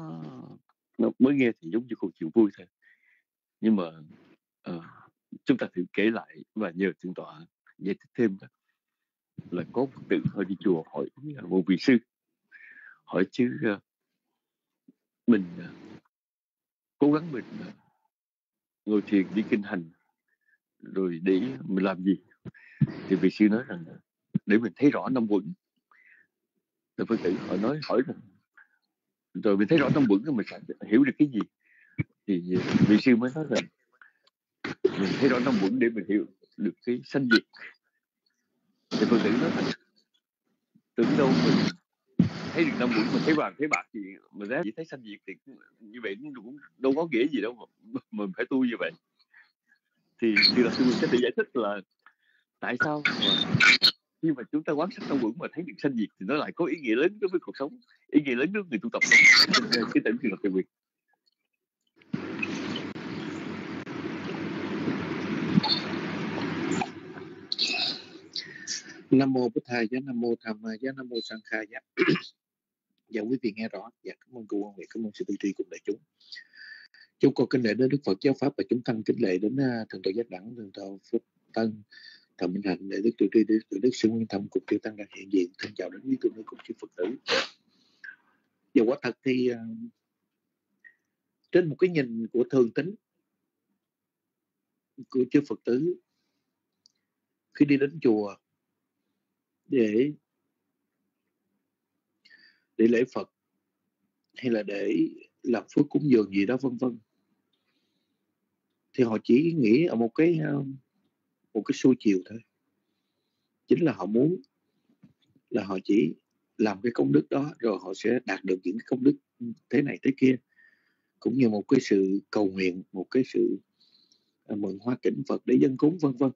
nó mới nghe thì giống như câu chuyện vui thôi. Nhưng mà uh, chúng ta thử kể lại và nhờ thượng tọa giải thích thêm đó là có một tự hơi đi chùa hỏi à, một vị sư hỏi chứ uh, mình uh, cố gắng mình uh, ngồi thiền đi kinh hành rồi để mình làm gì? Thì vị sư nói rằng, để mình thấy rõ năm quẩn. Rồi phật tử họ nói, hỏi rằng, rồi mình thấy rõ năm quẩn thì mình sẽ hiểu được cái gì? Thì vị sư mới nói rằng, mình thấy rõ năm quẩn để mình hiểu được cái sanh diệt. Thì phật tử nói rằng, tưởng đâu mình thấy được năm quẩn mà thấy vàng thấy bạc thì mình chỉ thấy sanh diệt thì như vậy cũng đâu có nghĩa gì đâu mà mình phải tu như vậy. Thì như là sư sẽ tự giải thích là tại sao mà khi mà chúng ta quán sát tâm quẩn mà thấy được sanh diệt thì nó lại có ý nghĩa lớn đối với cuộc sống ý nghĩa lớn đối với người tu tập cái tỉnh trường hợp tự quyền. Nam mô bổn thầy giá nam mô tham giá nam mô sang khai giá. <clears throat> Dạ quý vị nghe rõ. Dạ cảm ơn cô quan nguyện cảm ơn sự tư tri cùng đại chúng. Chúng con kính lễ đến đức phật giáo pháp và chúng tăng kính lễ đến uh, thượng tọa giác đẳng thượng tọa phước tân thẩm minh hạnh để đức trụ tri đức, đức sư nguyên thâm cục chư tăng đang hiện diện thân chào đến quý tu nữ cùng chư phật tử. Và quả thật thì à, trên một cái nhìn của thường tính của chư phật tử khi đi đến chùa để để lễ Phật hay là để làm phước cúng dường gì đó vân vân thì họ chỉ nghĩ ở một cái à, một cái xuôi chiều thôi. Chính là họ muốn là họ chỉ làm cái công đức đó rồi họ sẽ đạt được những cái công đức thế này thế kia cũng như một cái sự cầu nguyện một cái sự mừng mượn hoa kính Phật để dân cúng vân vân.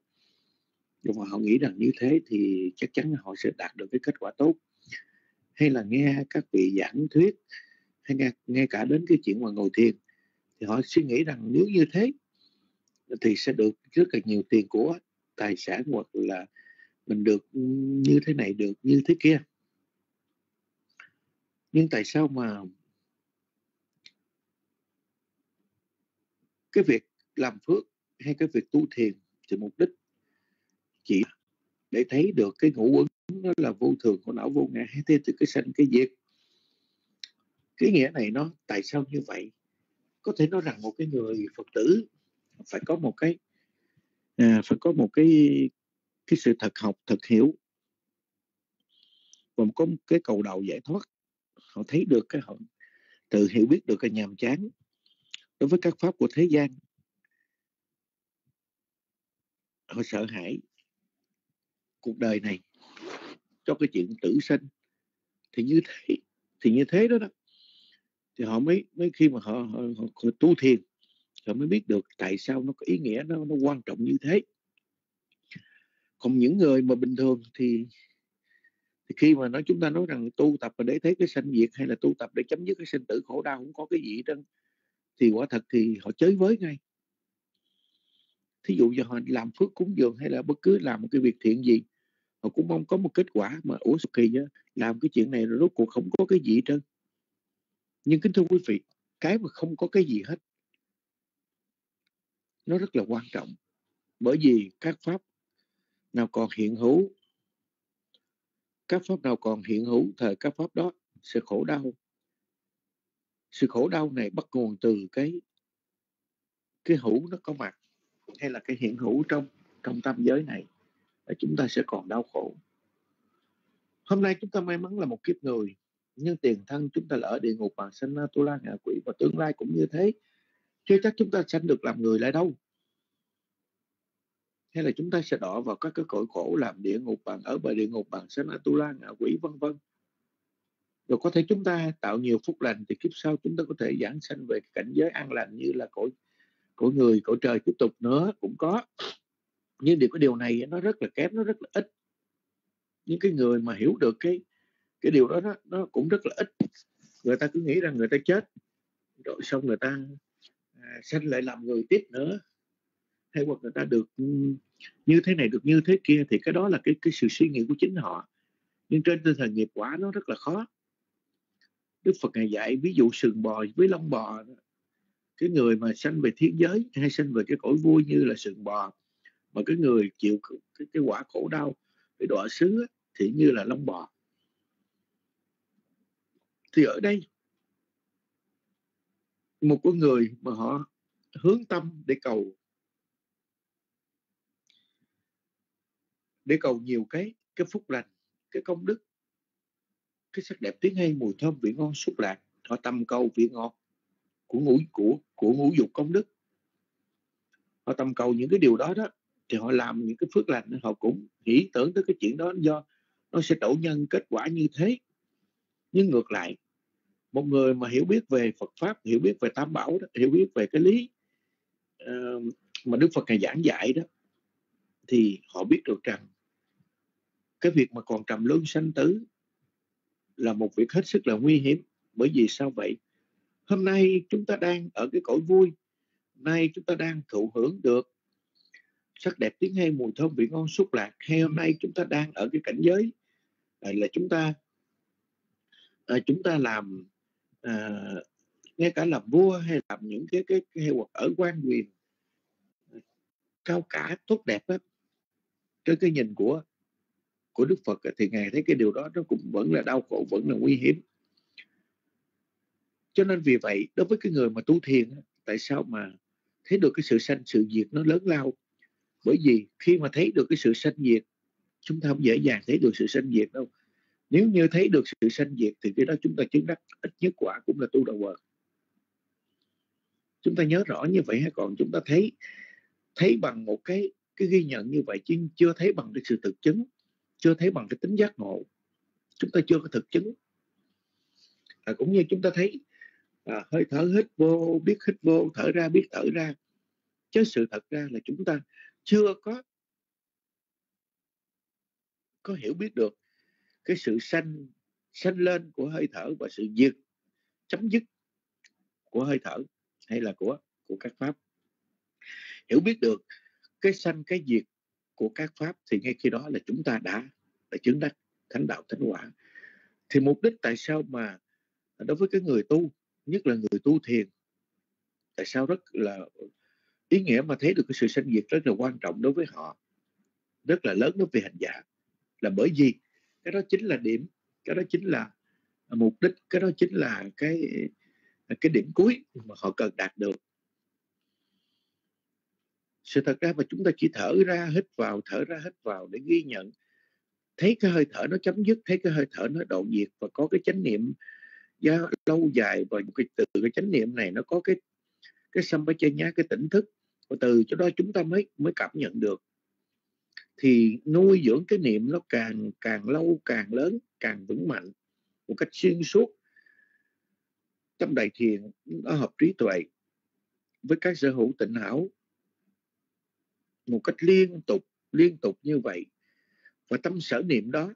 Nhưng mà họ nghĩ rằng như thế thì chắc chắn họ sẽ đạt được cái kết quả tốt. Hay là nghe các vị giảng thuyết hay nghe, nghe cả đến cái chuyện mà ngồi thiền thì họ suy nghĩ rằng nếu như thế thì sẽ được rất là nhiều tiền của tài sản hoặc là mình được ừ, như thế này được, như thế kia. Nhưng tại sao mà cái việc làm phước hay cái việc tu thiền thì mục đích chỉ để thấy được cái ngũ quẩn nó là vô thường của não vô ngã, hay thế từ cái sanh cái diệt? Cái nghĩa này nó tại sao như vậy? Có thể nói rằng một cái người phật tử phải có một cái à, phải có một cái cái sự thật học thật hiểu. Và có một cái cầu đầu giải thoát. Họ thấy được cái họ tự hiểu biết được cái nhàm chán đối với các pháp của thế gian. Họ sợ hãi cuộc đời này cho cái chuyện tử sinh. Thì như thế thì như thế đó đó. Thì họ mới mới khi mà họ, họ, họ, họ tu thiền rồi mới biết được tại sao nó có ý nghĩa nó nó quan trọng như thế. Còn những người mà bình thường thì, thì khi mà nói chúng ta nói rằng tu tập để thấy cái sanh diệt hay là tu tập để chấm dứt cái sinh tử khổ đau không có cái gì hết thì quả thật thì họ chới với ngay. Thí dụ như họ làm phước cúng dường hay là bất cứ làm một cái việc thiện gì họ cũng mong có một kết quả mà ủa sao kỳ á làm cái chuyện này rồi rốt cuộc không có cái gì hết trơn. Nhưng kính thưa quý vị cái mà không có cái gì hết nó rất là quan trọng. Bởi vì các pháp nào còn hiện hữu, các pháp nào còn hiện hữu thời các pháp đó sẽ khổ đau. Sự khổ đau này bắt nguồn từ cái cái hữu nó có mặt hay là cái hiện hữu trong trong tam giới này, là chúng ta sẽ còn đau khổ. Hôm nay chúng ta may mắn là một kiếp người, nhưng tiền thân chúng ta lỡ địa ngục bằng sanh tu la ngạ quỷ và tương lai cũng như thế chưa chắc chúng ta sanh được làm người lại đâu? Hay là chúng ta sẽ đọa vào các cái cõi khổ làm địa ngục bằng ở bờ địa ngục bằng sanh atula ngạ quỷ vân vân. Rồi có thể chúng ta tạo nhiều phúc lành thì kiếp sau chúng ta có thể giảng sanh về cảnh giới an lành như là cõi cõi người cõi trời tiếp tục nữa cũng có. Nhưng điều cái điều này nó rất là kém nó rất là ít. Những cái người mà hiểu được cái cái điều đó nó, nó cũng rất là ít. Người ta cứ nghĩ rằng người ta chết rồi xong người ta sanh lại làm người tiếp nữa. Hay hoặc người ta được như thế này được như thế kia thì cái đó là cái cái sự suy nghĩ của chính họ. Nhưng trên tinh thần nghiệp quả nó rất là khó. Đức Phật ngài dạy ví dụ sừng bò với lông bò cái người mà sanh về thiên giới hay sanh về cái cõi vui như là sừng bò mà cái người chịu cái, cái quả khổ đau cái đọa xứ thì như là lông bò. Thì ở đây một con người mà họ hướng tâm để cầu để cầu nhiều cái cái phúc lành, cái công đức, cái sắc đẹp tiếng hay mùi thơm vị ngon, xúc lạc. Họ tâm cầu vị ngọt của ngũ, của của ngũ dục công đức. Họ tâm cầu những cái điều đó đó, thì họ làm những cái phước lành họ cũng nghĩ tưởng tới cái chuyện đó do nó sẽ đổ nhân kết quả như thế. Nhưng ngược lại một người mà hiểu biết về Phật pháp hiểu biết về Tam Bảo đó, hiểu biết về cái lý uh, mà Đức Phật ngày giảng dạy đó thì họ biết được rằng cái việc mà còn trầm luân sanh tử là một việc hết sức là nguy hiểm. Bởi vì sao vậy? Hôm nay chúng ta đang ở cái cõi vui nay chúng ta đang thụ hưởng được sắc đẹp tiếng hay mùi thơm vị ngon xúc lạc. Hay hôm nay chúng ta đang ở cái cảnh giới à, là chúng ta à, chúng ta làm à, ngay cả làm vua hay làm những cái cái, cái hay hoặc ở quan quyền ờ, cao cả tốt đẹp á trên cái nhìn của của Đức Phật thì ngài thấy cái điều đó nó cũng vẫn là đau khổ vẫn là nguy hiểm. Cho nên vì vậy đối với cái người mà tu thiền tại sao mà thấy được cái sự sanh sự diệt nó lớn lao? Bởi vì khi mà thấy được cái sự sanh diệt chúng ta không dễ dàng thấy được sự sanh diệt đâu nếu như thấy được sự sanh diệt thì cái đó chúng ta chứng đắc ít nhất quả cũng là tu đạo quật chúng ta nhớ rõ như vậy hay còn chúng ta thấy thấy bằng một cái cái ghi nhận như vậy chứ chưa thấy bằng cái sự thực chứng chưa thấy bằng cái tính giác ngộ. Chúng ta chưa có thực chứng. À, cũng như chúng ta thấy à, hơi thở hít vô biết hít vô thở ra biết thở ra. Chứ sự thật ra là chúng ta chưa có có hiểu biết được cái sự sanh sanh lên của hơi thở và sự diệt, chấm dứt của hơi thở hay là của của các pháp. Hiểu biết được cái sanh, cái diệt của các pháp thì ngay khi đó là chúng ta đã đã chứng đắc thánh đạo thánh quả. Thì mục đích tại sao mà đối với cái người tu, nhất là người tu thiền, tại sao rất là ý nghĩa mà thấy được cái sự sanh diệt rất là quan trọng đối với họ, rất là lớn đối với hành giả? Là bởi vì cái đó chính là điểm, cái đó chính là mục đích, cái đó chính là cái cái điểm cuối mà họ cần đạt được. Sự thật ra mà chúng ta chỉ thở ra hít vào, thở ra hít vào để ghi nhận, thấy cái hơi thở nó chấm dứt, thấy cái hơi thở nó độ diệt và có cái chánh niệm giá lâu dài và cái từ cái chánh niệm này nó có cái cái sampajanya cái tỉnh thức, và từ chỗ đó chúng ta mới mới cảm nhận được thì nuôi dưỡng cái niệm nó càng càng lâu càng lớn, càng vững mạnh một cách xuyên suốt. Tâm đại thiền nó hợp trí tuệ với các sở hữu tịnh hảo một cách liên tục liên tục như vậy. Và tâm sở niệm đó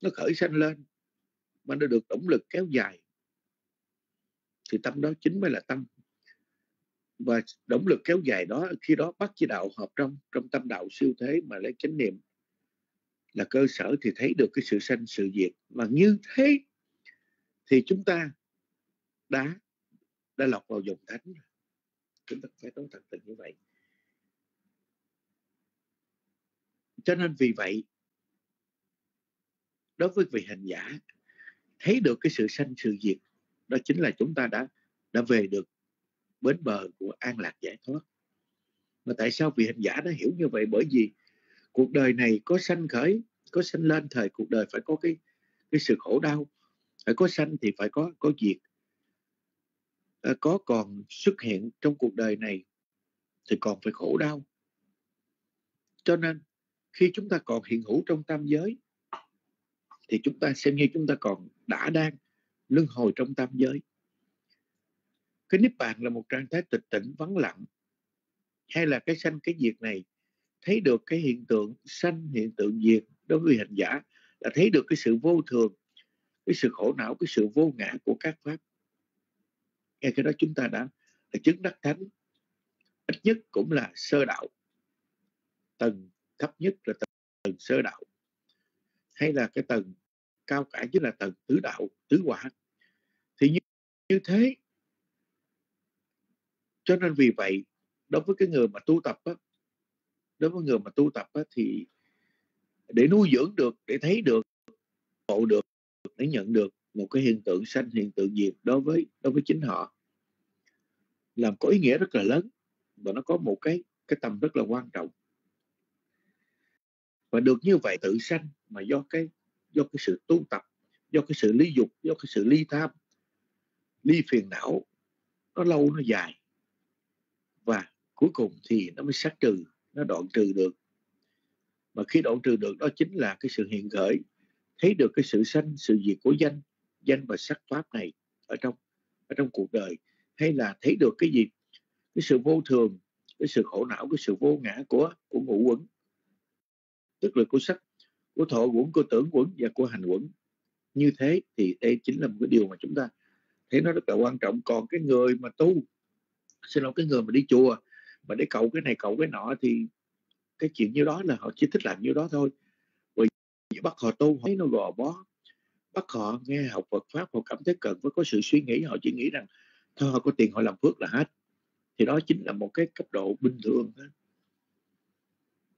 nó khởi sanh lên mà nó được động lực kéo dài thì tâm đó chính mới là tâm và động lực kéo dài đó, khi đó bắt chi đạo hợp trong trong tâm đạo siêu thế mà lấy chánh niệm. Là cơ sở thì thấy được cái sự sanh, sự diệt. Mà như thế thì chúng ta đã đã lọt vào dòng thánh chúng ta phải nói thật tình như vậy. Cho nên vì vậy, đối với vị hành giả, thấy được cái sự sanh, sự diệt, đó chính là chúng ta đã đã về được bến bờ của an lạc giải thoát. Mà tại sao vị hành giả đã hiểu như vậy? Bởi vì cuộc đời này có sanh khởi có sanh lên thời cuộc đời phải có cái cái sự khổ đau. Phải có sanh thì phải có có diệt. À, có còn xuất hiện trong cuộc đời này thì còn phải khổ đau. Cho nên khi chúng ta còn hiện hữu trong tam giới thì chúng ta xem như chúng ta còn đã đang luân hồi trong tam giới cái niết bàn là một trạng thái tịch tỉnh vắng lặng. Hay là cái sanh cái diệt này thấy được cái hiện tượng sanh hiện tượng diệt đối với hành giả là thấy được cái sự vô thường cái sự khổ não cái sự vô ngã của các pháp. Nghe cái đó chúng ta đã là chứng đắc thánh. Ít nhất cũng là sơ đạo. Tầng thấp nhất là tầng sơ đạo. Hay là cái tầng cao cả chính là tầng tứ đạo tứ quả. Thì như, như thế cho nên vì vậy đối với cái người mà tu tập á, đối với người mà tu tập á, thì để nuôi dưỡng được để thấy được ngộ được để nhận được một cái hiện tượng sanh hiện tượng diệt đối với đối với chính họ làm có ý nghĩa rất là lớn và nó có một cái cái tầm rất là quan trọng. Và được như vậy tự sanh mà do cái do cái sự tu tập do cái sự ly dục do cái sự ly tham ly phiền não nó lâu nó dài cuối cùng thì nó mới sát trừ, nó đoạn trừ được. Mà khi đoạn trừ được, đó chính là cái sự hiện khởi, thấy được cái sự sanh, sự diệt của danh danh và sắc pháp này ở trong ở trong cuộc đời. Hay là thấy được cái gì? Cái sự vô thường, cái sự khổ não, cái sự vô ngã của của ngũ quẩn. Tức là của sắc, của thọ quẩn, của tưởng quẩn và của hành quẩn. Như thế thì đây chính là một cái điều mà chúng ta thấy nó rất là quan trọng. Còn cái người mà tu xin lỗi cái người mà đi chùa mà để cầu cái này cầu cái nọ thì cái chuyện như đó là họ chỉ thích làm như đó thôi. Vì bắt họ tu thấy nó gò bó. Bắt họ nghe học Phật pháp họ cảm thấy cần phải có sự suy nghĩ. Họ chỉ nghĩ rằng thôi họ có tiền họ làm phước là hết. Thì đó chính là một cái cấp độ bình thường đó.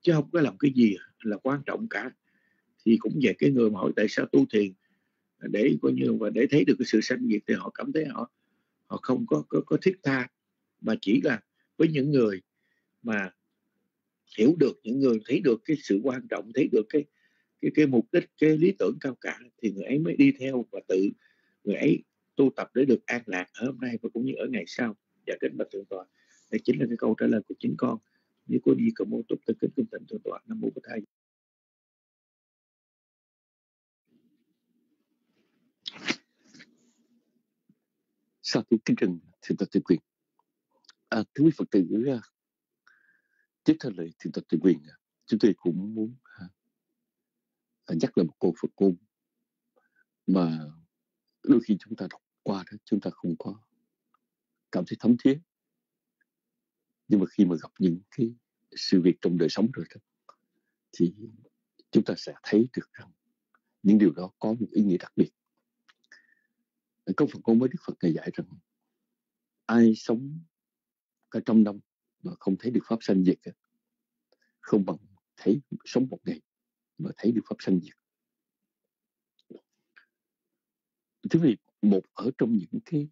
chứ không có làm cái gì là quan trọng cả. Thì cũng về cái người mà hỏi tại sao tu thiền để coi như và để thấy được cái sự sanh diệt thì họ cảm thấy họ họ không có có, có thiết tha. Mà chỉ là với những người mà hiểu được, những người thấy được cái sự quan trọng, thấy được cái cái cái mục đích, cái lý tưởng cao cả, thì người ấy mới đi theo và tự người ấy tu tập để được an lạc ở hôm nay và cũng như ở ngày sau. Và kính bạch thượng tọa. Đây chính là cái câu trả lời của chính con. Như cô đi cầu mô túc từ kính cung tịnh thượng tọa, nam mô bổn thầy sau khi kính trình thượng tọa tuyên quyền à, thưa quý phật tử tiếp theo lời thiền tập tự quyền à, chúng tôi cũng muốn à, à, nhắc lại một câu phật ngôn mà đôi khi chúng ta đọc qua đó chúng ta không có cảm thấy thấm thiết nhưng mà khi mà gặp những cái sự việc trong đời sống rồi đó thì chúng ta sẽ thấy được rằng những điều đó có một ý nghĩa đặc biệt. Câu Phật ngôn mới Đức Phật ngày dạy rằng ai sống ở trong năm mà không thấy được pháp sanh diệt không bằng thấy, sống một ngày mà thấy được pháp sanh diệt. Thứ vị, một ở trong những cái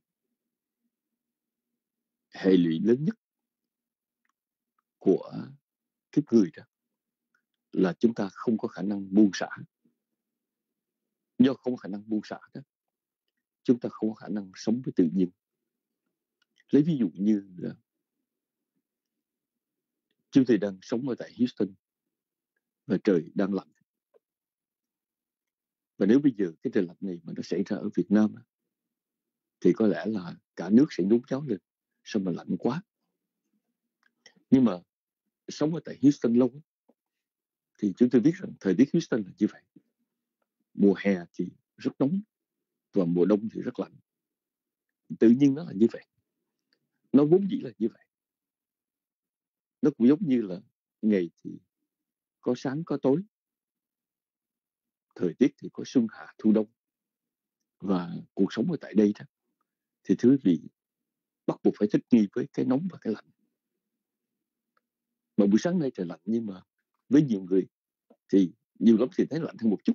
hệ lụy lớn nhất của kiếp người đó là chúng ta không có khả năng buông xả. Do không có khả năng buông xả đó, chúng ta không có khả năng sống với tự nhiên. Lấy ví dụ như là chúng tôi đang sống ở tại Houston. Và trời đang lạnh. Và nếu bây giờ cái trời lạnh này mà nó xảy ra ở Việt Nam thì có lẽ là cả nước sẽ nhúng cháu lên. Sao mà lạnh quá? Nhưng mà sống ở tại Houston lâu thì chúng tôi biết rằng thời tiết Houston là như vậy. Mùa hè thì rất nóng và mùa đông thì rất lạnh. Tự nhiên nó là như vậy. Nó vốn dĩ là như vậy nó cũng giống như là ngày thì có sáng có tối. Thời tiết thì có xuân hạ thu đông. Và cuộc sống ở tại đây đó thì thứ vị bắt buộc phải thích nghi với cái nóng và cái lạnh. Mà buổi sáng nay trời lạnh nhưng mà với nhiều người thì nhiều lắm thì thấy lạnh hơn một chút.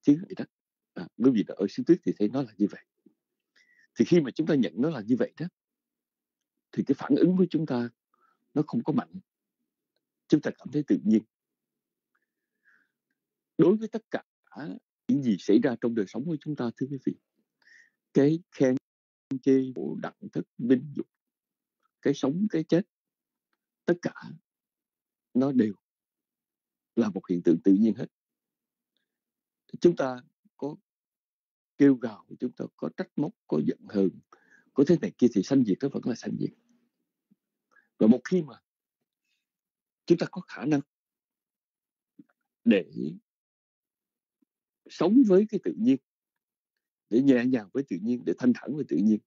Chứ vậy đó à, bởi vì ở xứ tuyết thì thấy nó là như vậy. Thì khi mà chúng ta nhận nó là như vậy đó thì cái phản ứng của chúng ta nó không có mạnh. Chúng ta cảm thấy tự nhiên. Đối với tất cả những gì xảy ra trong đời sống của chúng ta, thưa quý vị, cái khen chê bộ đẳng thức vinh dục, cái sống, cái chết, tất cả nó đều là một hiện tượng tự nhiên hết. Chúng ta có kêu gào, chúng ta có trách móc, có giận hờn, có thế này kia thì sanh diệt nó vẫn là sanh diệt và một khi mà chúng ta có khả năng để sống với cái tự nhiên để nhẹ nhàng với tự nhiên để thanh thản với tự nhiên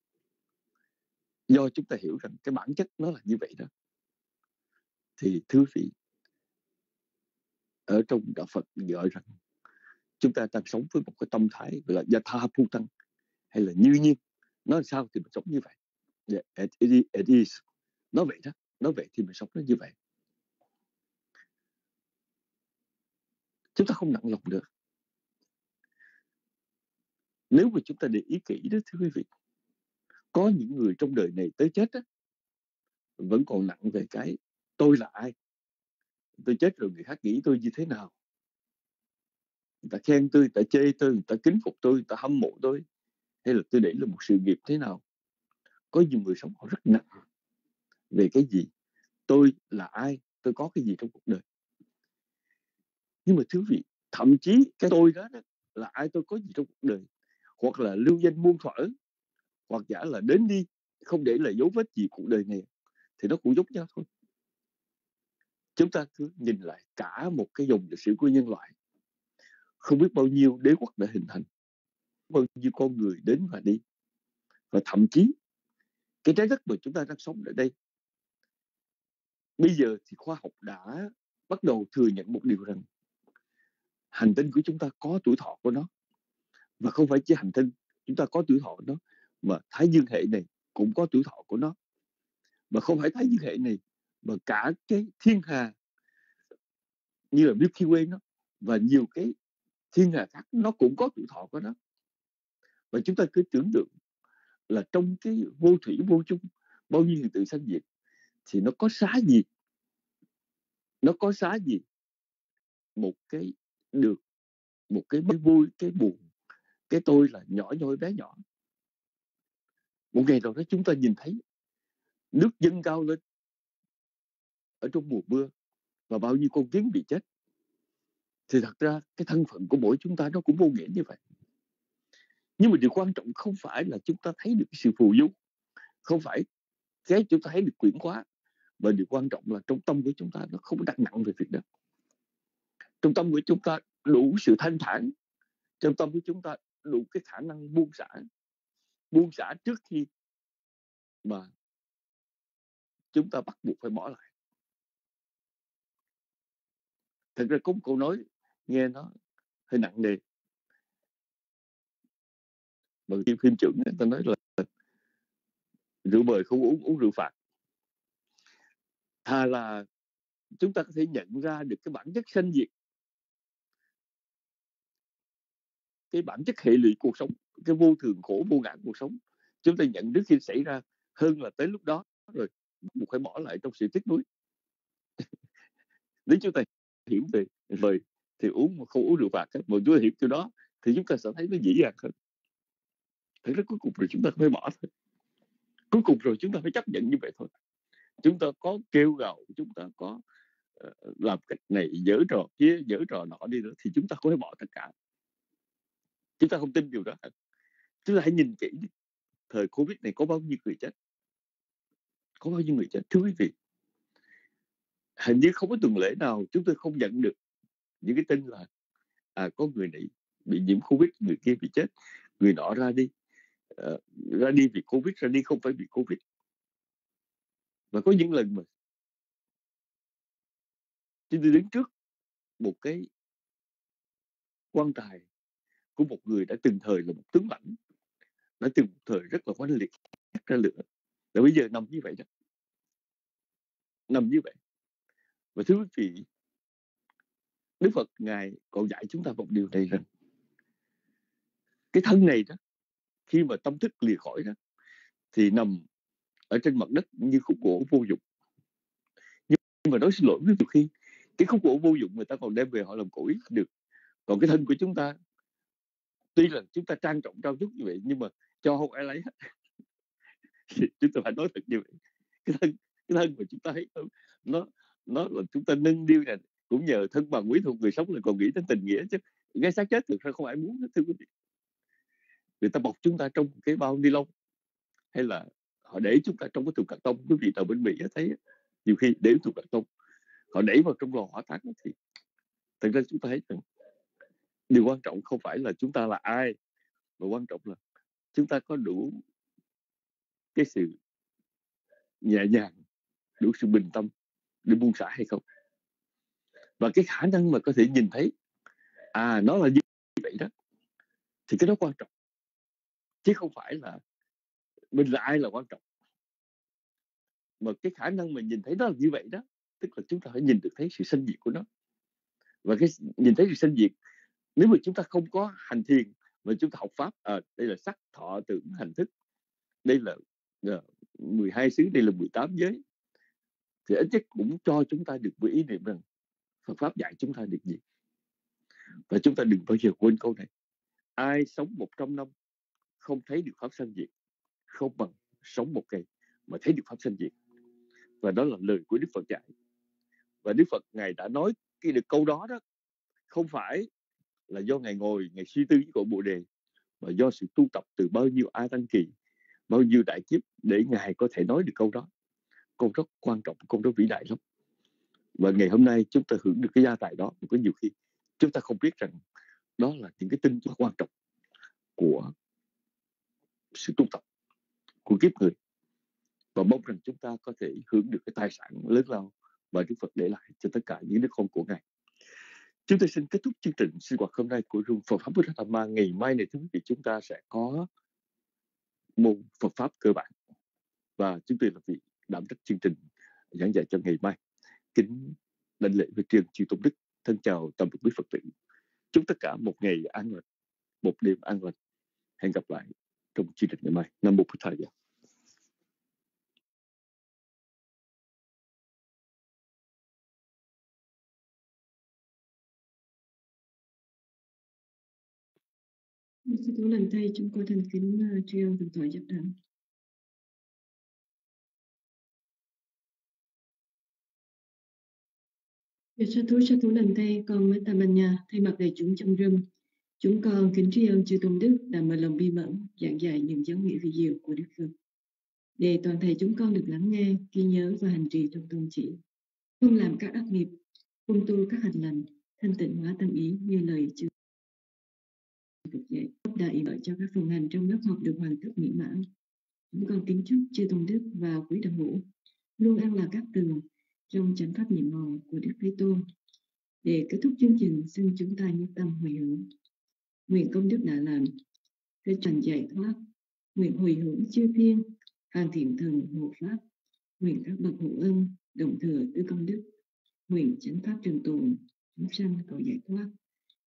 do chúng ta hiểu rằng cái bản chất nó là như vậy đó thì thứ vị ở trong đạo Phật gọi rằng chúng ta đang sống với một cái tâm thái gọi là yatha tăng hay là như nhiên. Nó làm sao thì mình sống như vậy? Yeah, it, it is. Nó vậy đó nó vậy thì mình sống nó như vậy. Chúng ta không nặng lòng được. Nếu mà chúng ta để ý kỹ đó thưa quý vị có những người trong đời này tới chết đó, vẫn còn nặng về cái tôi là ai? Tôi chết rồi người khác nghĩ tôi như thế nào? Người ta khen tôi người ta chê tôi người ta kính phục tôi người ta hâm mộ tôi. Hay là tôi để là một sự nghiệp thế nào? Có nhiều người sống họ rất nặng về cái gì? Tôi là ai? Tôi có cái gì trong cuộc đời? Nhưng mà thưa vị thậm chí cái tôi đó, đó là ai tôi có gì trong cuộc đời? Hoặc là lưu danh muôn thuở hoặc giả là đến đi không để lại dấu vết gì cuộc đời này thì nó cũng giống nhau thôi. Chúng ta cứ nhìn lại cả một cái dòng lịch sử của nhân loại. Không biết bao nhiêu đế quốc đã hình thành bao nhiêu con người đến và đi. Và thậm chí cái trái đất mà chúng ta đang sống ở đây bây giờ thì khoa học đã bắt đầu thừa nhận một điều rằng hành tinh của chúng ta có tuổi thọ của nó. Và không phải chỉ hành tinh, chúng ta có tuổi thọ của nó mà thái dương hệ này cũng có tuổi thọ của nó. Mà không phải thái dương hệ này, mà cả cái thiên hà như là Milky Way nó, và nhiều cái thiên hà khác nó cũng có tuổi thọ của nó. Và chúng ta cứ tưởng tượng là trong cái vô thủy vô chung, bao nhiêu hiện tượng sanh diệt thì nó có xá gì? Nó có xá gì? Một cái được, một cái bất vui, cái buồn, cái tôi là nhỏ nhoi bé nhỏ. Một ngày nào đó chúng ta nhìn thấy nước dâng cao lên ở trong mùa mưa và bao nhiêu con kiến bị chết, thì thật ra cái thân phận của mỗi chúng ta nó cũng vô nghĩa như vậy. Nhưng mà điều quan trọng không phải là chúng ta thấy được cái sự phù du, không phải cái chúng ta thấy được quyển quá và điều quan trọng là trong tâm của chúng ta nó không đặt nặng về việc đó. Trong tâm của chúng ta đủ sự thanh thản, trong tâm của chúng ta đủ cái khả năng buông xả. Buông xả trước khi mà chúng ta bắt buộc phải bỏ lại. Thật ra cũng câu nói, nghe nó hơi nặng nề. Mà phim phim trưởng người ta nói là, rượu bời không uống uống rượu phạt thà là chúng ta có thể nhận ra được cái bản chất sanh diệt. Cái bản chất hệ lụy cuộc sống, cái vô thường khổ, vô ngã cuộc sống. Chúng ta nhận trước khi xảy ra hơn là tới lúc đó rồi buộc phải bỏ lại trong sự tiếc nuối. Nếu chúng ta hiểu về lời thì uống mà không uống rượu phạt mà chúng ta hiểu từ đó thì chúng ta sẽ thấy nó dễ dàng hơn. Thế ra cuối cùng rồi chúng ta phải bỏ thôi. Cuối cùng rồi chúng ta phải chấp nhận như vậy thôi chúng ta có kêu gầu chúng ta có uh, làm cách này giữ trò kia giữ trò nọ đi nữa thì chúng ta không thể bỏ tất cả. Chúng ta không tin điều đó chúng ta hãy nhìn kỹ đi. thời covid này có bao nhiêu người chết? Có bao nhiêu người chết? Thưa quý vị hình như không có tuần lễ nào chúng tôi không nhận được những cái tin là à, có người này bị nhiễm covid người kia bị chết người nọ ra đi. À, ra đi vì covid ra đi không phải vì covid và có những lần mà chúng tôi đứng trước một cái quan tài của một người đã từng thời là một tướng lãnh, đã từng một thời rất là oanh liệt ra lửa. Và bây giờ nằm như vậy đó. Nằm như vậy. Và thưa quý vị, Đức Phật ngài còn dạy chúng ta một điều này rằng cái thân này đó, khi mà tâm thức lìa khỏi đó, thì nằm ở trên mặt đất như khúc gỗ vô dụng. Nhưng mà nói xin lỗi với nhiều khi cái khúc gỗ vô dụng người ta còn đem về họ làm củi được. Còn cái thân của chúng ta, tuy là chúng ta trang trọng trao chút như vậy nhưng mà cho không ai lấy hết. Chúng ta phải nói thật như vậy. Cái thân cái thân mà chúng ta thấy nó nó là chúng ta nâng niu này cũng nhờ thân bằng quý thuộc người sống là còn nghĩ đến tình nghĩa chứ. Ngay xác chết thực ra không ai muốn hết, thưa quý vị. Người ta bọc chúng ta trong cái bao ni lông hay là họ để chúng ta trong cái thùng cắt tông. Quý vị ở bên mỹ thấy nhiều khi để thùng cắt tông, họ đẩy vào trong lò hỏa táng thì thật ra chúng ta thấy rằng điều quan trọng không phải là chúng ta là ai, mà quan trọng là chúng ta có đủ cái sự nhẹ nhàng, đủ sự bình tâm để buông xả hay không. Và cái khả năng mà có thể nhìn thấy à nó là như vậy đó, thì cái đó quan trọng. Chứ không phải là mình là ai là quan trọng? Mà cái khả năng mình nhìn thấy nó là như vậy đó tức là chúng ta phải nhìn được thấy sự sinh diệt của nó. Và cái nhìn thấy sự sinh diệt nếu mà chúng ta không có hành thiền mà chúng ta học pháp à, đây là sắc thọ tưởng hành thức đây là ờ, à, 12 xứ đây là 18 giới thì ít nhất cũng cho chúng ta được với ý niệm rằng Phật pháp dạy chúng ta được gì. Và chúng ta đừng bao giờ quên câu này ai sống 100 năm không thấy được pháp sanh diệt không bằng sống một ngày mà thấy được pháp sanh diệt. Và đó là lời của Đức Phật dạy. Và Đức Phật ngài đã nói cái được câu đó đó, không phải là do ngài ngồi, ngài suy tư với cội bồ đề, mà do sự tu tập từ bao nhiêu a tăng kỳ, bao nhiêu đại kiếp để ngài có thể nói được câu đó. Câu rất quan trọng, câu rất vĩ đại lắm. Và ngày hôm nay chúng ta hưởng được cái gia tài đó có nhiều khi chúng ta không biết rằng đó là những cái tin quan trọng của sự tu tập của kiếp người và mong rằng chúng ta có thể hưởng được cái tài sản lớn lao mà Đức Phật để lại cho tất cả những đứa con của Ngài. Chúng tôi xin kết thúc chương trình sinh hoạt hôm nay của Rung Phật Pháp Buddha Dhamma. Ngày mai này thưa quý vị chúng ta sẽ có môn Phật Pháp cơ bản và chúng tôi là vị đảm trách chương trình giảng dạy cho ngày mai. Kính đảnh lễ với trường chư tôn đức thân chào tạm biệt quý Phật tử. Chúc tất cả một ngày an lành, một đêm an lành. Hẹn gặp lại trong chương trình ngày mai. Nam mô Bụt Thầy. Sư Tố lần tay chúng con thành kính uh, tri ân thượng tọa giác đẳng. Dạ sa thú sa thú lần tay con mới ta bên nhà thay mặt đại chúng trong rừng chúng con kính tri ân chư tôn đức đã mở lòng bi mẫn giảng dạy những giáo nghĩa vi diệu của đức phật để toàn thể chúng con được lắng nghe ghi nhớ và hành trì trong tôn chỉ không làm các ác nghiệp không tu các hành lành thanh tịnh hóa tâm ý như lời chư Phật dạy đại lợi cho các phần hành trong lớp học được hoàn tất mỹ mãn chúng con kính chúc chư tôn đức và quý đồng hữu luôn ăn là các tường trong chánh pháp nhiệm màu của Đức Thế Tôn. Để kết thúc chương trình, xin chúng ta nhất tâm hồi hướng. Nguyện công đức đã làm, cái trần giải thoát, nguyện hồi hướng chư thiên, hàng thiện thần hộ pháp, nguyện các bậc hộ ân, đồng thừa tư công đức, nguyện chánh pháp trường tồn, chúng sanh cầu giải thoát.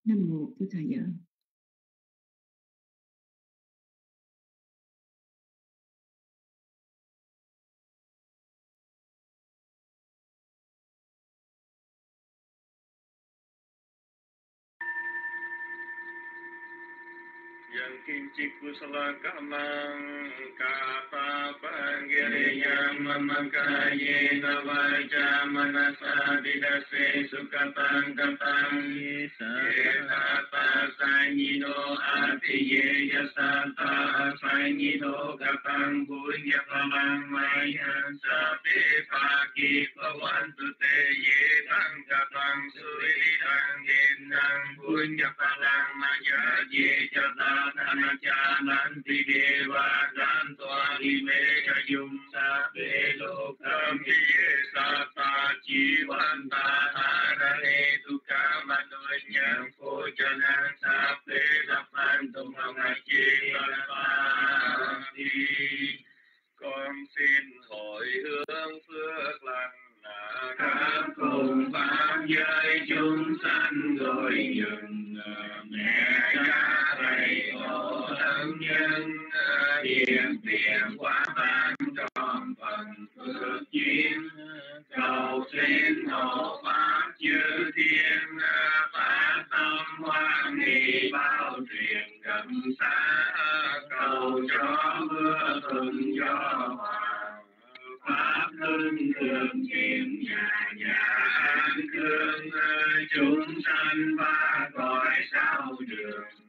Nam mô Bổn Thầy Giả. Kinchiku salakamang kapapagiriyam mamakayena vaja manasa didase sukatang katang yesa tasanyino ati yeya santa asanyino katang punya palang mayan sapi pagi pawantu te yetang katang suwilidang genang punya palang maya yeja tatang นวาจามนัสสะดิดาเสสุขตังกตังยิสัตตาสัญญิโนอาติเยยสัตตาสัญญิโนกตังบุญญพลังมายันสัพเพภากิภวันตุเตเยตังกตังสุริตังเยนังบุญญพลังมายาเยจตาธนจานันติเดวะจันตวาริเมกยุมสัพเพโลกัมพิเยสัตตาจีวันตาหารเนตุกามนุญญังโคจนังสัพเพสัพพันตุมังคิลปาติ con xin hồi hướng phước lành là khắp cùng pháp giới chúng sanh gọi dừng mẹ cha thầy tổ thân nhân hiện tiền quả ban tròn phần phước duyên. Cầu xin hộ pháp chư thiên phát tâm hoan hỷ bao truyền cận xa. Cầu cho mưa thuận gió hòa, pháp luân thường kiệm nhà nhà an cương. Chúng sanh ba cõi sao đường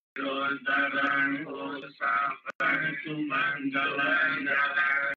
Dataranku, sabar, ku manalah datang.